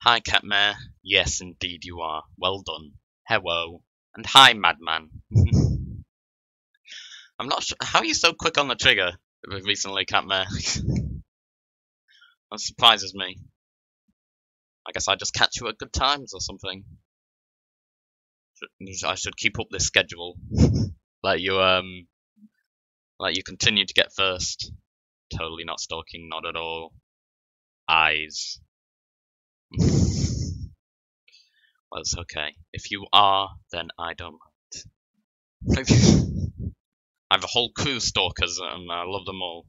Hi, Catmare. Yes, indeed you are. Well done. Hello. And hi, Madman. I'm not sure. How are you so quick on the trigger recently, Catmare? that surprises me. I guess I just catch you at good times or something. I should keep up this schedule. let you um, let you continue to get first. Totally not stalking, not at all. Eyes. Well, it's okay. If you are, then I don't mind. I have a whole crew of stalkers, and I love them all.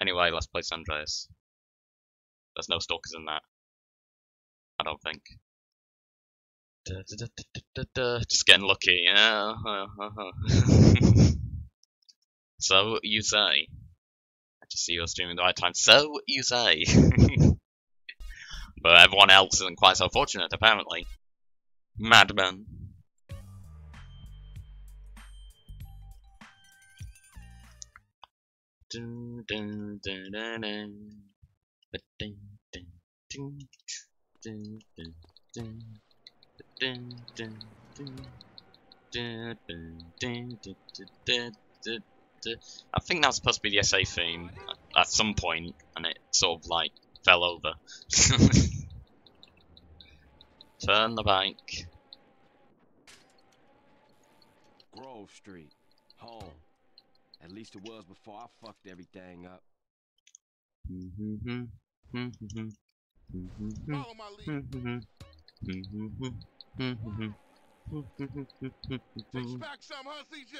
Anyway, let's play San Andreas. There's no stalkers in that. I don't think. Da, da, da, Just getting lucky. Yeah. so you say. I just see you're streaming the right time. So you say. but everyone else isn't quite so fortunate, apparently. Madman. I think that was supposed to be the SA theme at some point, and it sort of like fell over. Turn the bike. Grove Street, home. At least it was before I fucked everything up. Follow my lead. Take back some, huh, CJ?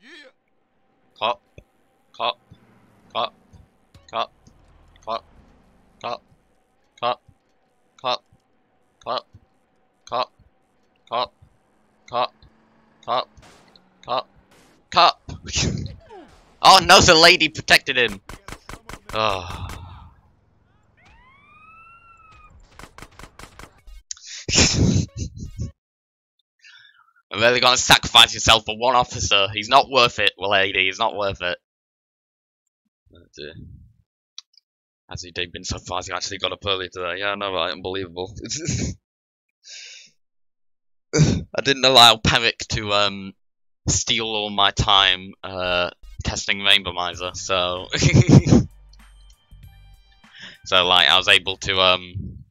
Yeah. Cop, cop, cop, cop, cop, cop, cop, cop, cop, cop, cop, cop, cop, cop. oh no, the lady protected him. Oh. I'm really gonna sacrifice yourself for one officer. He's not worth it, lady. He's not worth it. Oh dear. Has he been so far? He actually got up early today. Yeah, no, right, unbelievable. I didn't allow Peric to um steal all my time uh testing Rainbow Miser, so so like I was able to um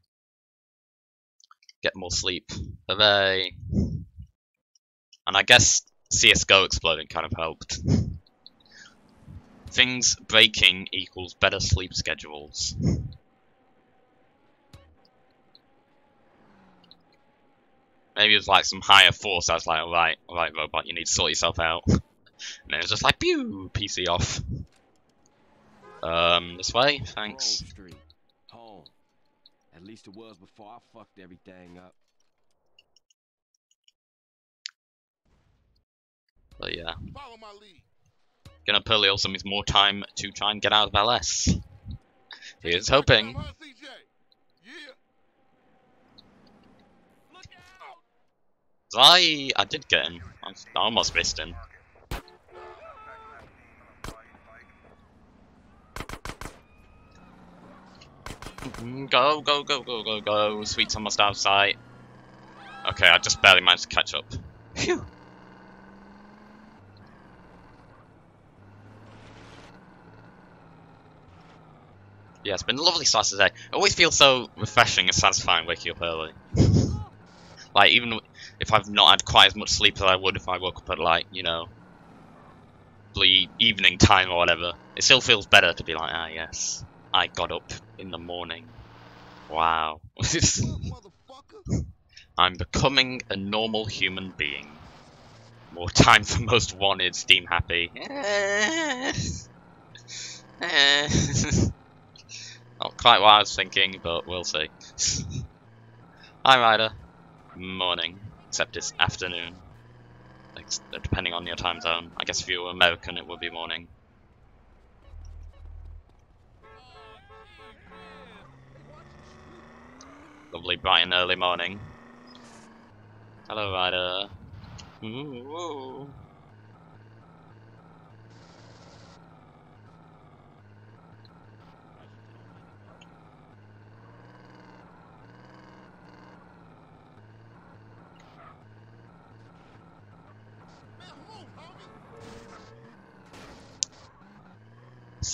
get more sleep. Hooray! And I guess CSGO exploding kind of helped. Things breaking equals better sleep schedules. Maybe it was like some higher force. I was like, alright, alright, robot, you need to sort yourself out. and then it was just like, pew, PC off. Um, this way, thanks. Home. At least it was before I fucked everything up. But yeah, Follow my lead. Gonna also means more time to try and get out of LS. Take back hoping. some, I, I did get him. I almost missed him. Mm, Go, go, go, go, go, go. Sweet's almost out of sight. Okay, I just barely managed to catch up. Phew. Yeah, it's been a lovely start today. It always feels so refreshing and satisfying waking up early. like, even if I've not had quite as much sleep as I would if I woke up at, like, you know, the evening time or whatever, it still feels better to be like, ah, yes, I got up in the morning. Wow. I'm becoming a normal human being. More time for most wanted, Steam happy. Not quite what I was thinking, but we'll see. Hi, Ryder. Morning. Except it's afternoon. Depending on your time zone. I guess if you were American, it would be morning. Lovely bright and early morning. Hello, Ryder. Ooh.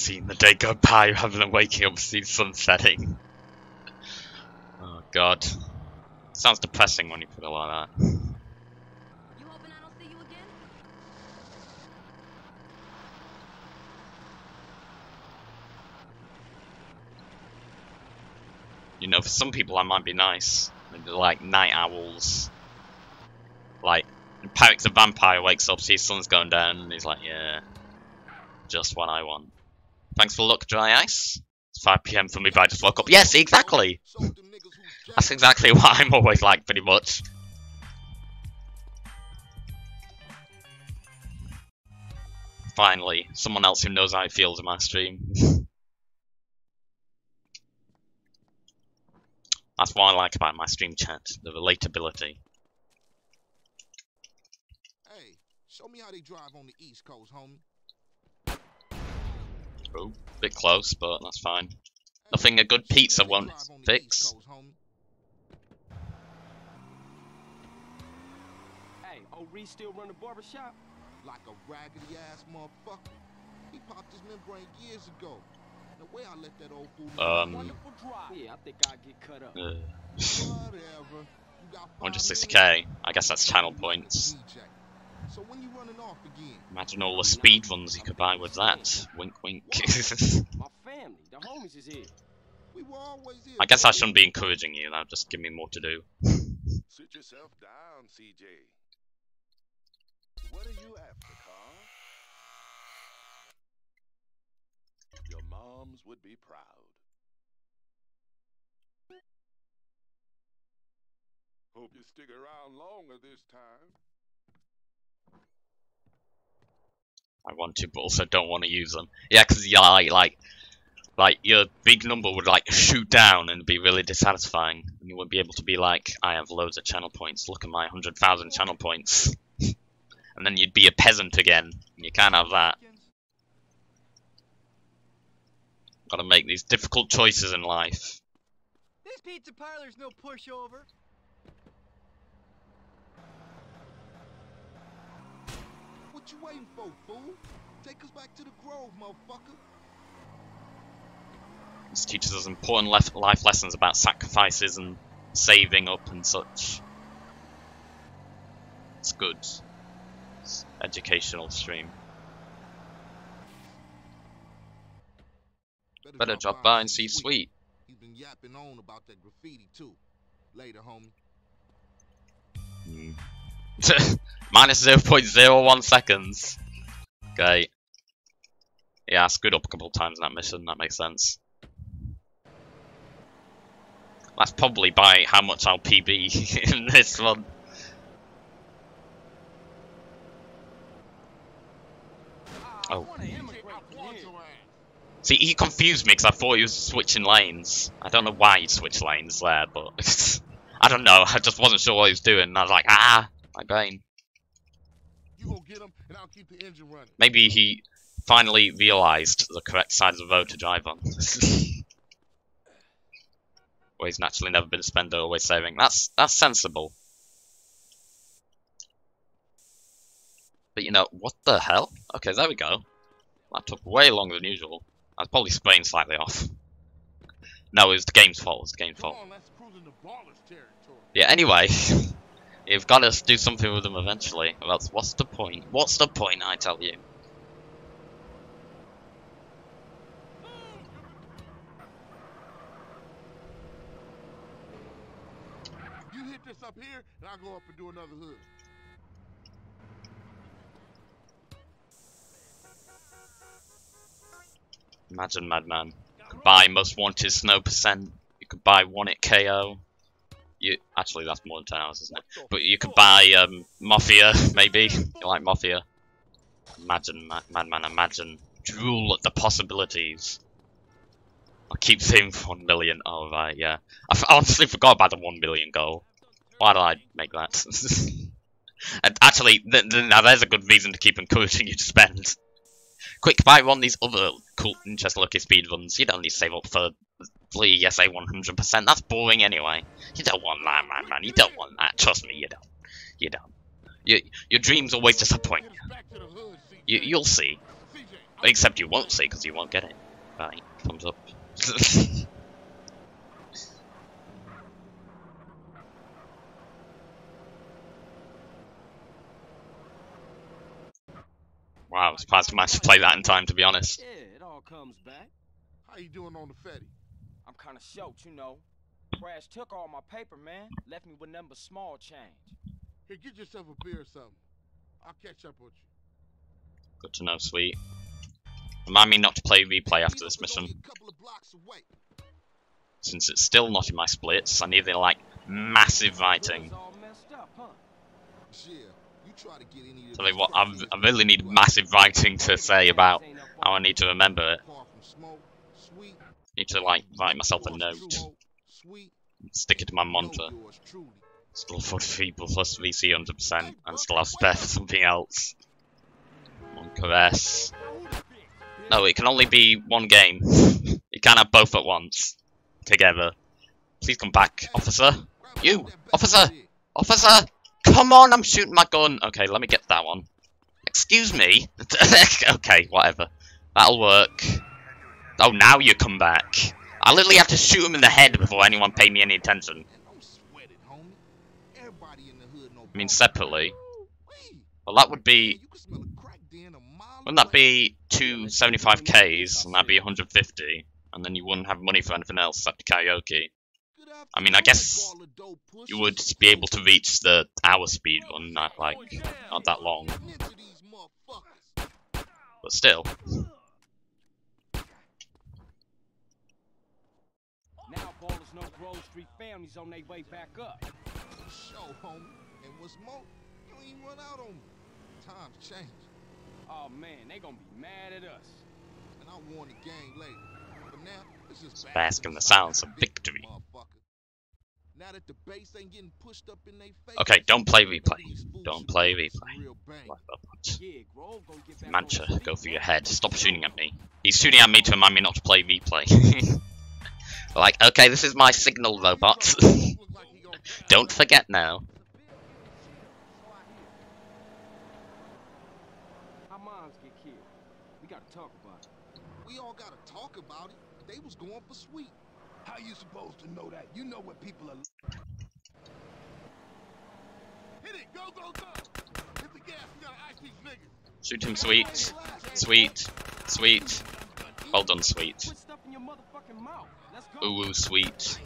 Seeing the day go by rather than waking up to see the sun setting. Oh god. Sounds depressing when you put it like that. You hoping I don't see you again? You know, for some people that might be nice. Like night owls. Like, Patrick's a vampire wakes up, sees sun's going down, and he's like, yeah, just what I want. Thanks for luck, dry ice. It's 5pm for me, but I just woke up. Yes, exactly! That's exactly what I'm always like, pretty much. Finally, someone else who knows how it feels in my stream. That's what I like about my stream chat, the relatability. Hey, show me how they drive on the East Coast, homie. Oh, bit close, but that's fine. Nothing a good pizza won't drive on the East fix. Hey, oh, Reece still run the barbershop? Like a raggedy ass motherfucker. He popped his membrane years ago. The way I let that old fool Um, Wonderful drive. Yeah, I think I'll get cut up. Uh, whatever. You got five 160k, I guess that's channel points. DJ. So when you running off again? Imagine all the speed runs you could buy with that. Wink wink. My family, the homies is here. We were always here. I guess I shouldn't be encouraging you, that'll just give me more to do. Sit yourself down, CJ. What are you after, Carl? Your moms would be proud. Hope you stick around longer this time. I want to, but also don't want to use them. Yeah, because like, like, like your big number would like shoot down and be really dissatisfying, and you wouldn't be able to be like, I have loads of channel points. Look at my hundred thousand channel points, and then you'd be a peasant again. You can't have that. Got to make these difficult choices in life. This pizza parlor's no pushover. What you waiting for, fool? Take us back to the Grove, motherfucker. This teaches us important lef- life lessons about sacrifices and saving up and such. It's good. It's educational stream. Better drop by and see Sweet. He's been yapping on about that graffiti too. Later, homie. Hmm. Minus 0.01 seconds. Okay. Yeah, I screwed up a couple of times in that mission, that makes sense. That's probably by how much I'll PB in this one. Oh. See, he confused me because I thought he was switching lanes. I don't know why he switched lanes there, but I don't know. I just wasn't sure what he was doing. I was like, ah, my brain. You go get him, and I'll keep the engine running. Maybe he finally realised the correct side of the road to drive on. Where he's naturally never been a spender, always saving. That's that's sensible. But you know, what the hell? Okay, there we go. That took way longer than usual. I was probably spraying slightly off. No, it was the game's fault. It was the game's fault. on, let's cruise into baller's territory. Yeah, anyway. You've got to do something with them eventually. Else, what's the point? What's the point, I tell you? You hit this up here, and I'll go up and do another hood. Imagine Madman. Could buy most wanted snow percent. You could buy one at KO. You actually that's more than ten hours, isn't it? But you could buy um, Mafia, maybe. You like Mafia? Imagine Ma- Madman. Imagine. Drool at the possibilities. I keep saying one million. Oh right, yeah. I f- honestly forgot about the one million goal. Why did I make that? and actually, th- th- now there's a good reason to keep encouraging you to spend. Quick, buy one of these other cool, interesting looking speed runs. You don't need to save up for Flee SA 100%. That's boring anyway. You don't want that, man, man. You don't want that. Trust me, you don't. You don't. You, your dreams always disappoint you. you. You'll see. Except you won't see because you won't get it. Right, thumbs up. wow, I'm surprised I managed to play that in time, to be honest. Yeah, it all comes back. How you doing on the Fetty? I'm kind of choked, you know. Crash took all my paper, man. Left me with nothing but small change. Here, get yourself a beer or something. I'll catch up with you. Good to know, sweet. Remind me not to play replay after this up is only mission, a couple of blocks away. since it's still not in my splits. I need the, like, massive writing. It's all messed up, huh? Yeah, you try to get any of Tell you what, I, dealers I really need massive writing to say about how I need to remember it. Need to, like, write myself a note. Stick it to my monitor. Still 43 plus VC 100%, and still have spare for something else. One caress. No, it can only be one game. you can't have both at once. Together. Please come back, officer. You, officer. Officer! Come on, I'm shooting my gun. Okay, let me get that one. Excuse me? okay, whatever. That'll work. Oh, now you come back. I literally have to shoot him in the head before anyone pay me any attention. I mean, separately. Well, that would be Wouldn't that be two 75ks, and that'd be 150, and then you wouldn't have money for anything else except karaoke. I mean, I guess You would be able to reach the hour speed on that, like, not that long, but still. Now ballers know Grove Street families on their way back up. Show, homie. And what's more, you ain't even run out on me. Times change. Oh man, they gonna be mad at us. And I'll warn the gang later. But now, let's just Just bask bask in in the the silence sounds of victory, victory. Now that the base ain't getting pushed up in they face. Okay, don't play none of replay. Don't play get some replay. real bang. Like that. Yeah, Grove gonna get back on Mancha, go feet, for your head. Stop shooting at me. He's shooting at me to remind me not to play replay. like, okay, this is my signal robot. Look like he gonna die. don't forget now. How moms get killed? We gotta talk about it. We all gotta talk about it. They was going for sweet. How you supposed to know that? You know what people are. Hit it, go, go, go. Hit the gas, we gotta ice these niggas. Shoot him, sweet. Sweet. Sweet. Well done, sweet. Quit stuffing your motherfucking mouth. Let's go. Ooh, ooh, sweet.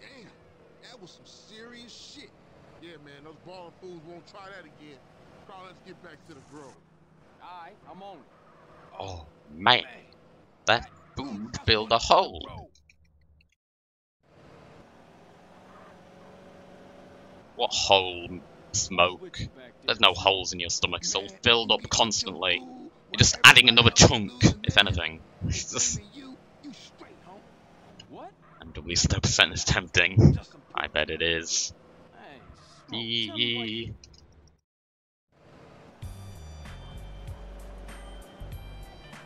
Damn, that was some serious shit. Yeah, man, those balling fools won't try that again. Carl, let's get back to the grove. Alright, I'm on it. Oh, man. That food build a hole. What hole? Smoke. There's no holes in your stomach, it's all filled up constantly. You're just adding another chunk, if anything. Just- least no percent is tempting. I bet it is. Yee.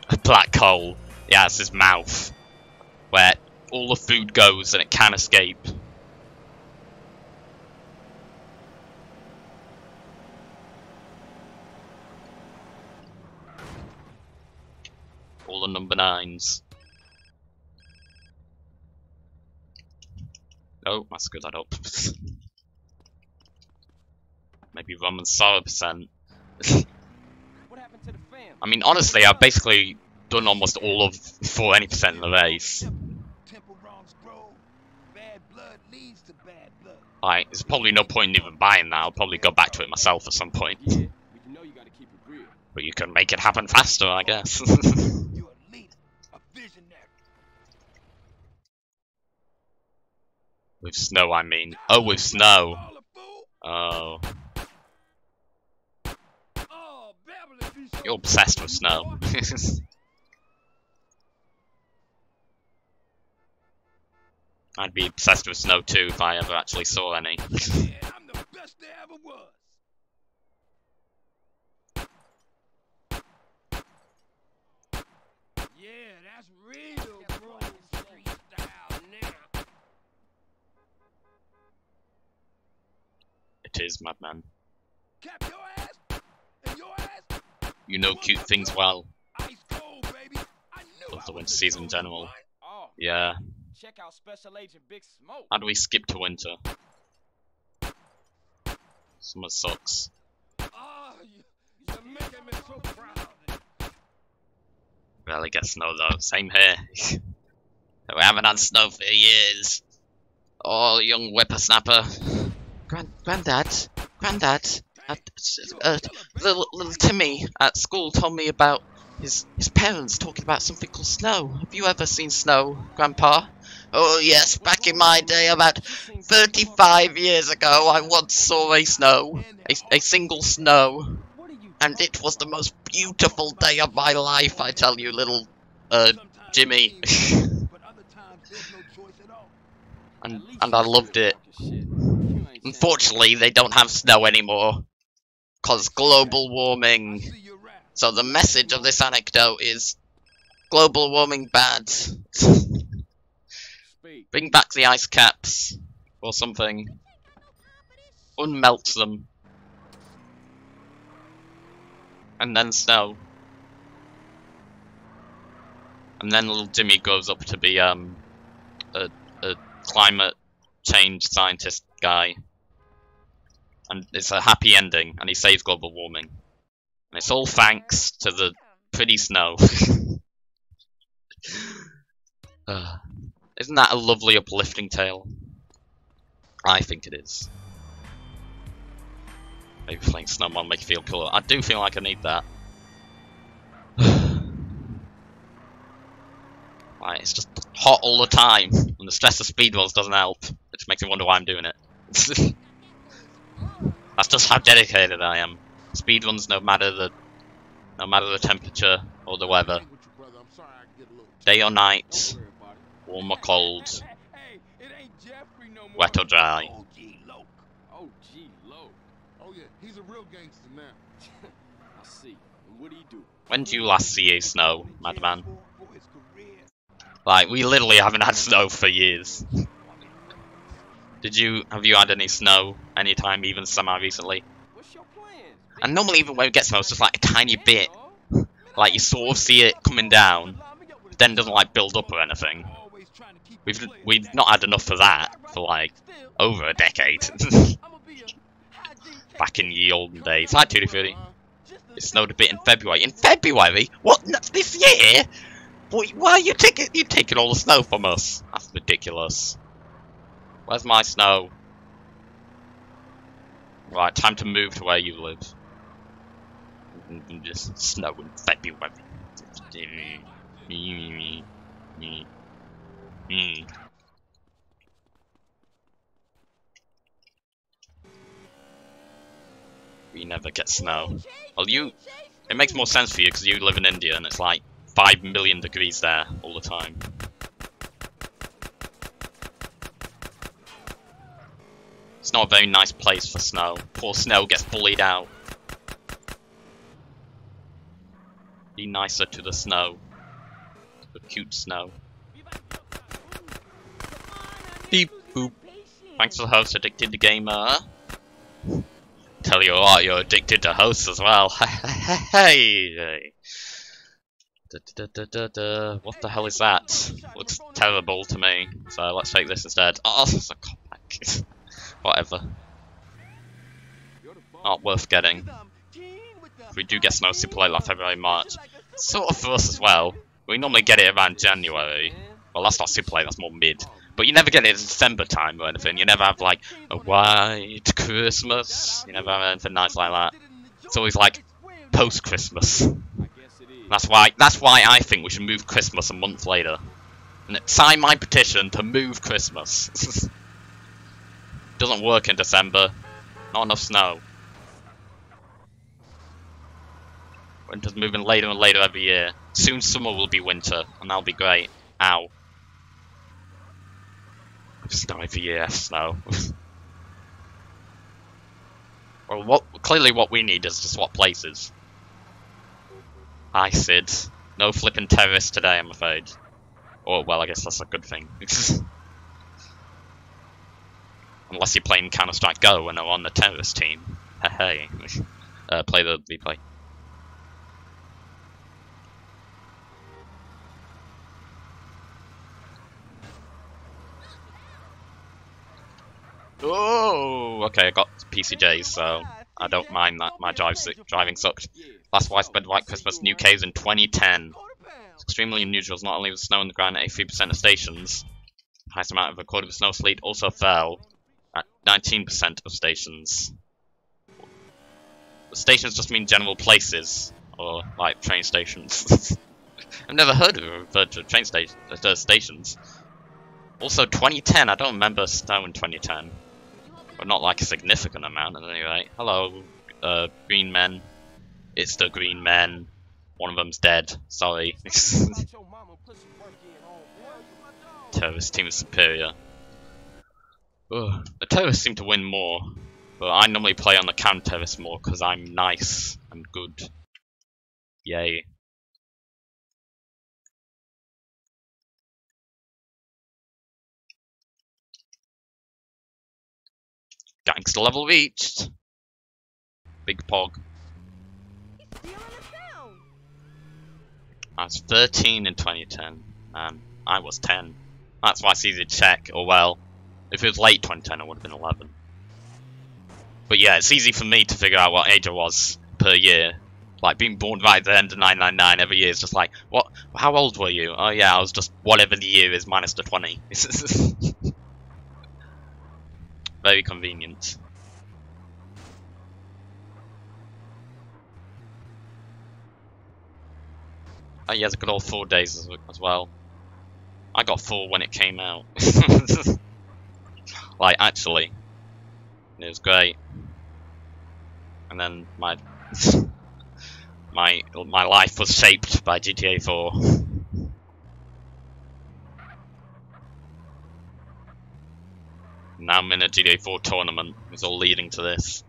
A black hole. Yeah, it's his mouth. Where all the food goes and it can't escape. All the Oh, I screwed that up. Maybe rum and sour percent. What happened to the family? I mean, honestly, I've basically done almost all of for any percent in the race. Temple wrongs grow. Bad blood leads to bad blood. Like, there's probably no point in even buying that. I'll probably go back to it myself at some point. Yeah, but you know you gotta keep it real. But you can make it happen faster, I guess. You're a leader, a visionary. With snow, I mean. Oh, with snow. Oh, you're obsessed with snow. I'd be obsessed with snow too if I ever actually saw any. Yeah, that's real is, madman. You know cute things well. Cold, baby. I knew Love the winter season in general. Oh, Yeah. check out Special Agent Big Smoke. How do we skip to winter? Summer sucks. Oh, ah, you, you're making me so proud. Rarely get snow though. Same here. we haven't had snow for years. Oh, young whippersnapper. Grand, granddad, granddad. Uh, uh, little, little Timmy at school told me about his his parents talking about something called snow. Have you ever seen snow, Grandpa? Oh yes, back in my day, about 35 years ago, I once saw a snow, a, a single snow, and it was the most beautiful day of my life. I tell you, little uh, Jimmy. and and I loved it. talking shit. You ain't Unfortunately, they don't have snow anymore, cause global warming. See your rap. So the message of this anecdote is global warming bad. Bring back the ice caps or something. Unmelt them. And then snow. And then little Jimmy grows up to be um a a climate change scientist guy. And it's a happy ending and he saves global warming. And it's all thanks to the pretty snow. Uh, isn't that a lovely uplifting tale? I think it is. Maybe playing Snowman make you feel cooler. I do feel like I need that. Like, it's just hot all the time, and the stress of speedruns doesn't help, which makes me wonder why I'm doing it. That's just how dedicated I am. Speedruns, no matter the, no matter the temperature or the weather, day or night, warm or cold, wet or dry. OG Loc. Oh, gee, low. Oh yeah, he's a real gangster now. I see. What do you do? When did you last see a snow, madman? Like, we literally haven't had snow for years. Did you, have you had any snow anytime, even semi recently? What's your plan? And normally even when it gets snow, it's just like a tiny bit. Like, you sort of see it coming down, then doesn't like build up or anything. We've, we've not had enough of that for like, over a decade. Back in the olden days. Tutti Frutti. It snowed a bit in February. In February? What? This year? Why why are you taking you taking all the snow from us? That's ridiculous. Where's my snow? Right, time to move to where you live. Just snow in February. We never get snow. Well, you. It makes more sense for you because you live in India and it's like 5 million degrees there all the time. It's not a very nice place for snow. Poor snow gets bullied out. Be nicer to the snow. The cute snow. Beep boop. Thanks for the host, Addicted to Gamer. Tell you what, you're addicted to hosts as well. hey. Da, da, da. What the hell is that? Looks terrible to me. So let's take this instead. Oh, a. Whatever. Not worth getting. If we do get snow late like February, March. Sort of for us as well. We normally get it around January. Well, that's not late, that's more mid. But you never get it in December time or anything. You never have like a white Christmas. You never have anything nice like that. It's always like post Christmas. I guess it is. That's why. That's why I think we should move Christmas a month later. And sign my petition to move Christmas. Doesn't work in December. Not enough snow. Winter's moving later and later every year. Soon summer will be winter, and that'll be great. Ow. Snow every year, snow. well, what clearly what we need is to swap places. Hi, Sid. No flipping terrorists today, I'm afraid. Or, well, I guess that's a good thing. Unless you're playing Counter Strike Go and are on the terrorist team. Hey, uh, play the replay. Oh, okay, I got PCJs, so I don't mind that my drive su driving sucked. That's why I spent White Christmas in UKs in 2010. It's extremely unusual, not only was snow on the ground at 83% of stations, the highest amount of recorded snow sleet also fell, at 19% of stations. Stations just mean general places, or like train stations. I've never heard of referred to train station, uh, stations. Also, 2010, I don't remember snow in 2010. But not like a significant amount at any rate. Hello, uh, green men. It's the green men. One of them's dead. Sorry. Terrorist team is superior. Ugh. The terrorists seem to win more. But I normally play on the counter-terrorists more because I'm nice and good. Yay. Gangster level reached. Big pog. I was 13 in 2010, and I was 10. That's why it's easy to check, or well, if it was late 2010, I would have been 11. But yeah, it's easy for me to figure out what age I was per year. Like, being born right at the end of 999 every year is just like, what? How old were you? Oh yeah, I was just whatever the year is minus the 20. Very convenient. Oh yeah, it's got all four days as well. I got four when it came out. like, actually. It was great. And then my my my life was shaped by GTA 4. Now I'm in a GTA 4 tournament. It's all leading to this.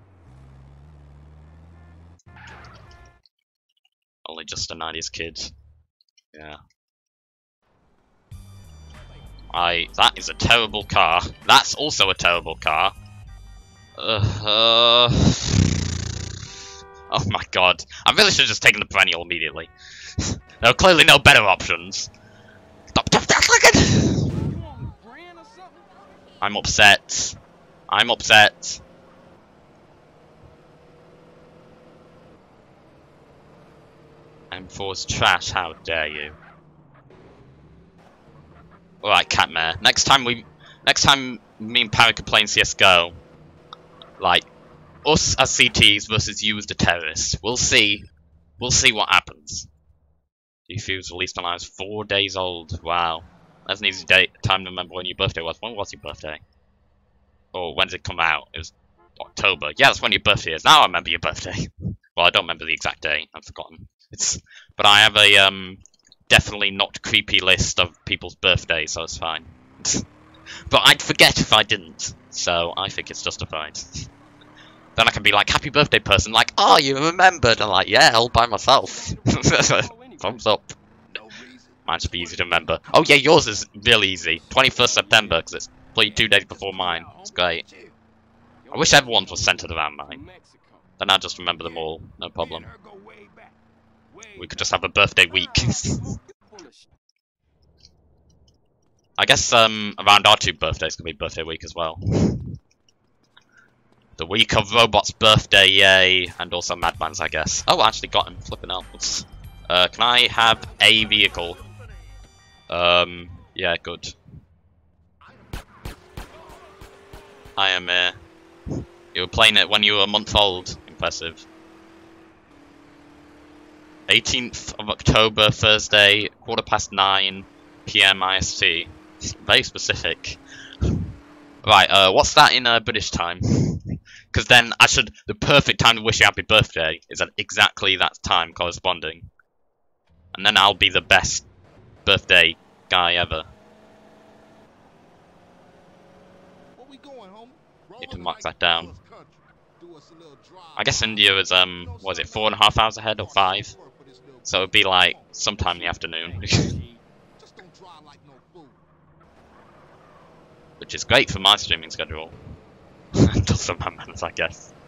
Only just a 90s kid. Yeah. I. That is a terrible car. That's also a terrible car. Uh, uh, oh my god. I really should have just taken the perennial immediately. there are clearly no better options. Stop, stop, stop, I'm upset. I'm upset. M4's trash, how dare you. Alright, Catmare. Next time we next time me and Parry can play in CSGO, like us as CTs versus you as the terrorists. We'll see. We'll see what happens. Defuse released when I was four days old. Wow. That's an easy date time to remember when your birthday was. When was your birthday? Or when did it come out? It was October. Yeah, that's when your birthday is. Now I remember your birthday. well, I don't remember the exact day. I've forgotten. It's, but I have a um, definitely not creepy list of people's birthdays, so it's fine. but I'd forget if I didn't, so I think it's justified. then I can be like, happy birthday person, like, oh, you remembered. I'm like, yeah, all by myself. Thumbs up. Might just be easy to remember. Oh yeah, yours is real easy. 21st September, because it's probably two days before mine. It's great. I wish everyone's was centered around mine. Then I'd just remember them all, no problem. We could just have a birthday week. I guess um, around our two birthdays could be birthday week as well. The week of Robot's birthday, yay, and also Madman's, I guess. Oh, I actually got him, flipping out. Uh, can I have a vehicle? Um, yeah, good. I am here. You were playing it when you were a month old. Impressive. 18th of October, Thursday, quarter past 9 p.m. IST. Very specific. Right, uh, what's that in uh, British time? Because then I should, the perfect time to wish you happy birthday is at exactly that time corresponding. And then I'll be the best birthday guy ever. Where we going? Need to mark that down. Do us a little drive. I guess India is, um, was it four and a half hours ahead or five? So it'd be like sometime in the afternoon. Just don't drive like no fool. which is great for my streaming schedule. Does my manners, I guess.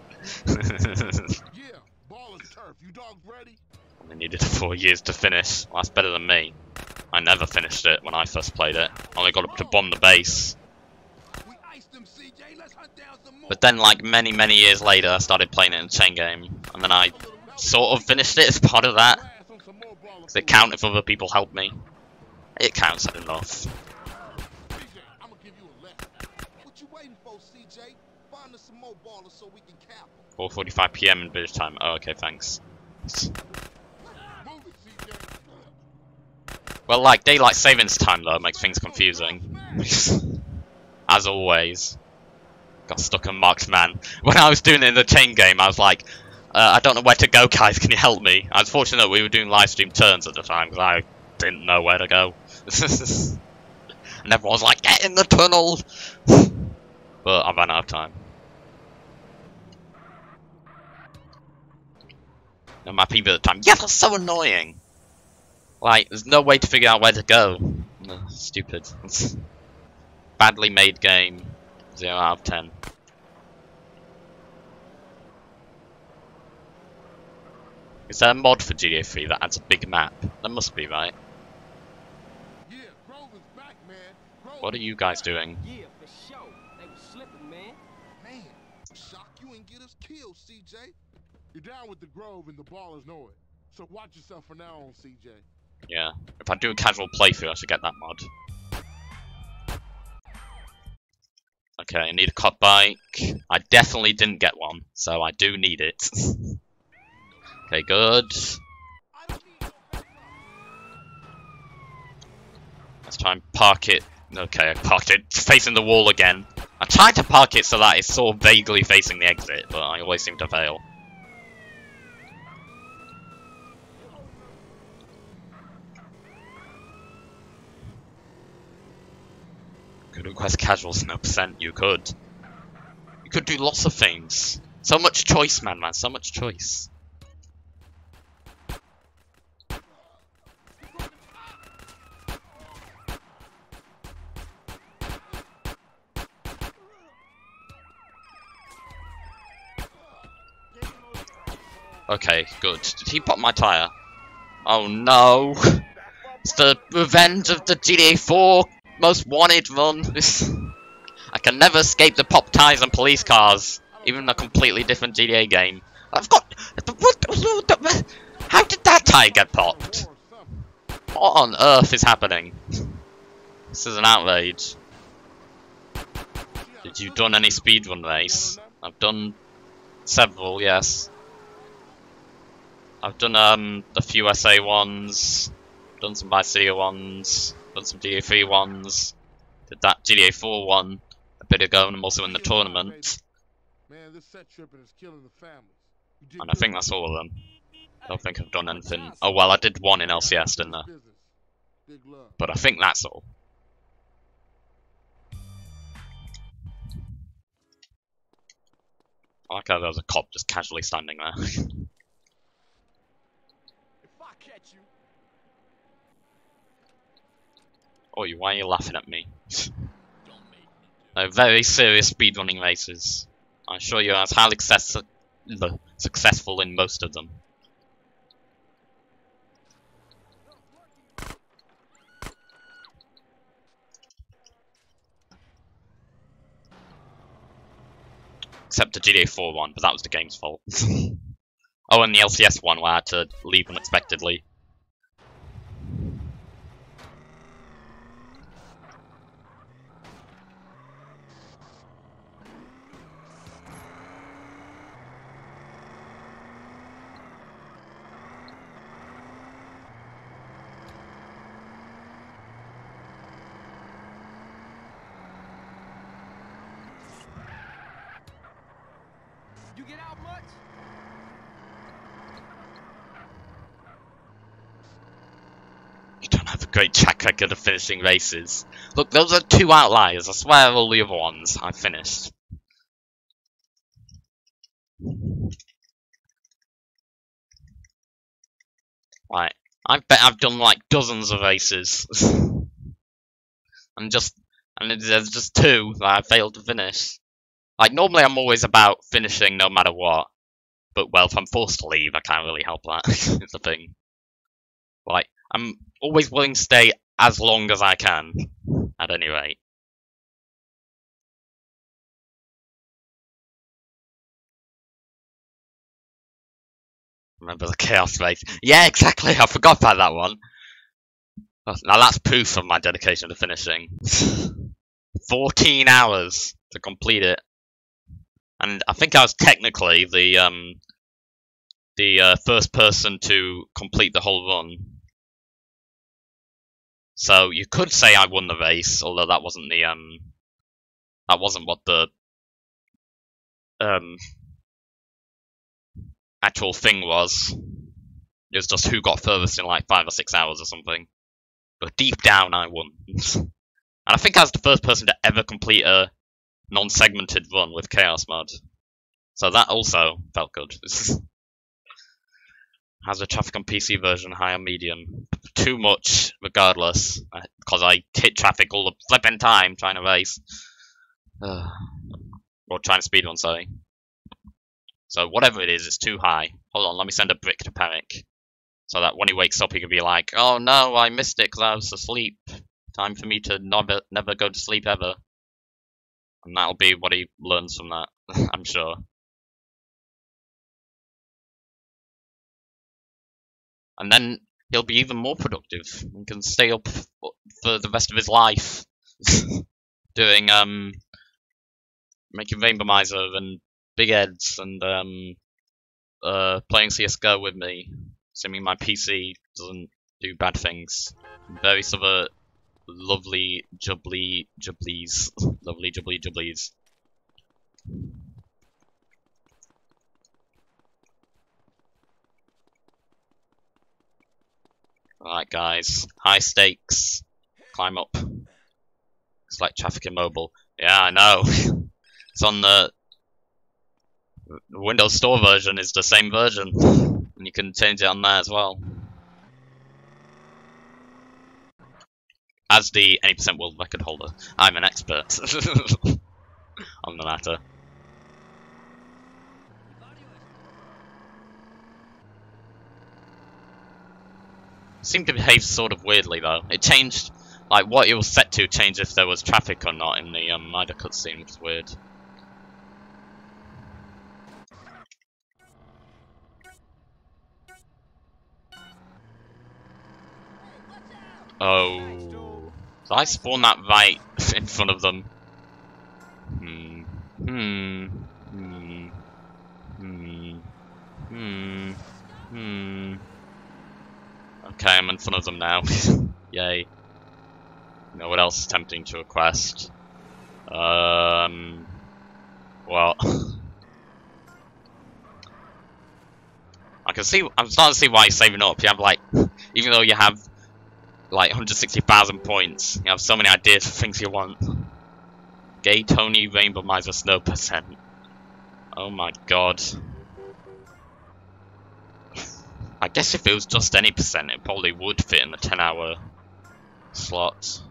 Yeah, ball is turf. You dogs ready? Only needed four years to finish. Well, that's better than me. I never finished it when I first played it. Only got up to bomb the base. Them, CJ. Let's hunt down some But then, like many many years later, I started playing it in chain game, and then I sort of finished it as part of that. Does it count if other people help me? It counts enough. CJ, I'm gonna give you a lesson. What you waiting for, CJ? Find us some more ballers so we can cap 'em. 4:45 p.m. in British time. Oh, okay, thanks. Move it, CJ. Well, like daylight savings time though makes things confusing. As always. Got stuck on marksman. When I was doing it in the chain game, I was like, uh, I don't know where to go, guys. Can you help me? I was fortunate we were doing live stream turns at the time because I didn't know where to go. and everyone was like, get in the tunnel! but I ran out of time. And my people at the time, yeah, that's so annoying! Like, there's no way to figure out where to go. Ugh, stupid. Badly made game. 0 out of 10. Is there a mod for GTA 3 that adds a big map? There must be, right? Yeah, back, What are you guys doing? Yeah, for sure. They was slipping, man. Man, shock you and get us killed, CJ. You're down with the Grove and the ballers know it. So watch yourself from now on, CJ. Yeah. If I do a casual playthrough, I should get that mod. Okay, I need a cop bike. I definitely didn't get one, so I do need it. okay, good. Let's try and park it. Okay, I parked it facing the wall again. I tried to park it so that it's sort of vaguely facing the exit, but I always seem to fail. Could request casuals no percent, you could. You could do lots of things. So much choice, man, man, so much choice. Okay, good. Did he pop my tire? Oh no! It's the revenge of the GTA 4 most wanted run. I can never escape the pop tires and police cars, even in a completely different GTA game. I've got. How did that tire get popped? What on earth is happening? This is an outrage. Did you done any speedrun race? I've done several, yes. I've done um a few SA ones, done some Vice City ones, done some GTA 3 ones, did that GTA 4 one a bit ago, and I'm also in the tournament. Man, this set tripping is killing the families. And I think that's all of them. I don't think I've done anything. Oh well, I did one in LCS, didn't I? Business. Big love. But I think that's all. I like how there was a cop just casually standing there. If I catch you, oh, why are you laughing at me? no, very serious speedrunning races. I'm sure you're as highly success successful in most of them. Except the GTA 4 one, but that was the game's fault. oh, and the LCS one where I had to leave unexpectedly. you get out much? You don't have a record of finishing races. Look, those are two outliers. I swear all the other ones I finished. Right. I bet I've done like dozens of races. and just and there's just two that I failed to finish. Like normally I'm always about finishing no matter what. But well, if I'm forced to leave, I can't really help that. it's a thing. Like, I'm always willing to stay as long as I can, at any rate. Remember the Chaos Race? Yeah, exactly, I forgot about that one. Now that's proof of my dedication to finishing. 14 hours to complete it. And I think I was technically the um, the uh, first person to complete the whole run. So you could say I won the race, although that wasn't the um that wasn't what the um actual thing was. It was just who got furthest in like five or six hours or something. But deep down, I won. and I think I was the first person to ever complete a non-segmented run with Chaos Mod. So that also felt good. Has a traffic on PC version high or medium? Too much, regardless, because I hit traffic all the flipping time trying to race. Uh, or trying to speed one, sorry. So whatever it is, it's too high. Hold on, let me send a brick to Parik. So that when he wakes up, he can be like, oh no, I missed it because I was asleep. Time for me to never, never go to sleep ever. And that'll be what he learns from that, I'm sure. And then he'll be even more productive and can stay up for the rest of his life doing um making Rainbomizer and Big Eds and um uh playing CS:GO with me, assuming my PC doesn't do bad things. Various other lovely jubbly jubblies, lovely jubbly jubblies. Alright guys, high stakes. Climb up. It's like traffic immobile. Yeah, I know. it's on the the Windows Store version is the same version. And you can change it on there as well. As the 80% world record holder, I'm an expert on the matter. Seemed to behave sort of weirdly though. It changed, like what it was set to change if there was traffic or not in the um, Mida cutscene, which is weird. Oh, so I spawned that right in front of them. Hmm. Hmm. Hmm. Hmm. Hmm. Hmm. Okay, I'm in front of them now. Yay. You know what else is tempting to request? Um. Well. I can see. I'm starting to see why you're saving up. You have like, even though you have like 160,000 points, you have so many ideas for things you want. Gay Tony Rainbomizer Snow percent. Oh my god. I guess if it was just any percent, it probably would fit in the 10 hour slots.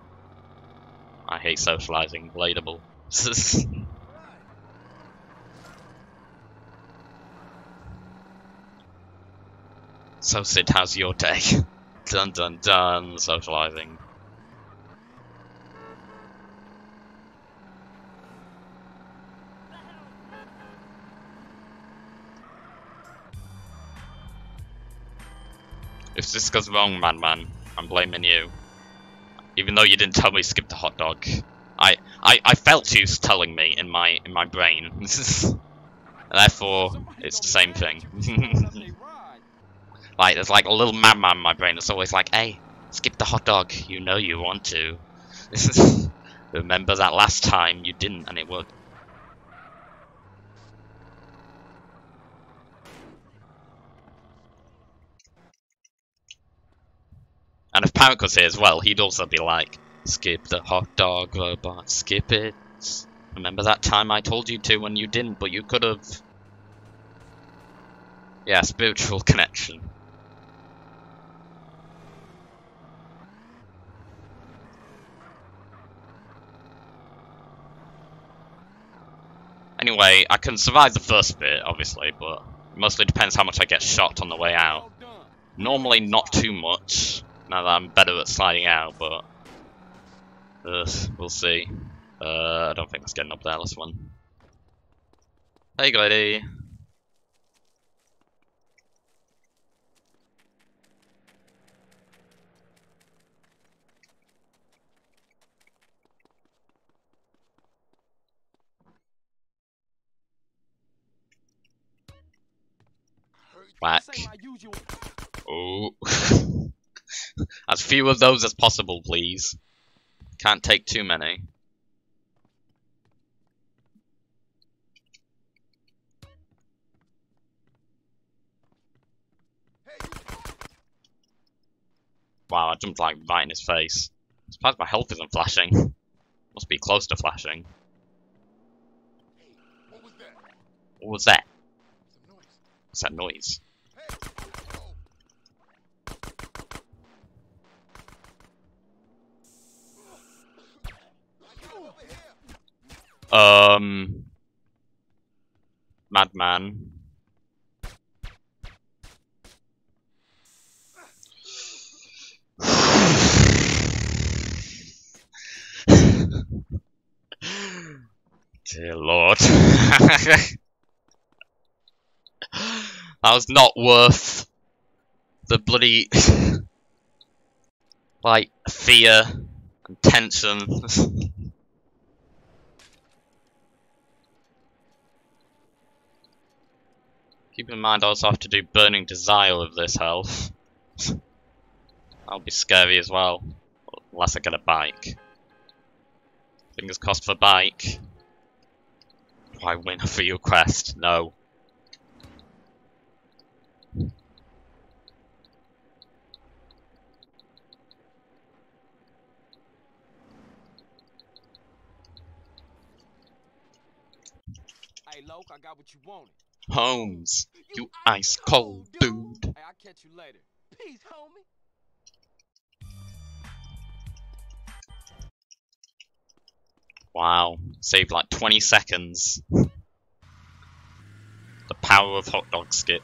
I hate socializing, bladable. so Sid, how's your day? dun dun dun, socializing. If this goes wrong, Madman, I'm blaming you. Even though you didn't tell me to skip the hot dog. I, I, I felt you telling me in my in my brain. Therefore, it's the same thing. like, there's like a little madman in my brain that's always like, hey, skip the hot dog. You know you want to. Remember that last time you didn't and it worked. And if Parrot was here as well, he'd also be like, skip the hot dog robot, skip it. Remember that time I told you to when you didn't, but you could have. Yeah, spiritual connection. Anyway, I can survive the first bit, obviously, but mostly depends how much I get shot on the way out. Normally not too much, now that I'm better at sliding out, but uh, we'll see. Uh, I don't think that's getting up there, this one. Hey, Glady. Whack. Oh. as few of those as possible, please. Can't take too many. Wow, I jumped like right in his face. Surprised my health isn't flashing. Must be close to flashing. What was that? What was that? What's that noise? Oh. I got over here. Um. Madman. Dear Lord. that was not worth the bloody. like, fear and tension. Keep in mind I also have to do Burning Desire with this health. That'll be scary as well. Unless I get a bike. Fingers crossed for bike. Do I win a field quest? No. Hey, Loc, I got what you wanted. Holmes, you ice cold dude. Hey, I'll catch you later. Peace, homie. Wow, saved like 20 seconds. The power of hot dog skip.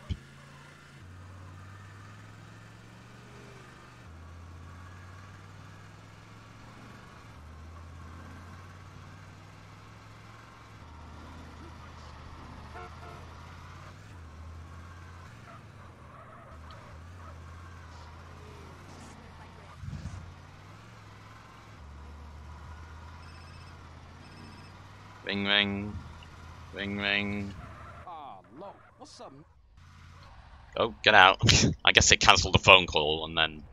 Ring ring. Ring. Ah, what's up? Oh, get out. I guess it cancelled the phone call and then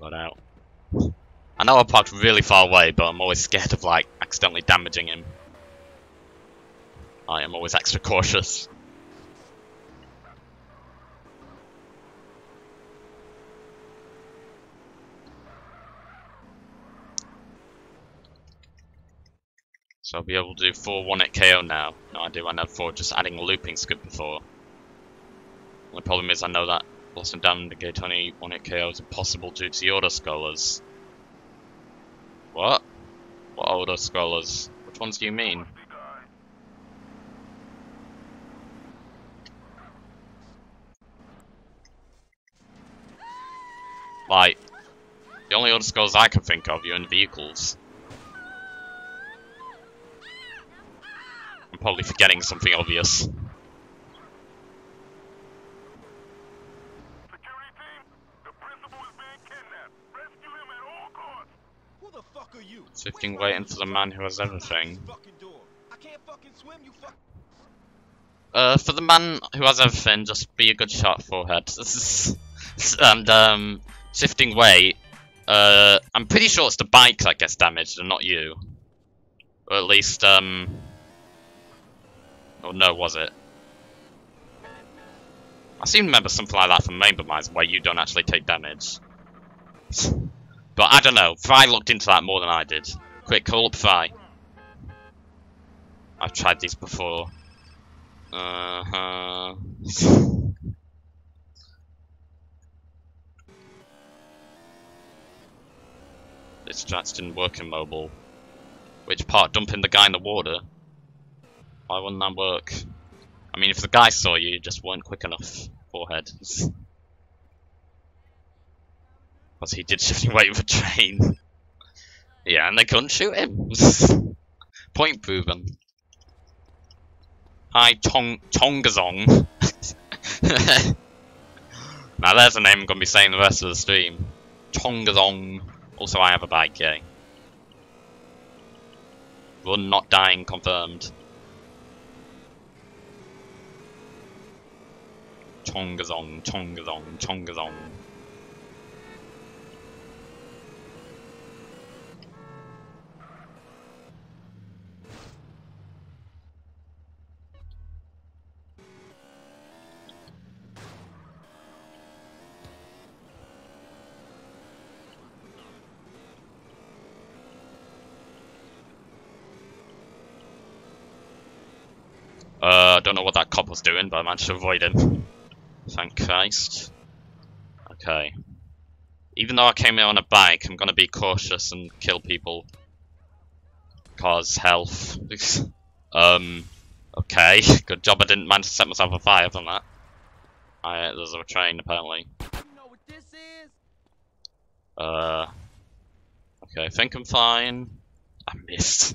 got out. I know I parked really far away, but I'm always scared of like accidentally damaging him. I am always extra cautious. So I'll be able to do 4 1 hit KO now. No idea I had 4 just adding a looping script before. The problem is I know that and Damned and 20 1 hit KO is impossible due to the auto scrollers. What? What auto Scholars? Which ones do you mean? Like, the only auto scrollers I can think of are in vehicles. I'm probably forgetting something obvious. Sifting way for the man who has everything. Uh, for the man who has everything, just be a good shot, forehead. and, um, shifting weight, uh, I'm pretty sure it's the bike that gets damaged and not you. Or at least, um... Oh no, was it? I seem to remember something like that from Main Mines where you don't actually take damage. But I don't know, Fry looked into that more than I did. Quick, call up Fry. I've tried these before. Uh huh. this strats didn't work in mobile. Which part? Dumping the guy in the water? Why wouldn't that work? I mean, if the guy saw you, you just weren't quick enough. Forehead. Because he did shifting weight with a train. yeah, and they couldn't shoot him. Point proven. Hi, Tong Tongazong. now there's a name I'm gonna be saying the rest of the stream. Tongazong. Also, I have a bike, yay. Run, not dying, confirmed. Chongazong, chongazong, chongazong. Uh, I don't know what that cop was doing, but I managed to avoid him. Thank Christ. Okay. Even though I came here on a bike, I'm gonna be cautious and kill people. Cause health. um, okay. Good job I didn't manage to set myself on fire from that. I, there's a train apparently. Uh, okay, I think I'm fine. I missed.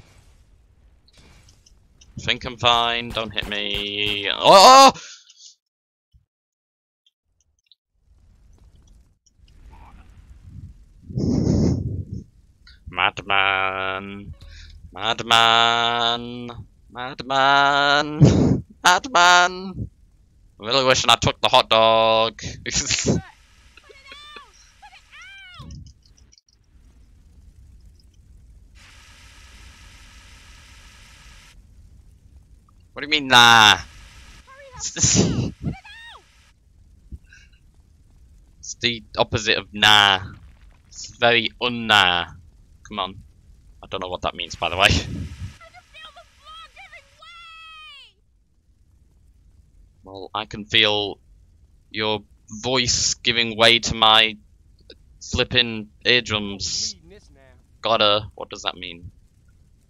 I Think I'm fine. Don't hit me. Oh! Madman. Madman. Madman. Madman. I'm really wishing I took the hot dog. What do you mean, nah? It's the opposite of nah. It's very unnah. Come on. I don't know what that means, by the way. Well, I can feel your voice giving way to my flipping eardrums. Gotta. Uh, what does that mean?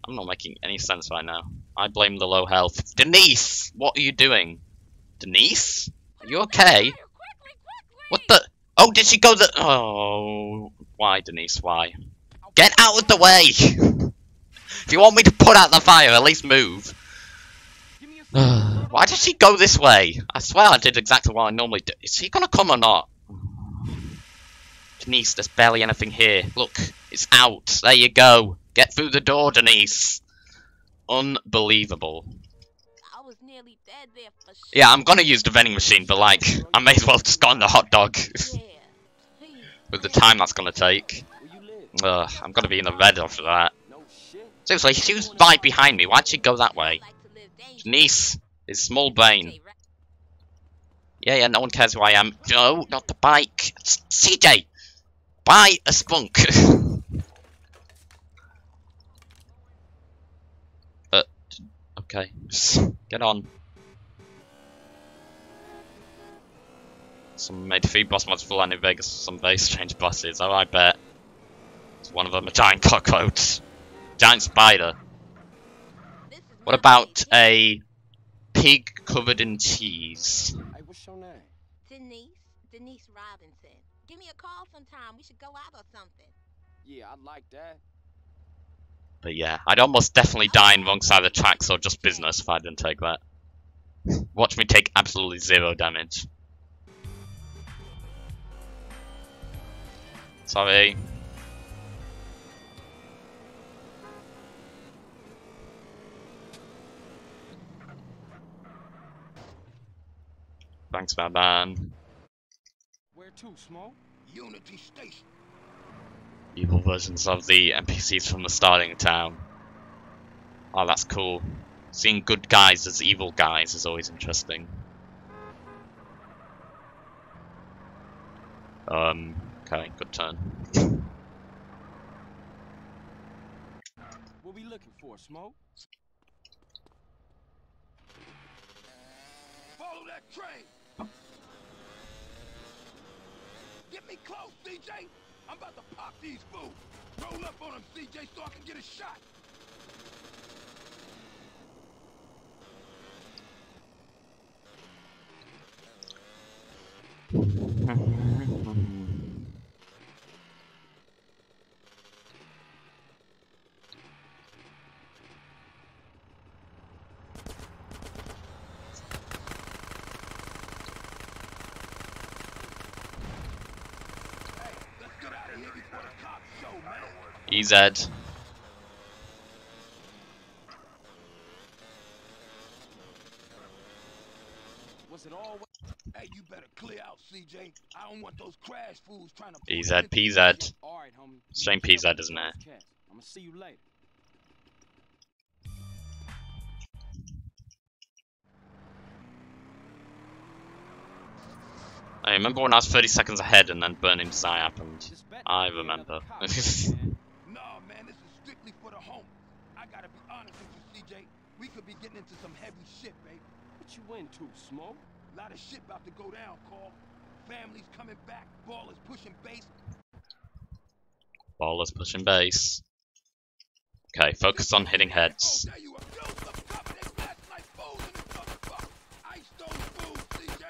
I'm not making any sense right now. I blame the low health. Denise! What are you doing? Denise? Are you okay? What the? Oh, did she go the? Oh, why, Denise? Why? Get out of the way! if you want me to put out the fire, at least move. Give me a second. why did she go this way? I swear I did exactly what I normally do. Is he gonna come or not? Denise, there's barely anything here. Look, it's out. There you go. Get through the door, Denise. Unbelievable. I was nearly dead there for sure. Yeah, I'm gonna use the vending machine, but like, I may as well just go on the hot dog. Yeah. With the time that's gonna take. Ugh, I'm gonna be in the red after that. Seriously, she was right behind me. Why'd she go that way? Denise is small brain. Yeah, yeah, no one cares who I am. No, not the bike. It's CJ! Buy a spunk! uh, okay. Get on. Some made feed boss mods for land in Vegas some very strange bosses. Oh, I bet. It's one of them a giant cockroach. Giant spider. What about a pig covered in cheese? Hey, what's your name? Denise? Denise Robinson. Give me a call sometime. We should go out or something. Yeah, I'd like that. But yeah, I'd almost definitely die in wrong side of the tracks or just business if I didn't take that. Watch me take absolutely zero damage. Sorry. Thanks, my man. Where to, Smoke? Unity Station. Evil versions of the NPCs from the starting town. Oh, that's cool. Seeing good guys as evil guys is always interesting. Um, okay, good turn. What we looking for, Smoke? Follow that train. Get me close, CJ. I'm about to pop these fools. Roll up on them, CJ, so I can get a shot. Let's get out of here before the cops show, man. EZ. Was it all? Hey, you better clear out, CJ. I don't want those crash fools trying to. PZ, you into this PZ. right. Same PZ, isn't it? I'm gonna see you later. I remember when I was 30 seconds ahead and then Burning Desire happened. I remember. another cop, man. Nah, man, this is strictly for the home. I gotta be honest with you, CJ. We could be getting into some heavy shit, babe. What you into, Smoke? A lot of shit about to go down, Carl. Families coming back, ballers pushing base. Ballas pushing base. Okay, focus on hitting heads. Oh, you are. Yo, some cover they flashlight fools in this motherfucker. Ice those fools, CJ.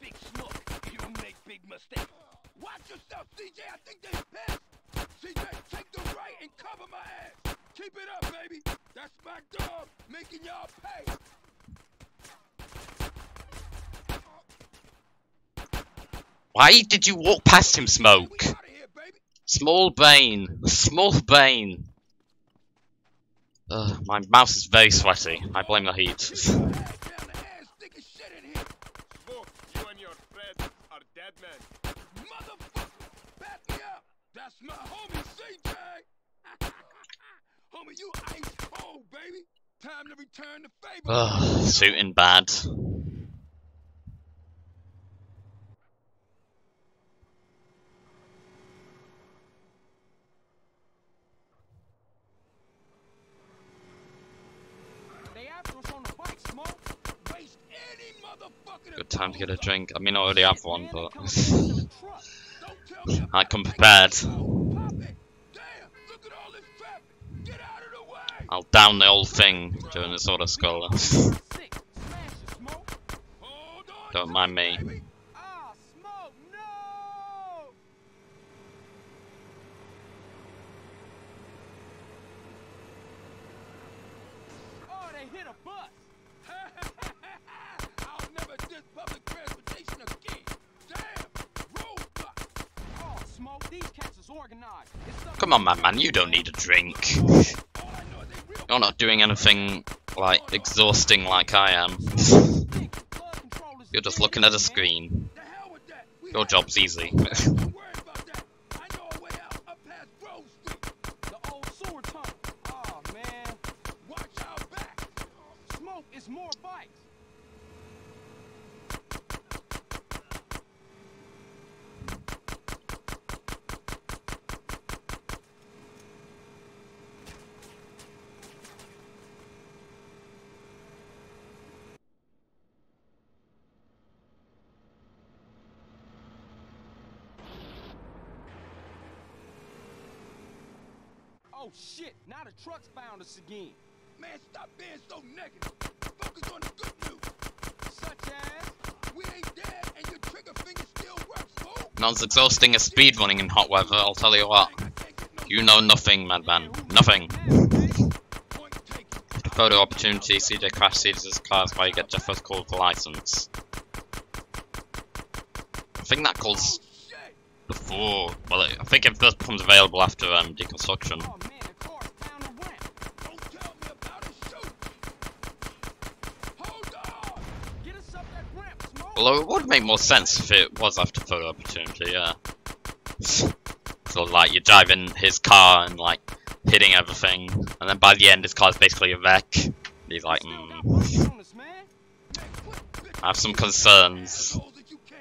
Big smoke. You make big mistakes. Watch yourself, CJ. I think they pissed. CJ, take the right and cover my ass. Keep it up, baby. That's my dog making y'all pay. Why did you walk past him, Smoke? Here. Small Bane. Small Bane. Ugh, my mouse is very sweaty. I blame the heat. Keep your head down. The ass thick as shit in here. Smoke, you and your friends are dead men. Motherfucker, back me up. That's my homie, CJ. Homie, you ice cold, baby. Time to return the favor. Ugh, shooting bad. They after us on the bike, Smoke. Waste any motherfucker that Good time to get a drink. I mean, I already have one, but coming for us in the truck. Don't tell me I come prepared. I'll down the whole thing during this auto on. Don't mind me. Come on, my man, you don't need a drink. All I know is they real You're not doing anything, like, exhausting like I am. You're just looking at a screen. Your job's easy. Don't worry about that. I know a way out up past Grove Street. The old sewer tunnel. Oh, man. Watch our back. Smoke is more bikes. Oh shit, now the truck's found us again. Man, stop being so negative. Focus on the good news. Such as We ain't dead and your trigger finger still works, fool. Not as exhausting as speedrunning in hot weather, I'll tell you what. I can't get no You know nothing, madman. Nothing. point taken. Photo opportunity, CJ crash seizes cars while you get Jeffers call for license. I think that calls Oh, before. Well, I think it first becomes available after um, deconstruction. Oh man, the car's found a ramp. Don't tell me about it, shoot. Hold on. Get us up that ramp, Smoke. Although it would make more sense if it was after photo opportunity, yeah. So like you're driving his car and like hitting everything, and then by the end his car's basically a wreck. He's like, mm, bikes on us, man. Man, quit bitching I have some concerns. assholes that you can.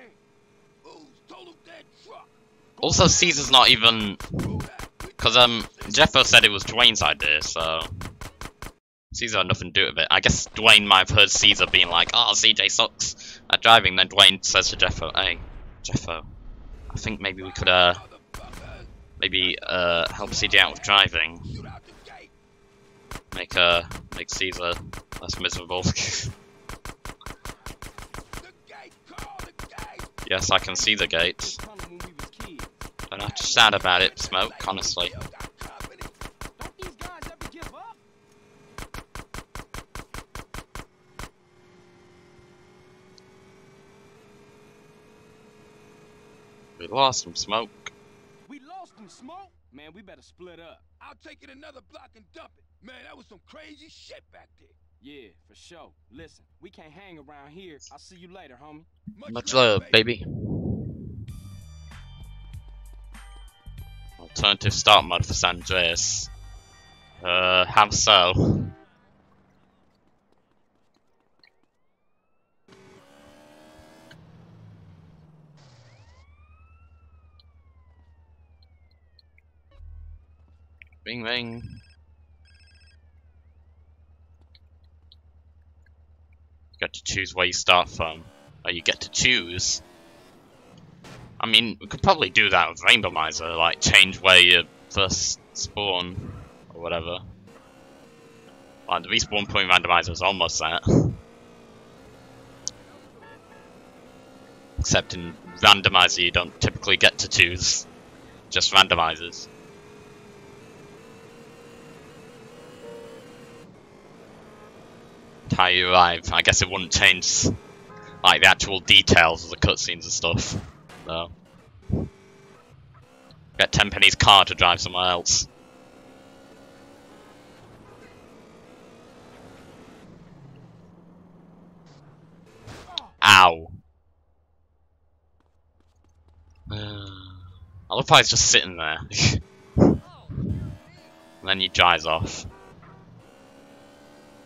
Fools, total dead truck. Also, Cesar's not even Screw that. We because um Jeffo said it was Dwayne's idea, so Cesar had nothing to do with it. I guess Dwayne might have heard Cesar being like, "Oh, CJ sucks at driving." Then Dwayne says to Jeffo, "Hey, Jeffo, I think maybe we could uh maybe uh help CJ out with driving, make uh make Cesar less miserable." Yes, I can see the gate. Tunnel when we was kids. Don't have to shout about it, Smoke. Honestly. Still got company. Don't these guys ever give up? We lost some smoke. We lost them, Smoke. Man, we better split up. I'll take it another block and dump it. Man, that was some crazy shit back there. Yeah, for sure. Listen, we can't hang around here. I'll see you later, homie. Much love, baby. Alternative start mod for San Andreas. Uh, how so? Ring ring. You get to choose where you start from. Or you get to choose. I mean, we could probably do that with Rainbomizer, like change where you first spawn, or whatever. Like, the respawn point randomizer is almost that. Except in randomizer you don't typically get to choose, just randomizers. How you arrive, I guess it wouldn't change like the actual details of the cutscenes and stuff. No. Get Tenpenny's car to drive somewhere else. Ow. Uh, I love how he's just sitting there. and then he drives off.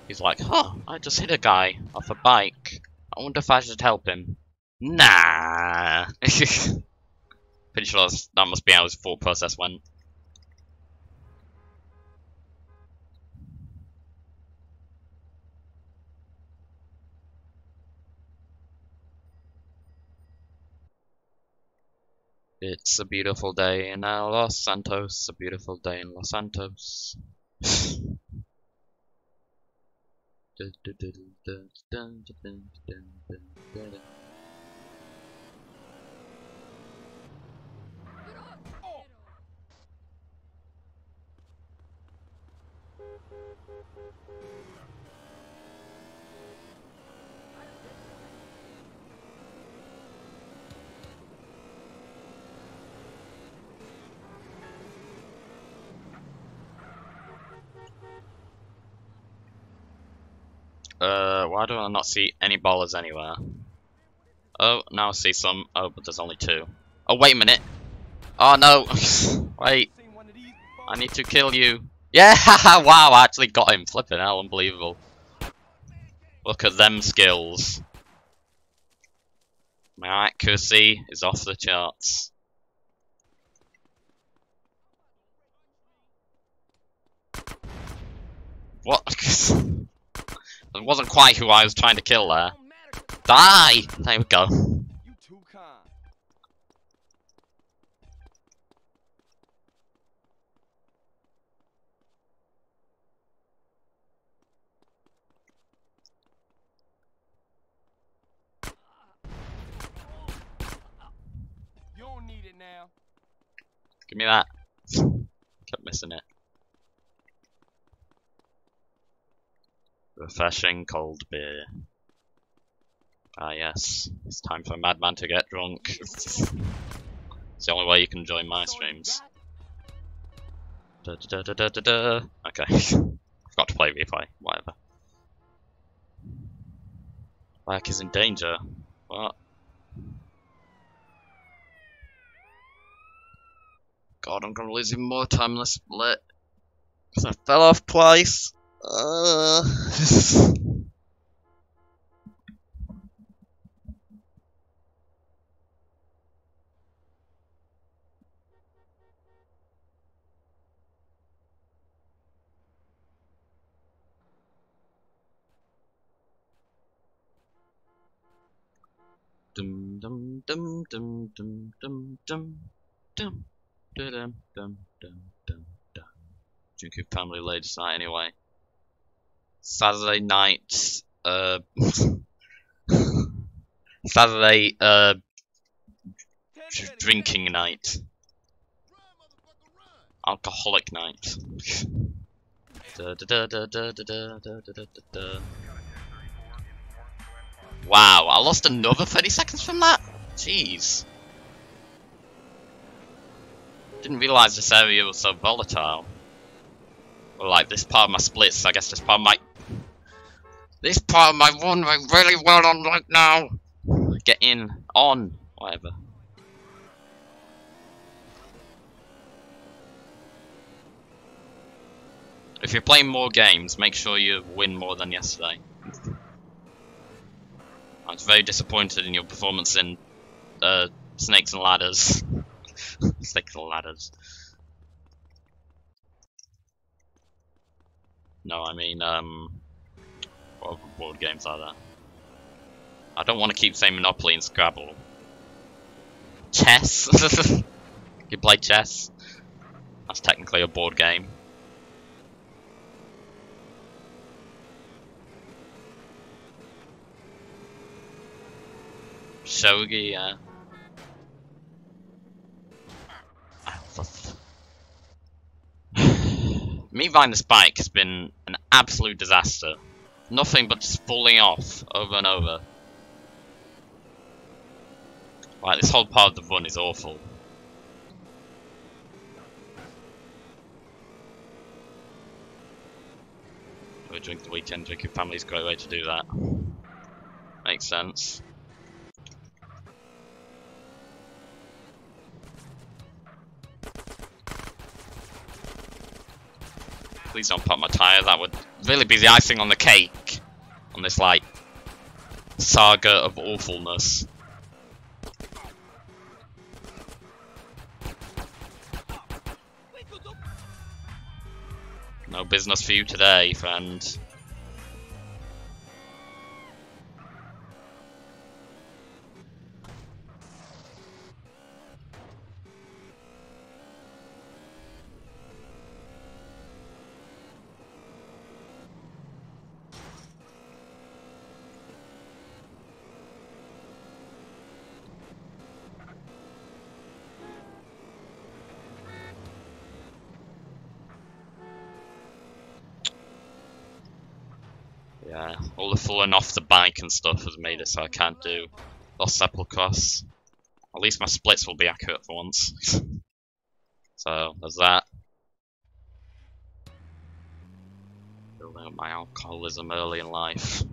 He's like, huh, I just hit a guy off a bike. I wonder if I should help him. Nah. Pretty sure that must be how his thought process went. It's a beautiful day in Los Santos, a beautiful day in Los Santos. dun, dun, dun, why do I not see any Ballas anywhere? Oh, now I see some. Oh, but there's only two. Oh, wait a minute. Oh, no. wait. I need to kill you. Yeah, wow, I actually got him. Flipping hell, unbelievable. Look at them skills. My accuracy is off the charts. What? that wasn't quite who I was trying to kill there. Die! There we go. You too kind. You don't need it now. Give me that. Kept missing it. Refreshing cold beer. Ah yes, it's time for madman to get drunk. it's the only way you can join my streams. Da, da, da, da, da, da. Okay, forgot to play replay. Whatever. Black is in danger. What? God, I'm gonna lose even more time in this split. 'Cause I fell off twice. Uh... Dum dum dum dum dum dum dum dum dum dum dum dum dum. Drinking family ladies night anyway. Saturday night, uh, Saturday, uh, drinking night. Alcoholic night. Wow, I lost another 30 seconds from that? Jeez. Didn't realise this area was so volatile. Well, like, this part of my splits, I guess this part might this part of my run went really well on right now. get in, on, whatever. If you're playing more games, make sure you win more than yesterday. I was very disappointed in your performance in uh, Snakes and Ladders. Snakes and Ladders. No, I mean, um, board games are there? I don't want to keep saying Monopoly and Scrabble. Chess? you play chess? That's technically a board game. Shogi, yeah. Me buying this bike has been an absolute disaster. Nothing but just falling off over and over. Right, this whole part of the run is awful. We drink the weekend, drink your family's a great way to do that. Makes sense. Please don't pop my tyre, that would really be the icing on the cake on this, like, saga of awfulness. No business for you today, friend. All the falling off the bike and stuff has made it so I can't do Los Sepulcros. At least my splits will be accurate for once. so, there's that. Building up my alcoholism early in life.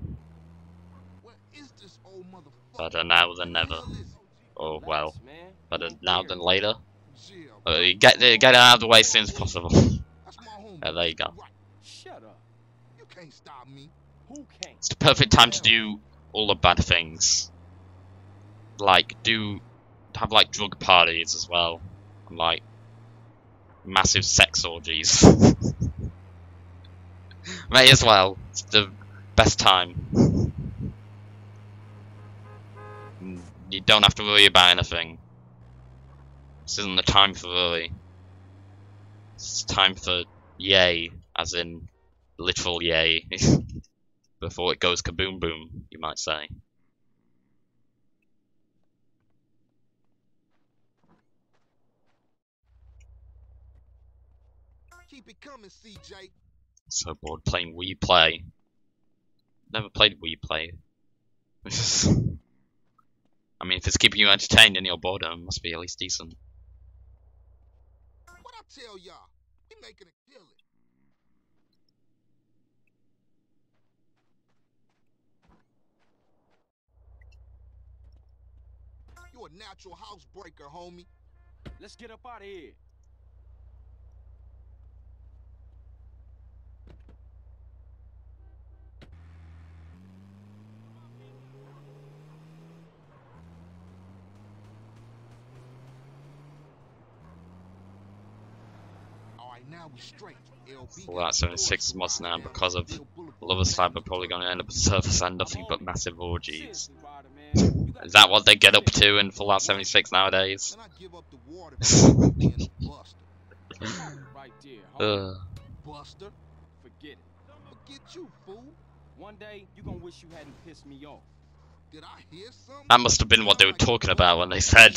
Better now than never. Oh well, better now than later. Uh, get get it out of the way as soon as possible. Yeah, there you go. Shut up. You can't stop me. It's the perfect time to do all the bad things. Like, do have like drug parties as well, and like massive sex orgies. May as well. It's the best time. You don't have to worry about anything. This isn't the time for worry. It's time for yay, as in literal yay. before it goes kaboom boom, you might say. Keep it coming, CJ. So bored playing Wii Play. Never played Wii Play. I mean, if it's keeping you entertained in your boredom, it must be at least decent. What I tell y'all? We making a killing. You a natural housebreaker, homie. Let's get up out of here. All right, now we straight. LB Well, that 76 is must now because of Lover's Lab are probably going to end up with surface and nothing but massive orgies. Seriously, Ryder, man. You gotta Is that what they get up to in Fallout 76 nowadays? And I give up the water for being a buster. right there, homie. Ugh. Buster? Forget it. Forget you, fool. One day, you gonna wish you hadn't pissed me off. Did I hear something? That must have been what they were talking about when they said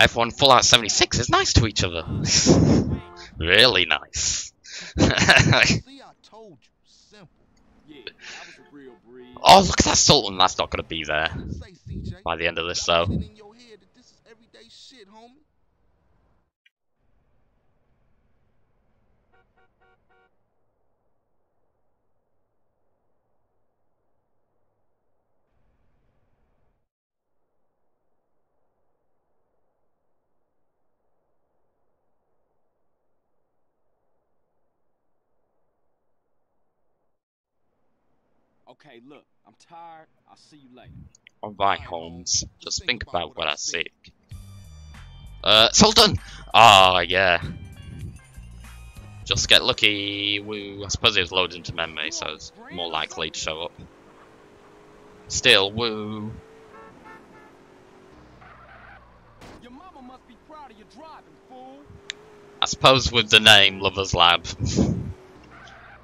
everyone in Fallout 76 is nice to each other. really nice. See, I told you. Simple. Yeah, oh, look at that Sultan. That's not going to be there by the end of this, though. get it in your head that this is everyday shit, homie. Okay, look, I'm tired. I'll see you later. Alright, Holmes. Just think about what I said. Uh, Sultan! Ah, yeah. Just get lucky. Woo. I suppose it was loaded into memory, so it's more likely to show up. Still, woo. Your mama must be proud of your driving, fool. I suppose with the name Lover's Lab,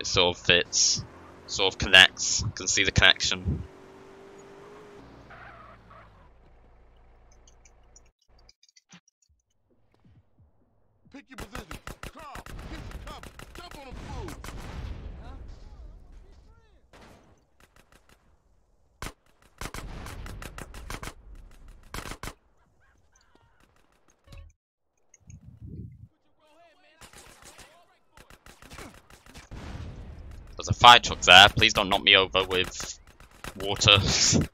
it sort of fits, sort of connects. Can see the connection. Pick your position. Carl, get some cover. Jump on them fools. There's a fire truck there. Please don't knock me over with water. Behind us,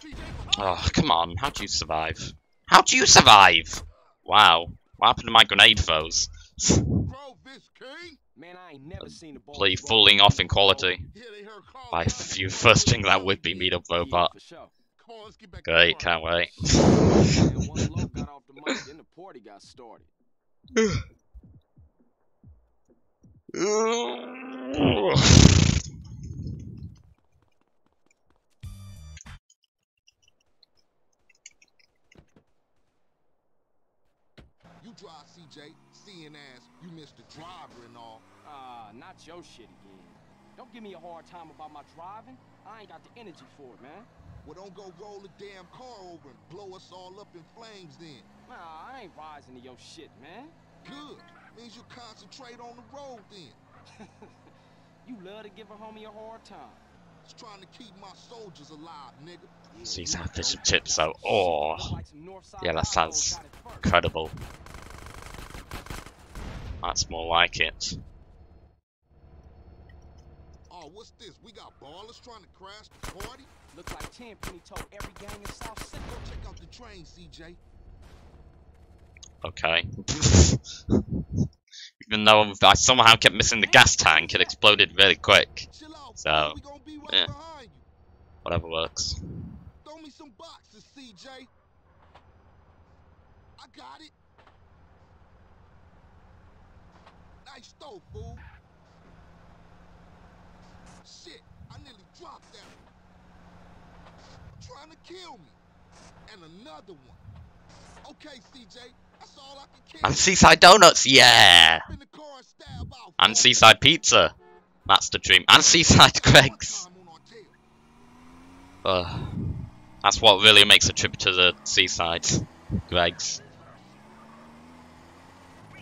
CJ. Behind oh, come on. How do you survive? How do you survive? Wow. What happened to my grenade foes? Grove this king. Man, I ain't never seen a ball. Play falling off in quality. Oh, yeah, they. By down you there. firsting that would-be meet-up robot. For sure. Come on, let's get back to Great, can't wait. You drive, CJ. Seeing as you missed the driver and all. Ah, not your shit again. Don't give me a hard time about my driving. I ain't got the energy for it, man. Well, don't go roll the damn car over and blow us all up in flames then. Nah, I ain't rising to your shit, man. Good. Means you concentrate on the road then. You love to give a homie a hard time. Just trying to keep my soldiers alive, nigga. These have fish and chips though. Oh, Look like some Northside Yeah, that sounds Road got it first. incredible. That's more like it. Oh, what's this? We got Ballas trying to crash the party? Look like Tenpenny told every gang in South Central. Go check out the train, CJ. Okay. Even though I somehow kept missing the gas tank, it exploded really quick. So, fool. we gonna be right yeah. Whatever works. Throw me some boxes, CJ. I got it. Nice throw, fool. Shit, I nearly dropped that one. Trying to kill me. And another one. Okay, CJ, And Seaside Donuts, yeah! And. Seaside Pizza. That's the dream. And Seaside Greggs. Ugh. That's what really makes a trip to the seaside. Greggs.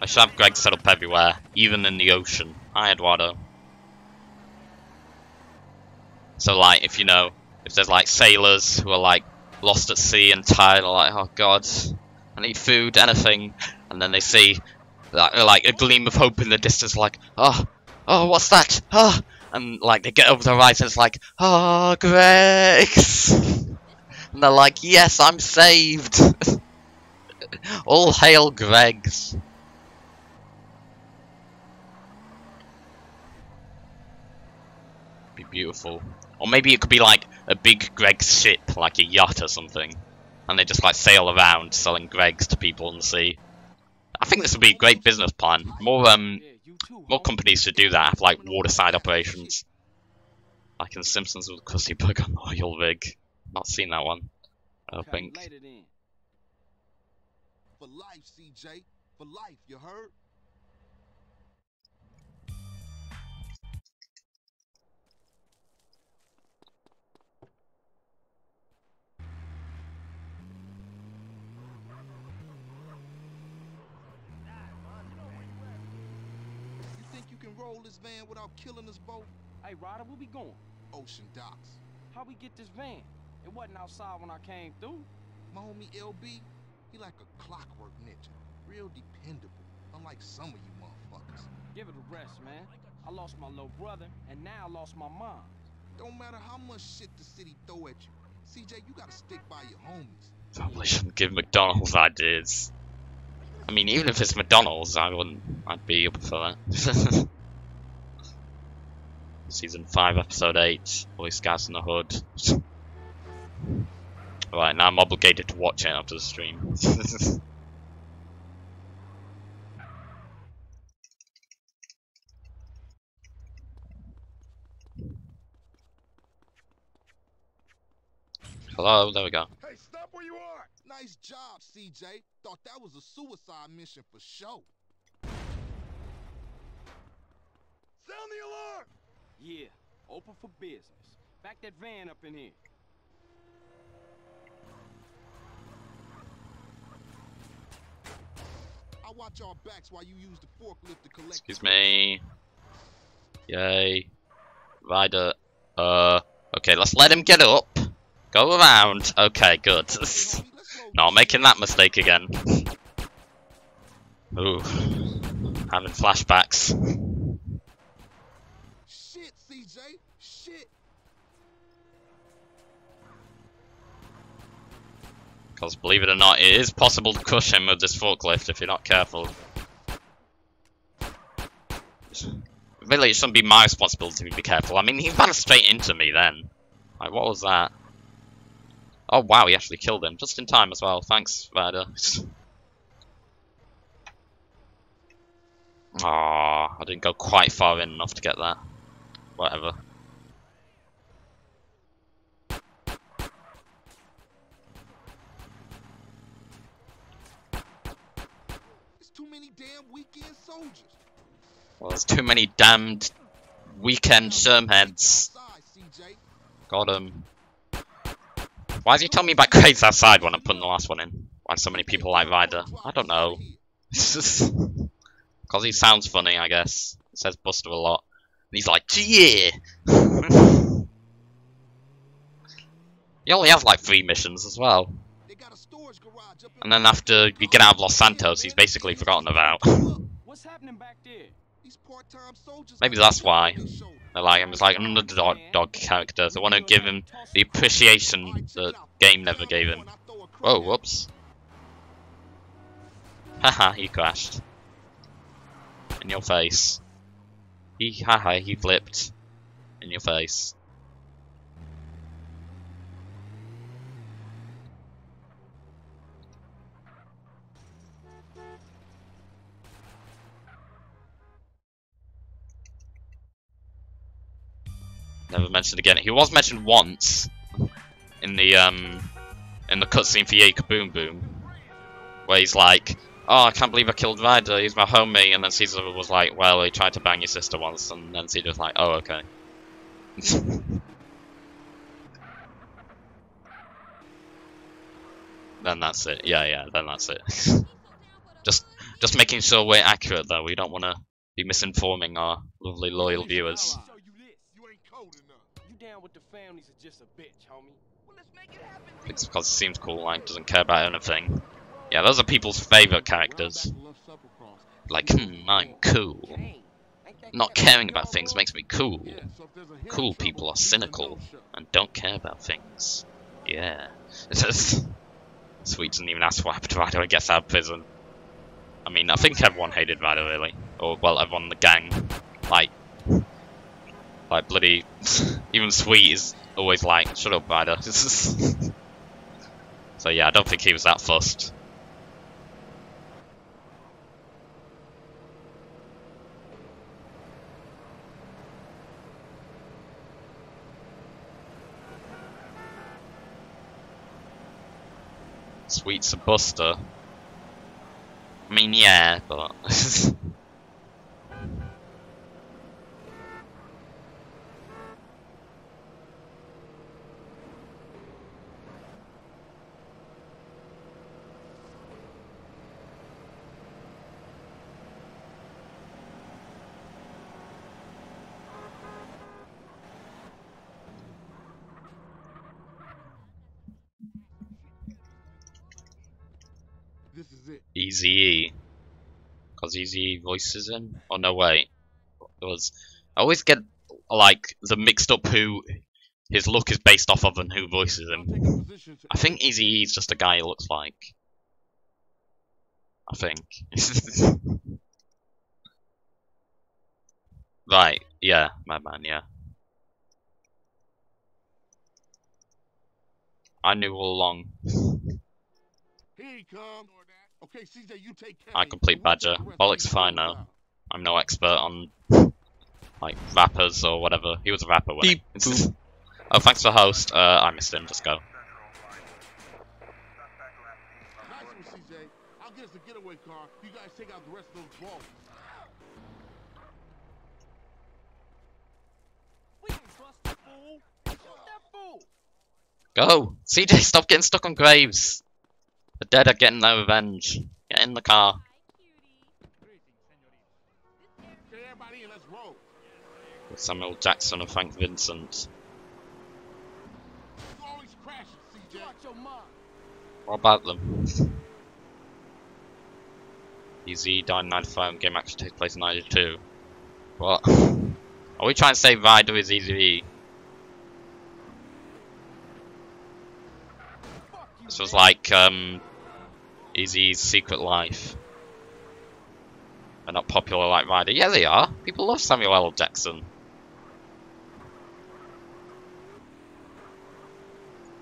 I should have Greg set up everywhere, even in the ocean. Hi, Eduardo. So, like, if you know, if there's like sailors who are like lost at sea and tired, like, oh god, I need food, anything, and then they see like, like a gleam of hope in the distance, like, oh, oh, what's that? Oh, and like they get over the horizon, it's like, oh, Greggs, and they're like, yes, I'm saved. All hail Greggs. Be beautiful. Or maybe it could be like a big Greggs ship, like a yacht or something. And they just like sail around selling Greggs to people in the sea. I think this would be a great business plan. More um Yeah, you too, more companies should do that, have like waterside operations. Like in Simpsons with Krusty Bug on oil rig. Not seen that one. I don't think. For life, CJ. For life, you heard? Roll this van without killing us both? Hey, Ryder, where we going? Ocean docks. How we get this van? It wasn't outside when I came through. My homie LB, he like a clockwork ninja. Real dependable. Unlike some of you motherfuckers. Give it a rest, man. I lost my little brother, and now I lost my mom. Don't matter how much shit the city throw at you. CJ, you gotta stick by your homies. Probably shouldn't give McDonald's ideas. I mean, even if it's McDonald's, I wouldn't. I'd be up for that. Season 5, Episode 8, Boy Scouts in the Hood. Right, now I'm obligated to watch it after the stream. Hello, there we go. Hey, stop where you are! Nice job, CJ. Thought that was a suicide mission for sure. Sound the alarm! Yeah, open for business. Back that van up in here. I watch our backs while you use the forklift to collect. Excuse me. Yay. Ryder. Uh. Okay, let's let him get up. Go around. Okay, good. Not making that mistake again. Ooh. Having flashbacks. Because believe it or not, it is possible to crush him with this forklift if you're not careful. Really, it shouldn't be my responsibility to be careful. I mean, he ran straight into me then. Like, what was that? Oh wow, he actually killed him. Just in time as well. Thanks, Ryder. Aww, I didn't go quite far in enough to get that. Whatever. Well, there's too many damned weekend shermheads. Got him. Why is he telling me about crates outside when I'm putting the last one in? Why so many people like Ryder? I don't know. Because he sounds funny, I guess. He says Buster a lot. And he's like, yeah! he only has like three missions as well. And then after you get out of Los Santos, he's basically forgotten about. What's happening back there? These part-time soldiers Maybe that's a chip why. on their shoulder. They like him as like an underdog dog character. So I want to give him the appreciation Alright, check the game never gave him. When I throw a Whoa, whoops. Haha, he crashed. In your face. He, haha, he flipped. In your face. Never mentioned again. He was mentioned once in the um in the cutscene for Yay Boom Boom, where he's like, "Oh, I can't believe I killed Ryder. He's my homie." And then Cesar was like, "Well, he tried to bang your sister once." And then Cesar was like, "Oh, okay." then that's it. Yeah, yeah. Then that's it. just, just making sure we're accurate, though. We don't want to be misinforming our lovely loyal viewers. With the families are just a bitch, homie. Well, happen. It's because it seems cool, like doesn't care about anything. Yeah, those are people's favorite characters. Like, hmm, I'm cool. Not caring about things makes me cool. Cool people are cynical and don't care about things. Yeah. Sweet doesn't even ask what happened to when he gets out of prison. I mean, I think everyone hated Ryder, really. Or, well, everyone in the gang. Like, like bloody... even Sweet is always like, shut up, Ryder. so yeah, I don't think he was that fussed. Sweet's a buster. I mean, yeah, but... Eazy-E. Because Eazy-E voices him? Oh, no, wait. It was. I always get, like, the mixed up who his look is based off of and who voices him. I think Easy is just a guy he looks like. I think. right, yeah, my man. yeah. I knew all along. He. Okay, CJ, you take care. I complete Badger. Bollock's fine now. I'm no expert on like rappers or whatever. He was a rapper when Beep, he... Oh, thanks for host. Uh, I missed him. Just go. Nice CJ. I'll get us a getaway car. You guys take out the rest of those balls. We ain't busted, fool. Shoot that fool. Go! CJ, stop getting stuck on graves! The dead are getting their revenge. Get in the car. With Samuel Jackson and Frank Vincent. What about them? Easy in 95 and game actually takes place in 92. What? Are we trying to say Ryder is easy? This was like um, Easy's Secret Life. They're not popular like Ryder. Yeah, they are. People love Samuel L. Jackson.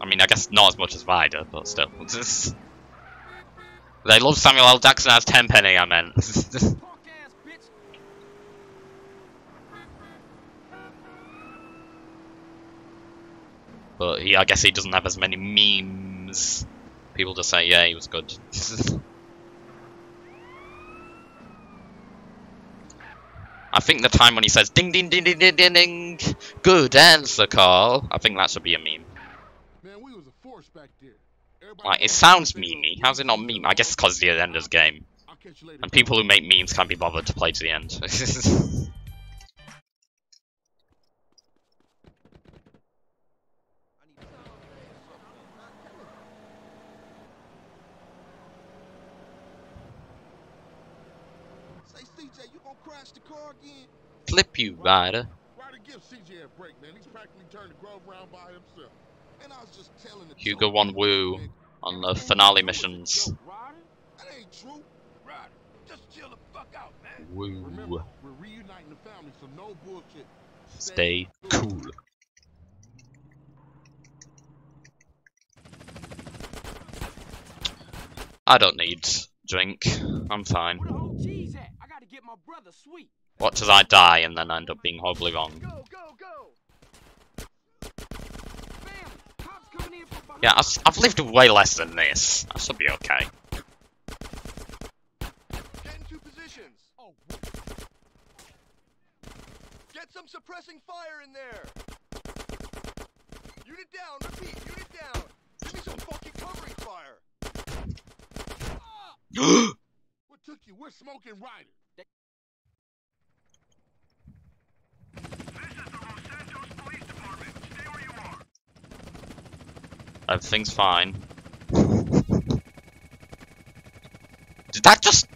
I mean, I guess not as much as Ryder, but still. they love Samuel L. Jackson as Tenpenny, I meant. But he, I guess he doesn't have as many memes. People just say, yeah, he was good. I think the time when he says ding ding ding ding ding ding ding, good answer, Carl. I think that should be a meme. Man, we was a force back there. Everybody Like, it sounds memey. How's it not meme? I guess it's because the Ender's game. I'll catch you later. And people who make memes can't be bothered to play to the end. Say, CJ, you gonna crash the car again? Flip you, Ryder. Ryder, give CJ a break, man. He's practically turned the Grove around by himself. And I was just telling the Hugo won Woo on the finale missions. That ain't true. Ryder, just chill the fuck out, man. Remember, Woo. we're reuniting the family, so no bullshit. Stay cool. I don't need drink. I'm fine. Where the whole cheese at? I gotta get my brother sweet. Watch as I die and then end up being horribly wrong. Go, go, go. Yeah, I've, I've lived way less than this. I should be okay. Get into positions. Oh, Get some suppressing fire in there. Unit down, repeat, unit down. Give me some fucking covering fire. What took you? We're smoking Ryder. Everything's fine. Did that just...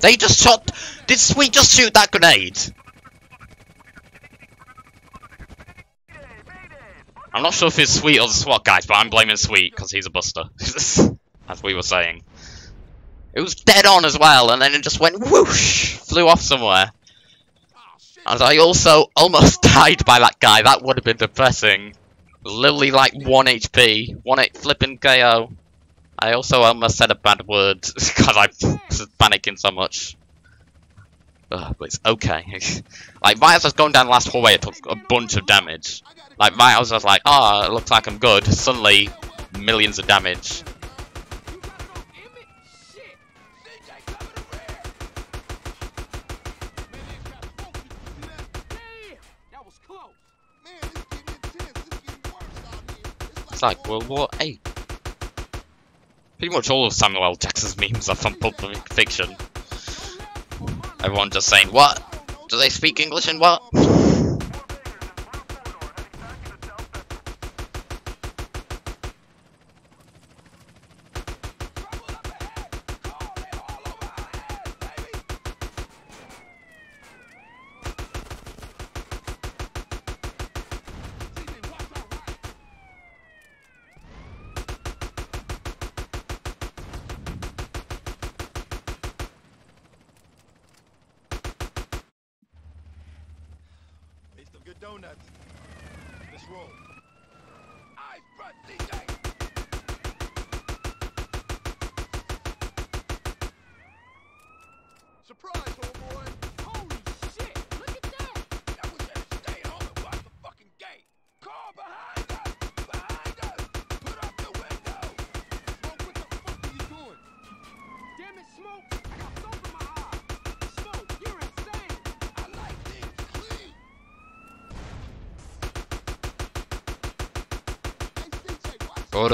They just shot... Did Sweet just shoot that grenade? I'm not sure if it's Sweet or the SWAT guys, but I'm blaming Sweet because he's a buster. As we were saying. It was dead on as well, and then it just went whoosh! Flew off somewhere. And I also almost died by that guy. That would have been depressing. Literally like 1 HP. 1 8 flipping KO. I also almost said a bad word because I'm panicking so much. Ugh, but it's okay. like, as I was going down the last hallway, it took a bunch of damage. Like, as I was like, oh, it looks like I'm good. Suddenly, millions of damage. It's like World War 8. Pretty much all of Samuel L. Jackson's memes are from Pulp Fiction. Everyone just saying, what? Do they speak English and what?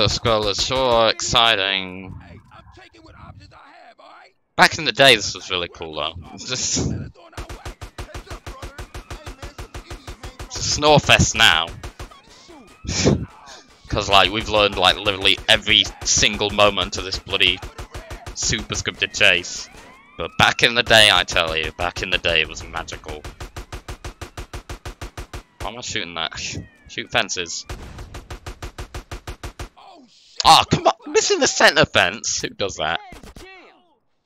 Auto scroll is so exciting. Hey, I'm taking what options I have, alright? Back in the day, this was really cool though. It's just Let us on our way. Heads up, brother. Hey, man, some idiot hanging it's a snore fest now. Because, like, we've learned, like, literally every single moment of this bloody super scripted chase. But back in the day, I tell you, back in the day, it was magical. Why am I shooting that? Shoot fences. Oh, shit. Come on! Missing the center fence? Who does that? Heads jam!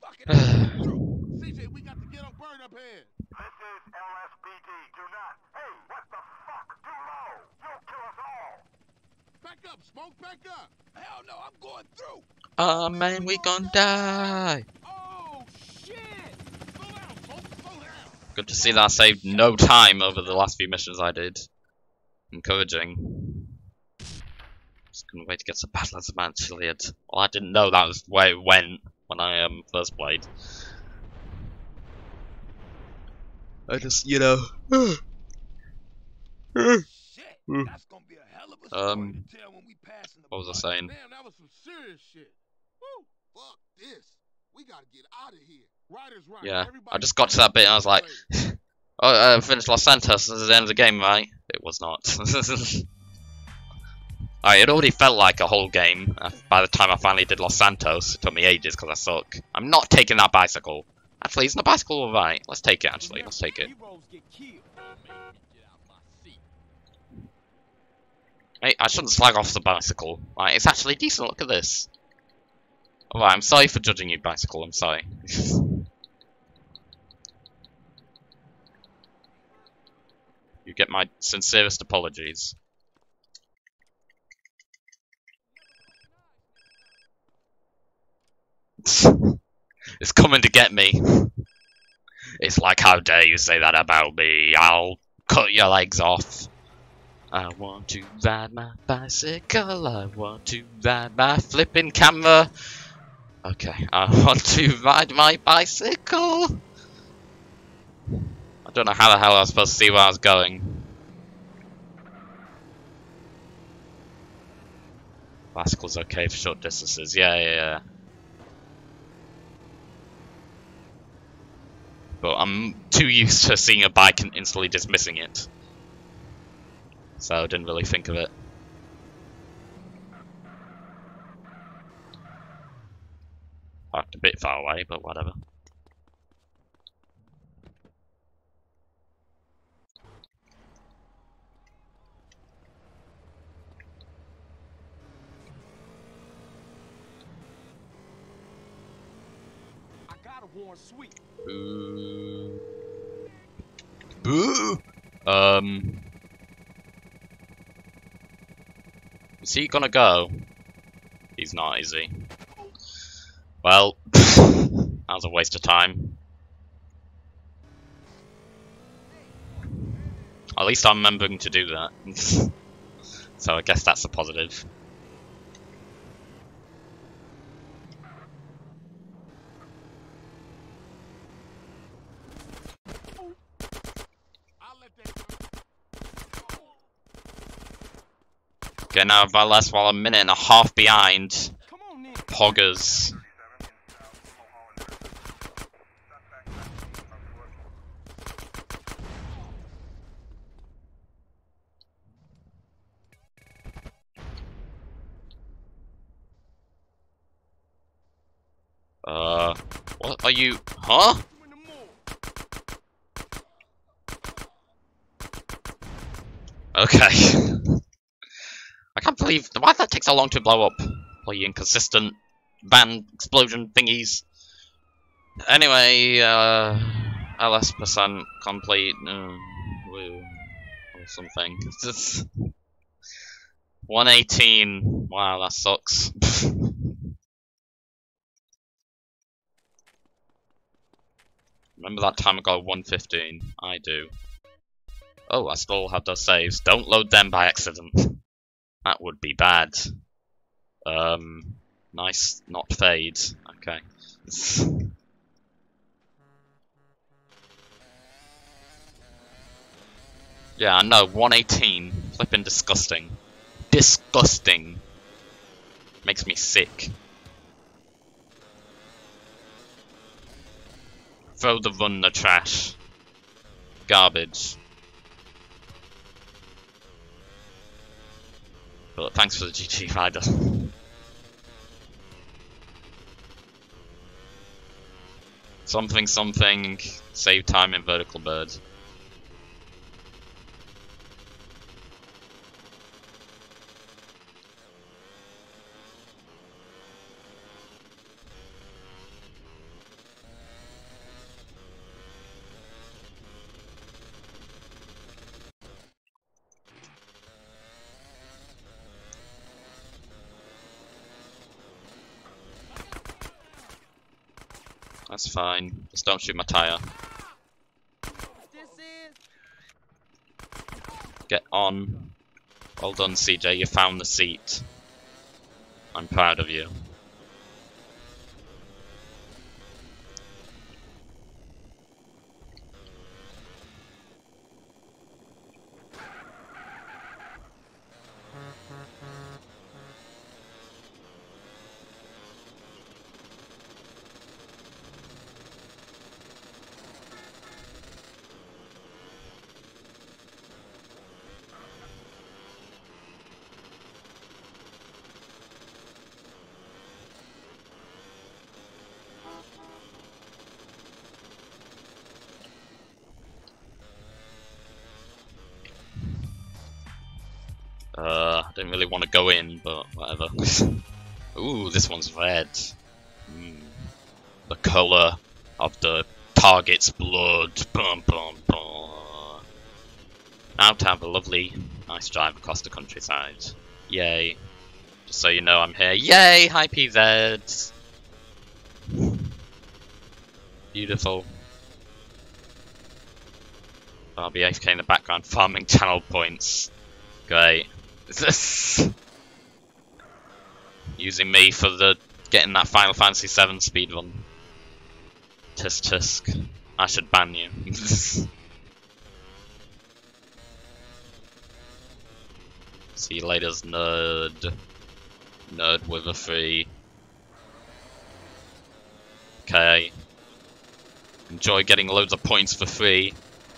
Fucking hell. CJ, we got to get on burn up here. This is LSPD. Do not. Hey, what the fuck? Too low. You'll kill us all. Back up, Smoke, back up. Hell no, I'm going through. Oh man, we gonna die! Oh, shit! Slow down, Smoke, slow down. Good to see that I saved no time over the last few missions I did. Encouraging. Just couldn't wait to get to Badlands of Mount Chiliad. Well, I didn't know that was where it went when I um, first played. I just, you know. Shit. That's gonna be a hell of a story Um, to tell when we pass in the what was I saying? Damn, that was some serious shit. Woo. Fuck this. We got to get out of here. Ryder's right. Yeah, I just got to that bit and I was like, oh, uh, finished Los Santos, this is the end of the game, right? It was not. It already felt like a whole game uh, by the time I finally did Los Santos. It took me ages because I suck. I'm not taking that bicycle. Actually, isn't the bicycle alright? Let's take it, actually. Let's take it. Hey, I shouldn't slag off the bicycle. Right, it's actually decent. Look at this. Alright, I'm sorry for judging you, bicycle. I'm sorry. you get my sincerest apologies. it's coming to get me. It's like, how dare you say that about me? I'll cut your legs off. I want to ride my bicycle. I want to ride my flipping camera. Okay, I want to ride my bicycle. I don't know how the hell I was supposed to see where I was going. Bicycle's okay for short distances. Yeah, yeah, yeah. But I'm too used to seeing a bike and instantly dismissing it. So I didn't really think of it. Parked a bit far away, but whatever. Sweet. Boo. Boo. Um. Is he gonna go? He's not, is he? Well, that was a waste of time. At least I'm remembering to do that. so I guess that's a positive. Getting out of Valles while a minute and a half behind. Come on, then. Poggers. Uh, what are you? Huh? You in the mood. Okay. Believe why that takes so long to blow up. Bloody inconsistent van explosion thingies. Anyway, uh, LS percent complete, uh, or something. It's just- 118. Wow, that sucks. Remember that time I got 115? I do. Oh, I still have those saves. Don't load them by accident. That would be bad. Um, nice, not fade. Okay. yeah, I know, 118. Flipping disgusting. Disgusting. Makes me sick. Throw the run the trash. Garbage. But thanks for the GT rider. something something save time in vertical bird. That's fine. Just don't shoot my tire. Get on. Well done, CJ. You found the seat. I'm proud of you. Ooh, this one's red. Mm. The color of the target's blood. Bum, bum, bum. Now to have a lovely, nice drive across the countryside. Yay. Just so you know I'm here. Yay! Hi PZ! Beautiful. I'll be AFK in the background farming channel points. Great. Using me for the getting that Final Fantasy VII speedrun. Tisk tisk. I should ban you. See you later, nerd. Nerd with a free. Okay. Enjoy getting loads of points for free.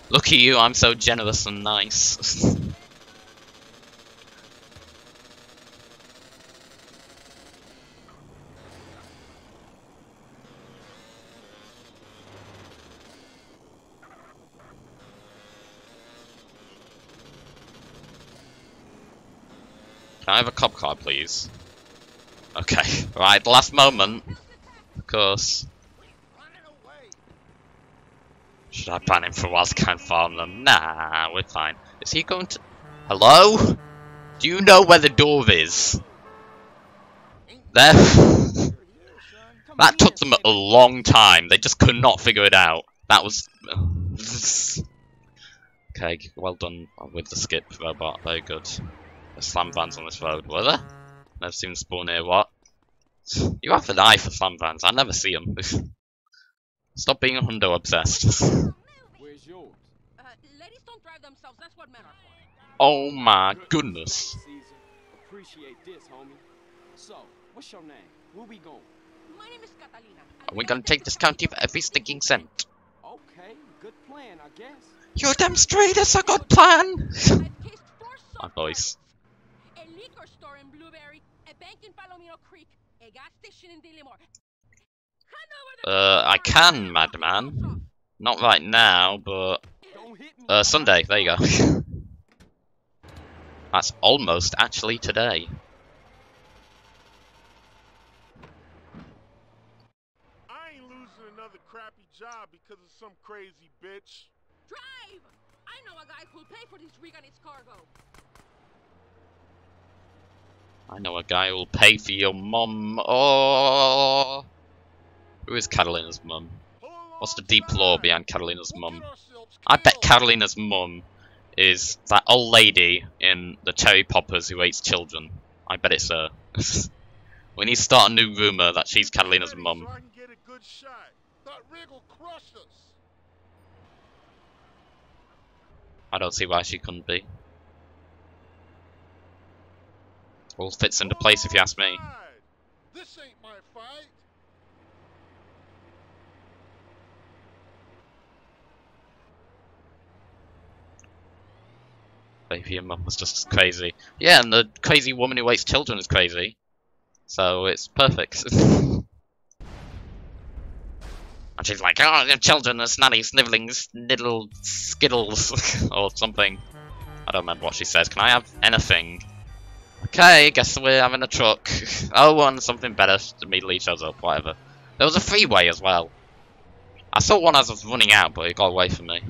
Look at you, I'm so generous and nice. have a cop car, please? Okay, right, last moment. Of course. Should I ban him for whilst I can't farm them? Nah, we're fine. Is he going to... Hello? Do you know where the door is? There. that took them a long time. They just could not figure it out. That was... okay, well done with the skip, robot. Very good. There's slam vans on this road, were there? Never seen them spawn here, what? You have an eye for slam vans, I never see them. Stop being a hundo obsessed. Where's yours? Uh, ladies don't drive themselves, that's what men are for. oh my goodness. Appreciate this, homie. So, what's your name? Where we going? My name is Catalina. Are we're gonna take this county for every stinking cent? Okay, good plan, I guess. You damn straight, it's a good plan! I've cased My soft voice. A liquor store in Blueberry, a bank in Palomino Creek, a gas station in Dillimore. I know the Uh, I can, madman. Not right now, but... Don't hit me. Uh, Sunday, there you go. That's almost actually today. I ain't losing another crappy job because of some crazy bitch. Drive! I know a guy who'll pay for this rig and its cargo. I know a guy who'll pay for your mum. Oh, who is Catalina's mum? What's the deep lore behind Catalina's mum? I bet Catalina's mum is that old lady in the Cherry Poppers who hates children. I bet it's her. we need to start a new rumor that she's Catalina's mum. I don't see why she couldn't be. All fits into place if you ask me. This ain't my fight. Baby, your mum was just crazy. Yeah, and the crazy woman who hates children is crazy. So it's perfect. and she's like, oh, the children are snotty, sniveling, sniddle, skittles, or something. I don't remember what she says. Can I have anything? Okay, guess we're having a truck. Oh, and something better immediately shows up, whatever. There was a freeway as well. I saw one as I was running out, but it got away from me.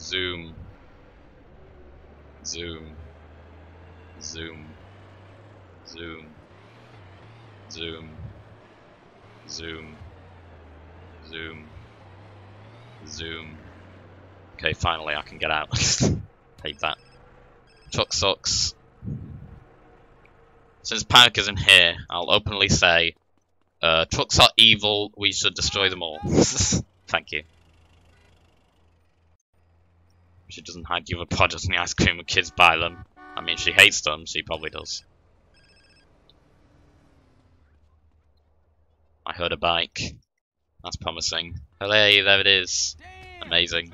Zoom. Zoom. Zoom. Zoom. Zoom. Zoom. Zoom. Zoom. Okay, finally I can get out. Hate that. Truck sucks. Since Panic isn't here, I'll openly say, uh, trucks are evil, we should destroy them all. Thank you. She doesn't hide the other products in the ice cream when kids buy them. I mean, she hates them, she probably does. I heard a bike. That's promising. Oh, Hooray, there it is. Amazing.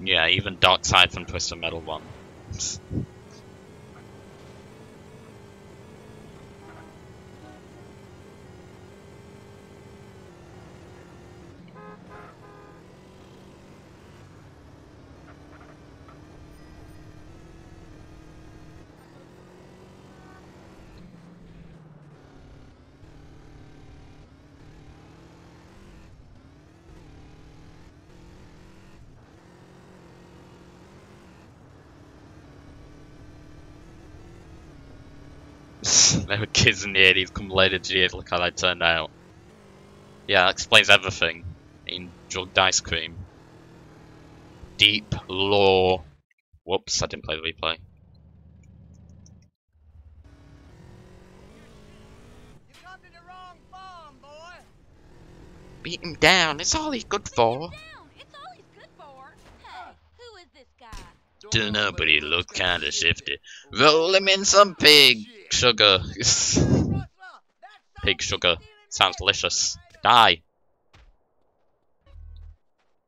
Yeah, even Darkside from Twisted Metal 1. they were kids in the 80s, come later, geez, look how they turned out. Yeah, that explains everything in drugged ice cream. Deep lore. Whoops, I didn't play the replay. You come to the wrong farm, boy. Beat him down, it's all he's good for. Down. It's all he's good for. Who is this guy? Dunno, but he looked kinda shifty. Roll him in some pig sugar. pig sugar. Sounds delicious. Die.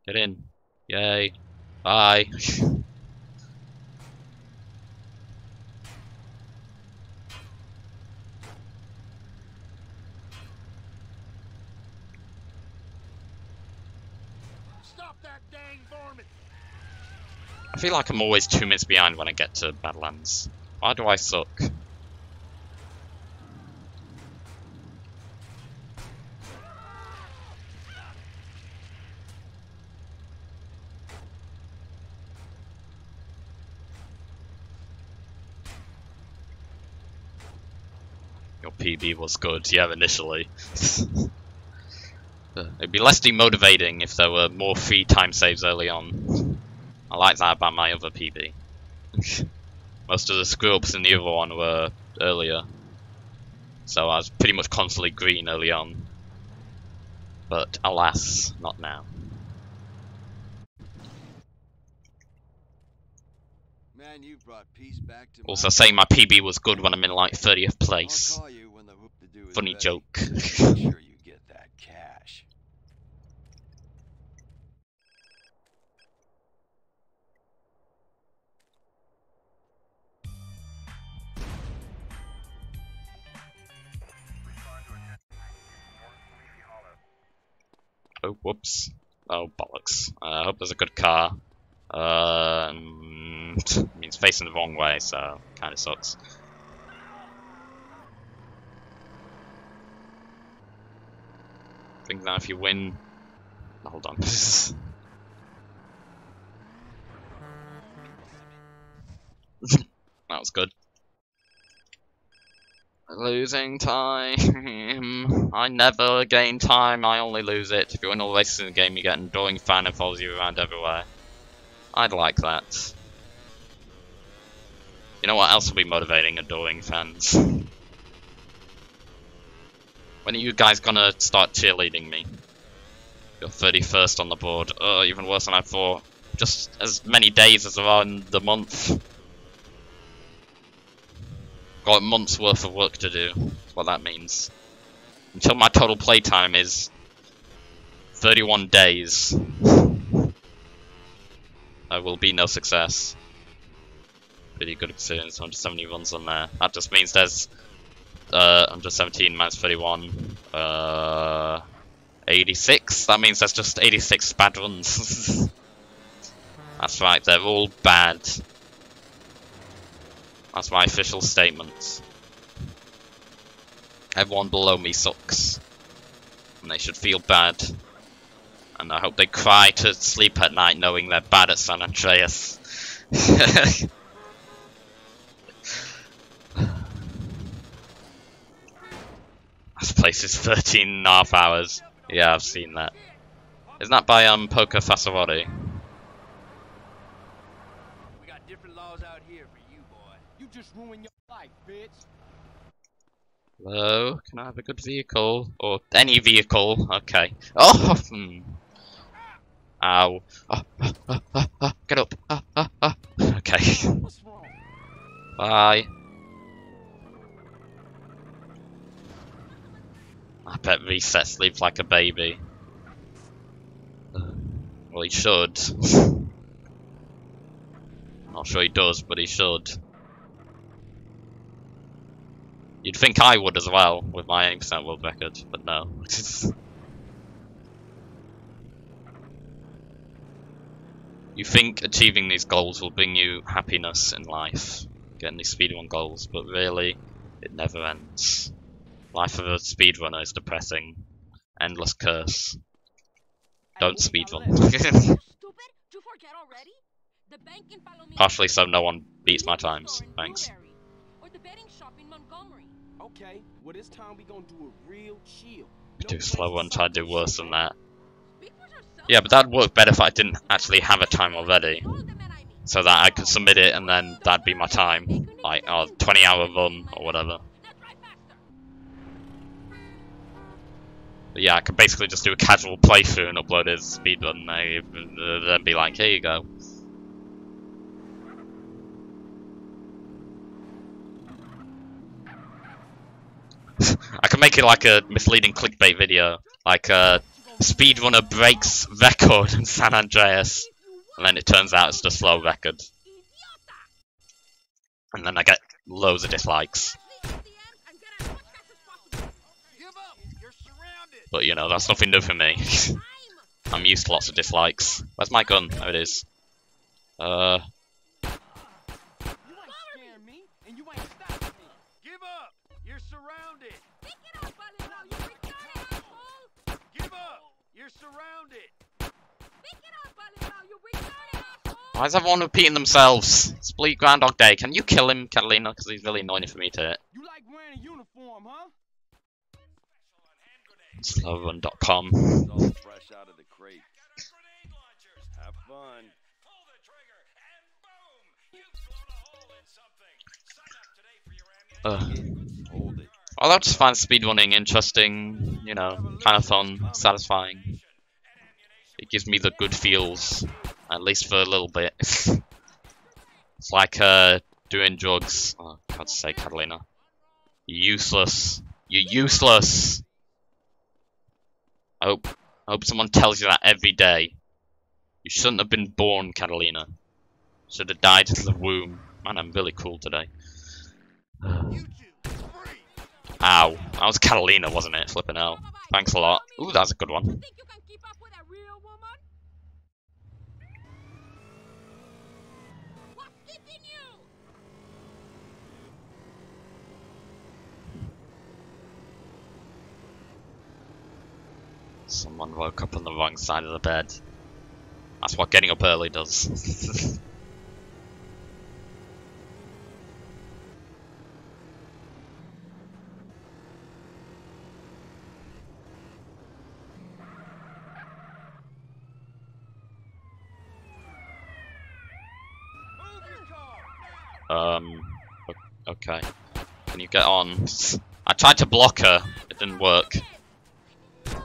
Get in. Yay. Bye. Stop that dang varmint. I feel like I'm always two minutes behind when I get to Badlands. Why do I suck? Your PB was good, yeah, initially. It'd be less demotivating if there were more free time saves early on. I like that about my other PB. Most of the screw ups in the other one were earlier. So I was pretty much constantly green early on. But alas, not now. Man, you brought peace back to Also saying my PB was good when I'm in like 30th I'll place. call you when the whoop-de-doo is Funny ready. joke. Make sure you get that cash. Oh, whoops. Oh, bollocks. Uh, I hope there's a good car. Um, means facing the wrong way, so kind of sucks. Think that if you win, hold on. that was good. Losing time. I never gain time. I only lose it. If you win all the races in the game, you get an adoring fan who follows you around everywhere. I'd like that. You know what else will be motivating? Adoring fans. When are you guys gonna start cheerleading me? You're 31st on the board. Oh, even worse than I thought. Just as many days as there are in the month. Got a month's worth of work to do. That's what that means. Until my total playtime is 31 days. There will be no success. Pretty good experience, 170 runs on there. That just means there's uh, 117 minus 31, uh, 86. That means there's just 86 bad runs. That's right, they're all bad. That's my official statement. Everyone below me sucks. And they should feel bad. And I hope they cry to sleep at night knowing they're bad at San Andreas. this place is 13 and a half hours. Yeah, I've seen that. Isn't that by um Poker Fasawari? We got different laws out here for you, boy. You just ruined your life, bitch. Hello, can I have a good vehicle? Or any vehicle? Okay. Oh! Hmm. Ow. Ah, ah, ah, get up. Okay. Bye. I bet Reset sleeps like a baby. Well, he should. Not sure he does, but he should. You'd think I would as well, with my 80% world record, but no. you think achieving these goals will bring you happiness in life, getting these speedrun goals, but really, it never ends. Life of a speedrunner is depressing. Endless curse. Don't Hey, what speedrun. about You stupid? You forget already? The bank in Palomino Partially so no one beats my times. in Thanks. Blueberry, Or the betting shop in Montgomery. Okay, well this time we gonna do a real chill. Do slow one, try to do worse than that. Speak for yourself. Yeah, but that'd work better if I didn't actually have a time already. All the men I meet. So that I could submit it and then that'd be my time. Like, a uh, 20 hour run or whatever. But yeah, I can basically just do a casual playthrough and upload it as speedrun and uh, then be like, here you go. I can make it like a misleading clickbait video, like uh, speedrunner breaks record in San Andreas, and then it turns out it's just slow record, and then I get loads of dislikes. But you know, that's nothing new for me. I'm used to lots of dislikes. Where's my gun? There it is. Uh, why is everyone repeating themselves? Split Groundhog Day. Can you kill him, Catalina? Because he's really annoying for me to hit. You like wearing a uniform, huh? It's fresh out of the crate. Have fun. Ugh. Hold it. Well, I just find speedrunning interesting, you know, kind of fun, satisfying. It gives me the good feels, at least for a little bit. it's like uh, doing drugs. Oh, God's sake, Catalina. You're useless. You're useless! I hope, I hope someone tells you that every day. You shouldn't have been born, Catalina. Should have died in the womb. Man, I'm really cool today. Ow. That was Catalina, wasn't it? Flipping hell. Thanks a lot. Ooh, that's a good one. think you can keep up with a real woman? Someone woke up on the wrong side of the bed. That's what getting up early does. Um, okay. Can you get on? I tried to block her. It didn't work. Carl,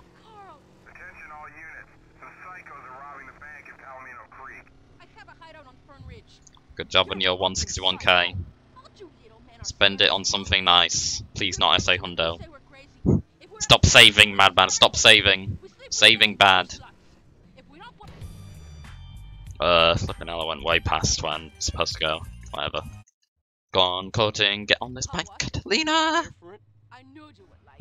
Attention all units. Some psychos are robbing the bank in Palomino Creek. I have a hideout on Fern Ridge. Good job on your 161k. All you little men are Spend it on something nice. Please not SA Hundo. Stop saving, madman. Stop saving. Saving bad. Uh, flipping hell, I went way past where I'm supposed to go. Whatever. Gone courting. Get on this bike. Catalina.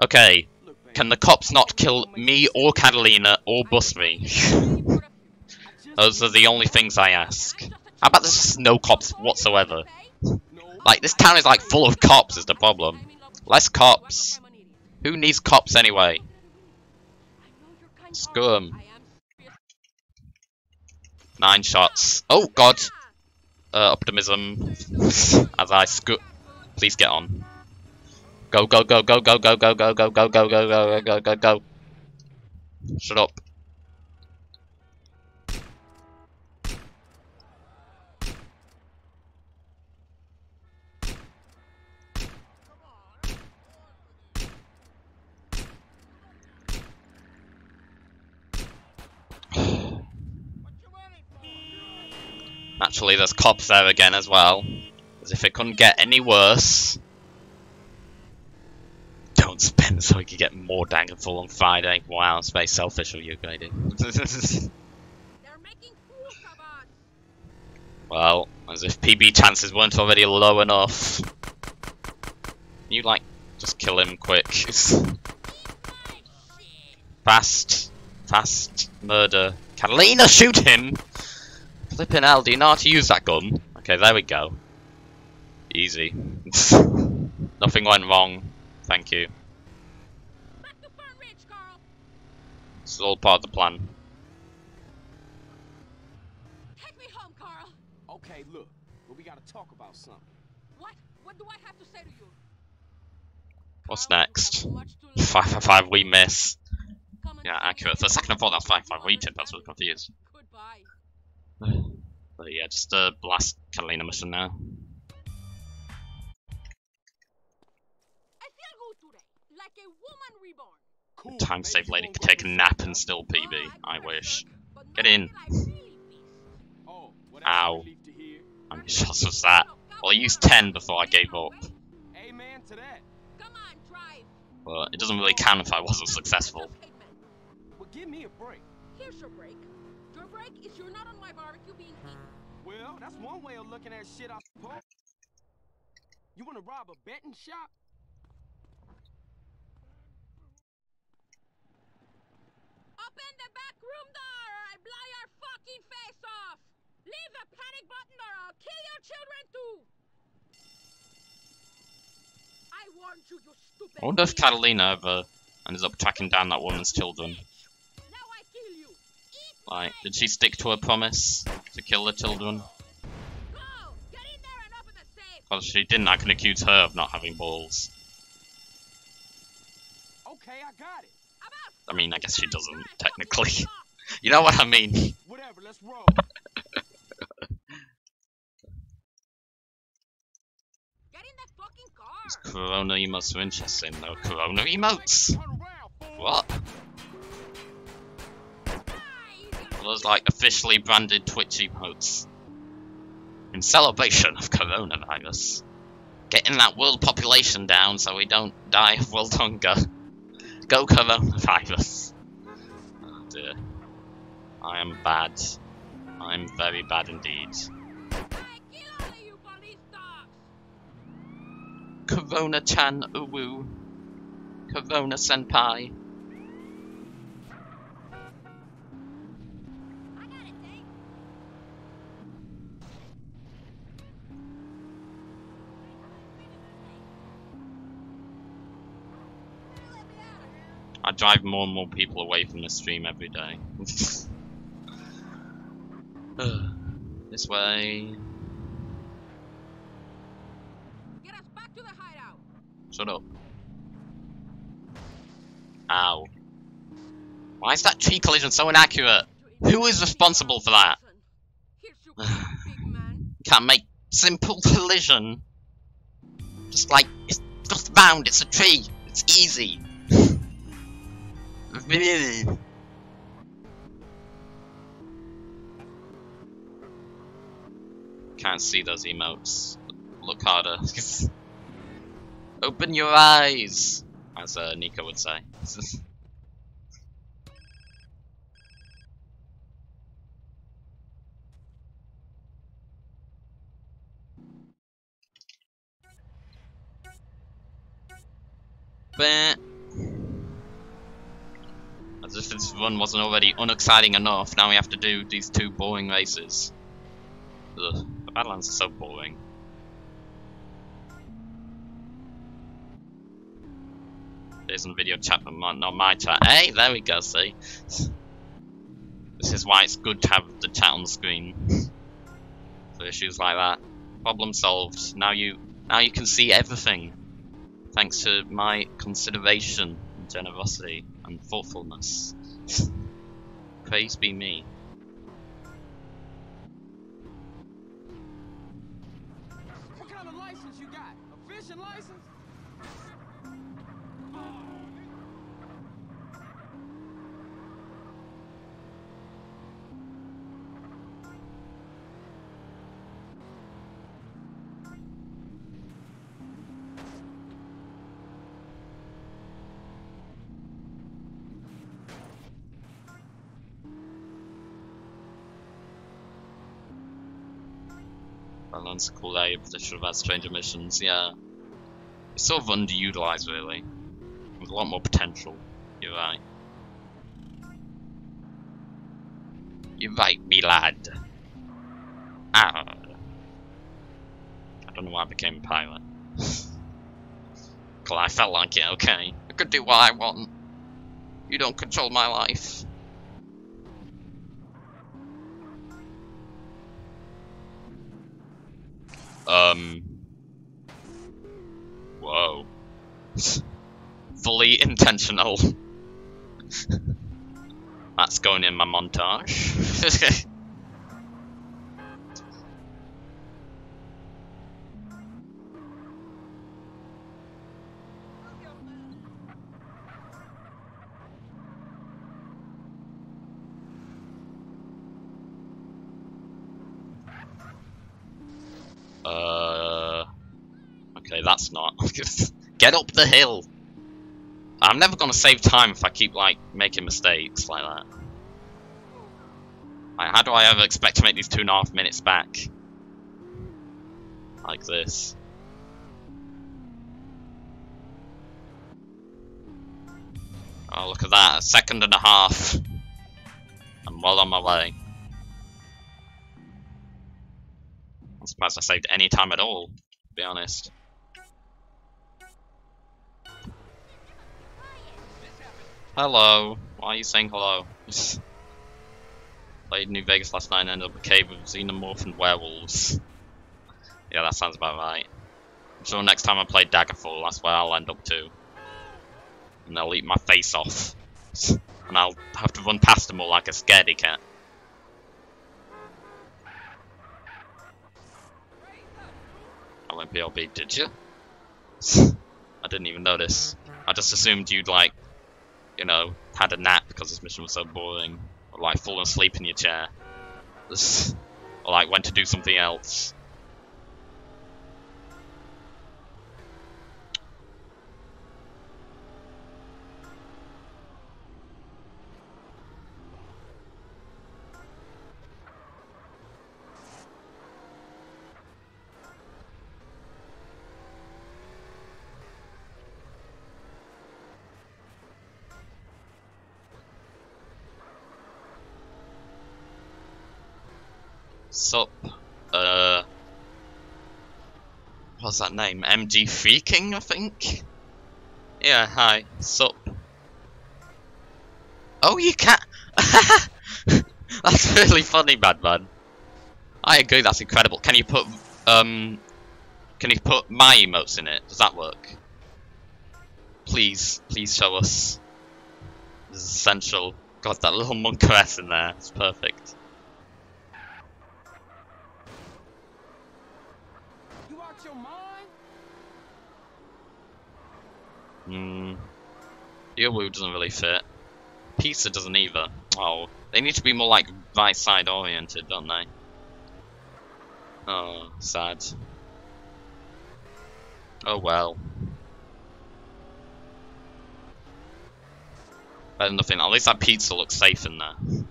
Okay. Can the cops not kill me or Catalina or bust me? Those are the only things I ask. How about there's no cops whatsoever? Like, this town is like full of cops is the problem. Less cops. Who needs cops anyway? 'em. Nine shots. Oh god. Uh, optimism. As I scoot. Please get on. Go, go, go, go, go, go, go, go, go, go, go, go, go, go, go, go, go. Shut up. Naturally, there's cops there again as well. As if it couldn't get any worse. Don't spend so we could get more Daggerfall on Friday. Wow, it's very selfish of you, Grady. They're making fools of us. well, as if PB chances weren't already low enough. You, like, just kill him quick. fast. Fast murder. Catalina, shoot him! Flipping hell, do you know how to use that gun? Okay, there we go. Easy. Nothing went wrong. Thank you. Back to Fern Ridge, This is all part of the plan. Take me home, Carl. Okay, look, but we gotta talk about something. What? What do I have to say to you? What's Carl, you have next? much to learn. 5 5 we miss. Yeah, accurate. at For a second I thought that was 5 5 we did, that's what confused. Goodbye. So yeah, just a blast Catalina mission now. Cool. Time save lady could take a nap and still PB. I wish. Get in. Ow. How many shots was that? Well, I used 10 before I gave up. But it doesn't really count if I wasn't successful. Well, give me a break. Here's your break. Your break is you're not on my barbecue being eaten. Well, that's one way of looking at shit, I suppose. You wanna rob a betting shop? Open the back room door or I blow your fucking face off! Leave the panic button or I'll kill your children too! I warned you, you stupid I wonder if. Catalina ever ends up tracking down that woman's children. Like, did she stick to her promise to kill the children? Go! Get in there and open the safe! Well, she didn't, I can accuse her of not having balls. Okay, I got it. I mean, I guess she doesn't, time, you're a technically. You know what I mean? Whatever, let's roll. Get in the fucking car! These Corona emotes are interesting though. Corona emotes? Turn around, fool. What? Those like officially branded Twitch emotes. In celebration of coronavirus. Getting that world population down so we don't die of world hunger. Go coronavirus. Oh dear. I am bad. I'm very bad indeed. Dogs! Corona-chan uwu. Corona senpai. I drive more and more people away from the stream every day. this way. Get us back to the hideout. Shut up. Ow. Why is that tree collision so inaccurate? Who is responsible for that? Here's your big man. Can't make simple collision. Just like, it's just round, it's a tree. It's easy. Can't see those emotes. Look harder. Open your eyes, as uh, Nico would say. but as if this run wasn't already unexciting enough, now we have to do these two boring races. Ugh, the Badlands are so boring. There's a video chat, but my- not my chat. Hey, there we go, see? This is why it's good to have the chat on the screen. For issues like that. Problem solved. Now you now you can see everything. Thanks to my consideration, and generosity, and thoughtfulness. Praise be me. A cool area, position of our stranger missions, yeah. It's sort of underutilized, really. With a lot more potential. You're right. You're right, me lad. Ah. I don't know why I became a pilot. I felt like it, okay. I could do what I want. You don't control my life. Um. Whoa. Fully intentional. That's going in my montage. the hill. I'm never gonna save time if I keep like making mistakes like that. Like, how do I ever expect to make these two and a half minutes back? Like this. Oh, look at that. A second and a half. I'm well on my way. I'm surprised I saved any time at all, to be honest. Hello. Why are you saying hello? Played New Vegas last night and ended up a cave with xenomorph and werewolves. Yeah, that sounds about right. Sure next time I play Daggerfall, that's where I'll end up too. And they'll eat my face off. And I'll have to run past them all like a scaredy cat. I went PLB, did you? I didn't even notice. I just assumed you'd like, you know, had a nap because this mission was so boring. Or like fallen asleep in your chair. or like went to do something else. Sup, uh, what's that name? MG Freaking, I think? Yeah, hi, sup. Oh, you can't. that's really funny, Madman. I agree. That's incredible. Can you put um? Can you put my emotes in it? Does that work? Please, please show us. This is essential. God, that little monkeress in there. It's perfect. You out your mind? Hmm. Earwoo doesn't really fit. Pizza doesn't either. Oh, they need to be more like right side oriented, don't they? Oh, sad. Oh well. Better nothing. At least that pizza looks safe in there.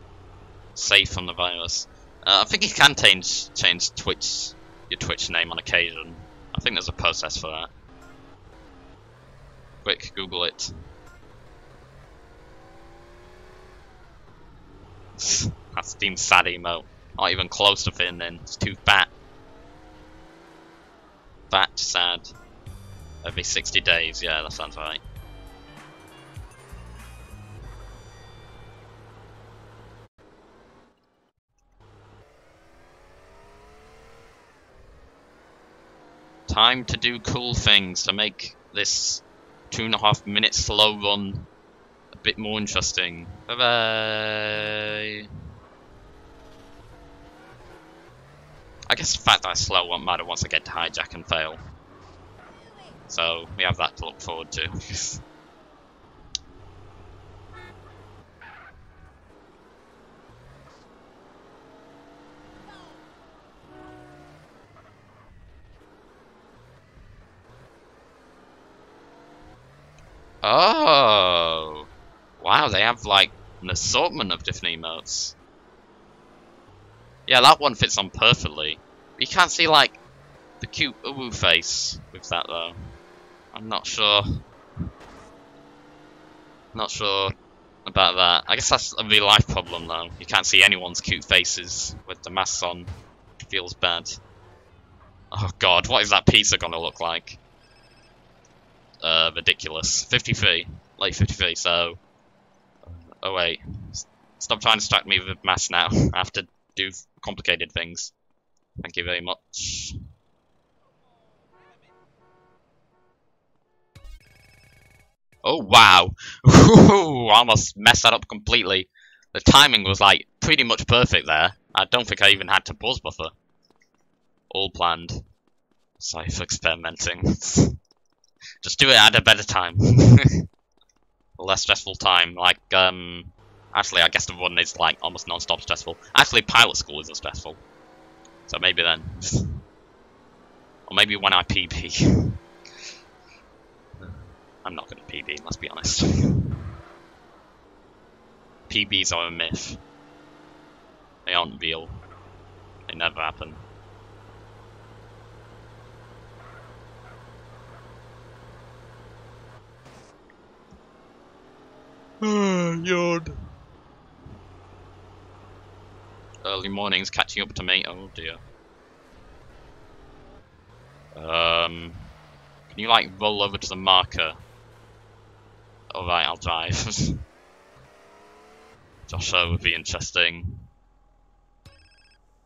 Safe from the virus. Uh, I think you can change change Twitch your Twitch name on occasion. I think there's a process for that. Quick, Google it. That's Steam sad emote. Not even close to fitting then. It's too fat. Fat, sad. Every 60 days, yeah, that sounds right. Time to do cool things to make this two and a half minute slow run a bit more interesting. Bye. I guess the fact that I slow won't matter once I get to hijack and fail. So we have that to look forward to. oh, wow! They have like an assortment of different emotes. Yeah, that one fits on perfectly. You can't see like the cute uwu face with that though. I'm not sure. Not sure about that. I guess that's a real life problem though. You can't see anyone's cute faces with the masks on. Feels bad. Oh god, what is that pizza gonna look like? Uh, ridiculous. 53. Late 53, so... Oh wait. Stop trying to distract me with maths now. I have to do complicated things. Thank you very much. Oh wow! Ooh, I almost messed that up completely. The timing was like pretty much perfect there. I don't think I even had to pause buffer. All planned. Sorry for experimenting. Just do it at a better time. a less stressful time. Like, um, actually, I guess the run is like almost non-stop stressful. Actually, pilot school isn't stressful. So maybe then. or maybe when I PB. I'm not gonna PB, let's be honest. PBs are a myth. They aren't real. They never happen. Yawn. Early mornings catching up to me. Oh dear. Um, can you like roll over to the marker? Alright, I'll drive. Joshua would be interesting.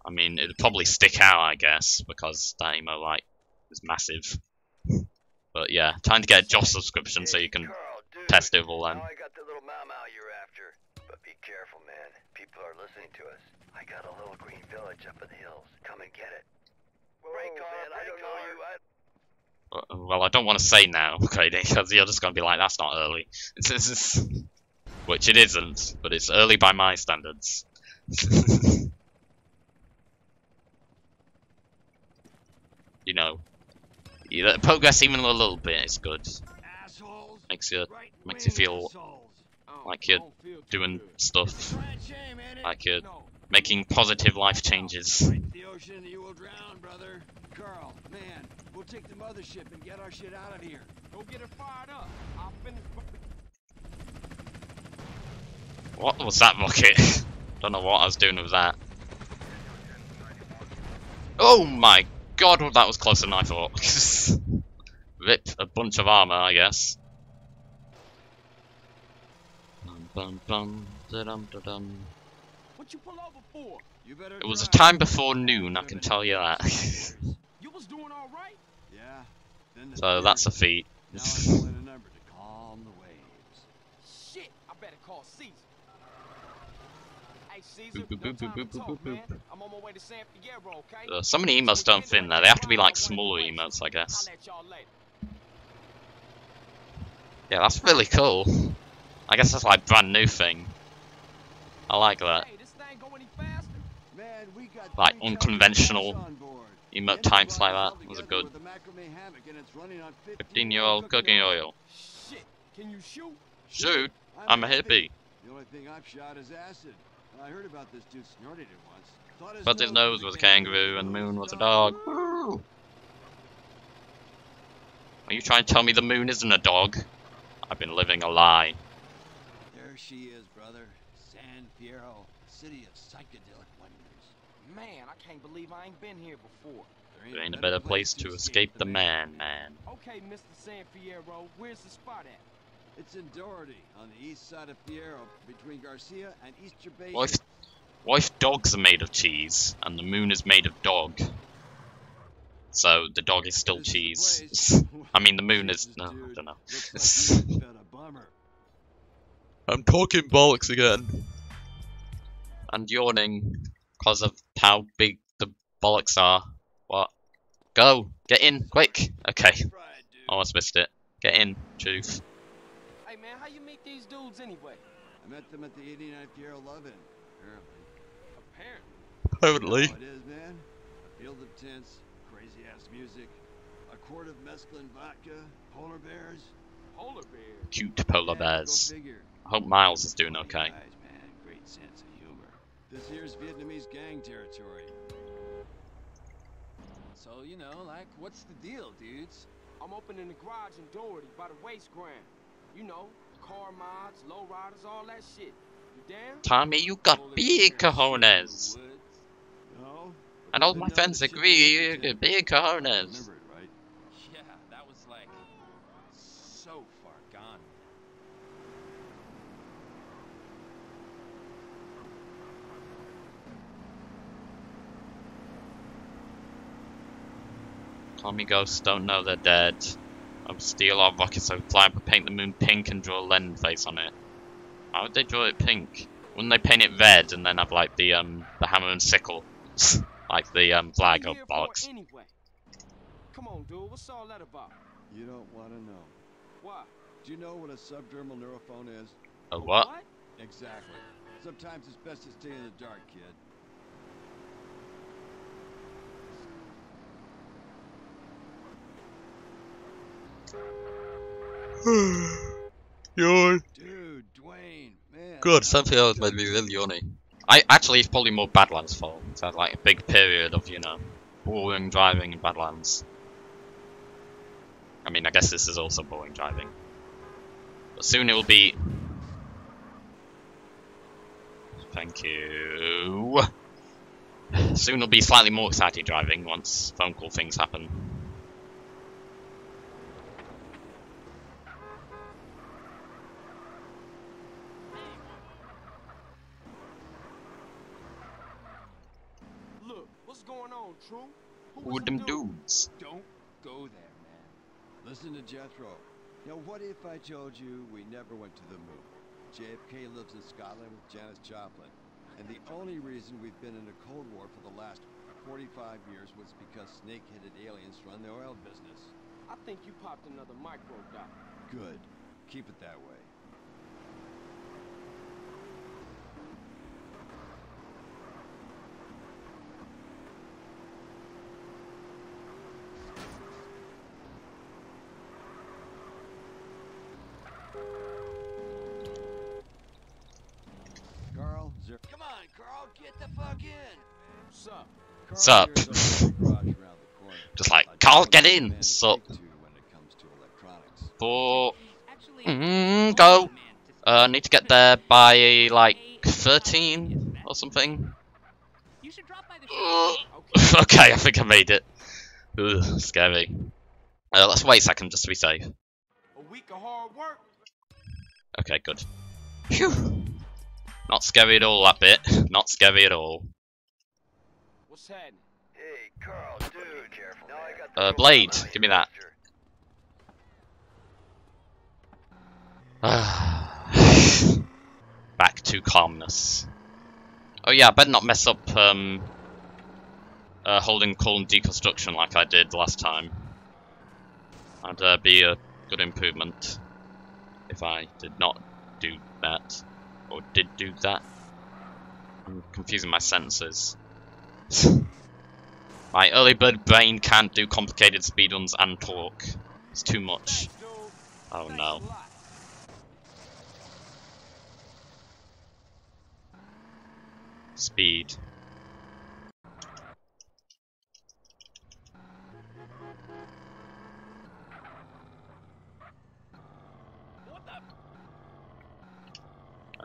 I mean, it'd probably stick out, I guess, because that emo like is massive. But yeah, time to get a Josh subscription so you can test it all then. Now I got the little Mau Mau you're after. But be careful, man. People are listening to us. I got a little green village up in the hills. Come and get it. break off, man, I don't know you. I... Uh, Well, I don't want to say now, okay, because you're just going to be like, that's not early. It's, it's, it's- which it isn't, but it's early by my standards. you know, yeah, progress even a little bit is good. Assholes. Makes you Right makes you feel assholes. Like you're don't feel too doing stuff, like you're making positive life changes. The ocean you will drown, brother. Carl, man, we'll take the mothership and get our shit out of here. Go get it fired up. I'll finish. What was that rocket? Don't know what I was doing with that. Oh my god, that was closer than I thought. Rip a bunch of armor, I guess. Um, bum bum da-dum da-dum. What you pull over for? You better It was a time before noon, I can tell you that. You was doing all right? Yeah. Then the so that's a feat. Now I'm a number to calm the waves. Shit, I better call Cesar. Hey Cesar, Boop, boop, no boop, boop, boop, boop, boop. I'm on my way to San Fierro, okay? Uh, some of the emotes don't fit in there. They have to be like smaller emotes, I guess. I'll let y'all later. Yeah, that's really cool. I guess that's like brand new thing. I like that. Hey, this thing go any faster? Man, we got Like, unconventional Californians on. Emote types like that was a good with a macrame hammock, and it's running on 15 year old cooking oil. Shit, can you shoot? Shoot, I'm a hippie. The only thing I've shot is acid. I heard about this dude snorted it once. His But his nose was a kangaroo and the moon was a dog. Are you trying to tell me the moon isn't a dog? I've been living a lie. There she is, brother. San Fierro, city of psychedelic wonders. Man, I can't believe I ain't been here before. There There ain't a better place to escape the man, man. Okay, Mr. San Fierro, where's the spot at? It's in Doherty, on the east side of Fierro, between Garcia and Easter Bay. What if, what if dogs are made of cheese and the moon is made of dog? So the dog is still This cheese. place. I mean, the moon is. No, I don't know. Looks like you've been a bummer. I'm talking bollocks again. And yawning because of how big the bollocks are. What? Go! Get in! Quick! Okay. Fried. Almost missed it. Get in, truth. Hey man, how you meet these dudes anyway? I met them at the 89th Year 11, apparently. Apparently. Totally. How it is, man. A field of tents, crazy ass music, a quart of mescaline vodka, polar bears. Polar bear. Cute polar bears. figure. I hope Miles is doing okay. Great sense of humor. This here's Vietnamese gang territory. So, you know, like, what's the deal, dudes? I'm opening the garage in Doherty by the waste ground. You know, car mods, low riders, all that shit. You down? Tommy, you got big cojones. No? And all my friends agree, you got big cojones. Remember it, right? Yeah, that was like so far gone. Tommy ghosts don't know they're dead. I'm steal our rockets so fly but paint the moon pink and draw a Lenin face on it. How would they draw it pink? Wouldn't they paint it red and then have like the um the hammer and sickle? like the um flag What of you bollocks. Anyway. Come on, dude. What's all that about? You don't want to know. Why? Do you know what a subdermal neurophone is? A what? Exactly. Sometimes it's best to stay in the dark, kid. Yawn. Dude, Dwaine, man. Good, something else much made me really yawny. I actually it's probably more Badlands' fault. So like a big period of, you know, boring driving in Badlands. I mean I guess this is also boring driving. But soon it will be Thank you. Soon it'll be slightly more exciting driving once phone call things happen. Look, what's going on, True? Who Who them dudes? Don't go there, man. Listen to Jethro. Now, what if I told you we never went to the moon? JFK lives in Scotland with Janis Joplin. And the only reason we've been in a Cold War for the last 45 years was because snake-headed aliens run the oil business. I think you popped another micro dot. Good. Keep it that way. Carl, is there... Come on, Carl, get the fuck in. What's up? What's up? Carl here's our garage around the corner. Just like, Uh, Carl, John's get the in. man to What's up? speak to when it comes to electronics. For Actually, Mm, go. Uh, need to get there by like 13 or something. You should drop by the Ugh. okay, I think I made it. Ugh, scary. Uh, let's wait a second just to be safe. A week of hard work? Okay, good. Phew. Not scary at all, that bit. Not scary at all. What's happening? Hey, Carl, dude. Careful, now I got Uh, Blade, give me that. Back to calmness. Oh yeah, I better not mess up um, uh, holding column deconstruction like I did last time. That'd uh, be a good improvement if I did not do that. Or did do that. I'm confusing my my early bird brain can't do complicated speedruns and talk. It's too much. Oh no. Speed.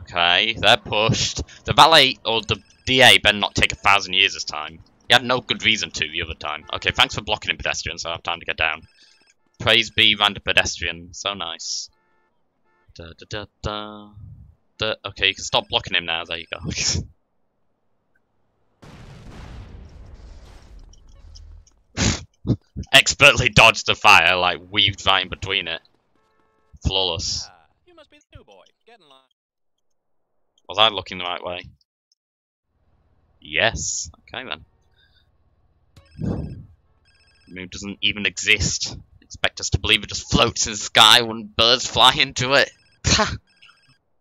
Okay, they're pushed. The valet or the DA better not take a thousand years this time. He had no good reason to the other time. Okay, thanks for blocking him, pedestrian, so I have time to get down. Praise be random pedestrian. So nice. Da da da da. Okay, you can stop blocking him now. There you go. Expertly dodged the fire, like weaved right in between it. Flawless. Ah, you must be the new boy. Get in line. Was I looking the right way? Yes. Okay then. The moon doesn't even exist. Expect us to believe it just floats in the sky when birds fly into it.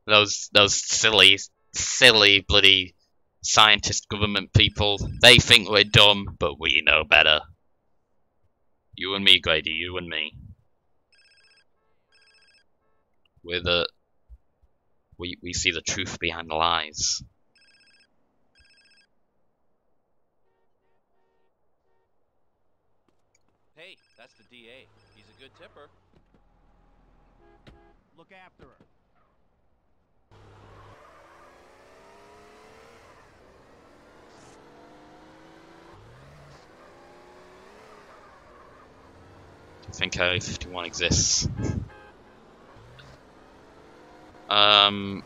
those those silly, silly bloody scientist government people. They think we're dumb, but we know better. You and me, Grady. You and me. We're the we we see the truth behind the lies. Hey, that's the DA. He's a good tipper. Look after her. I think Area 51 exists. Um,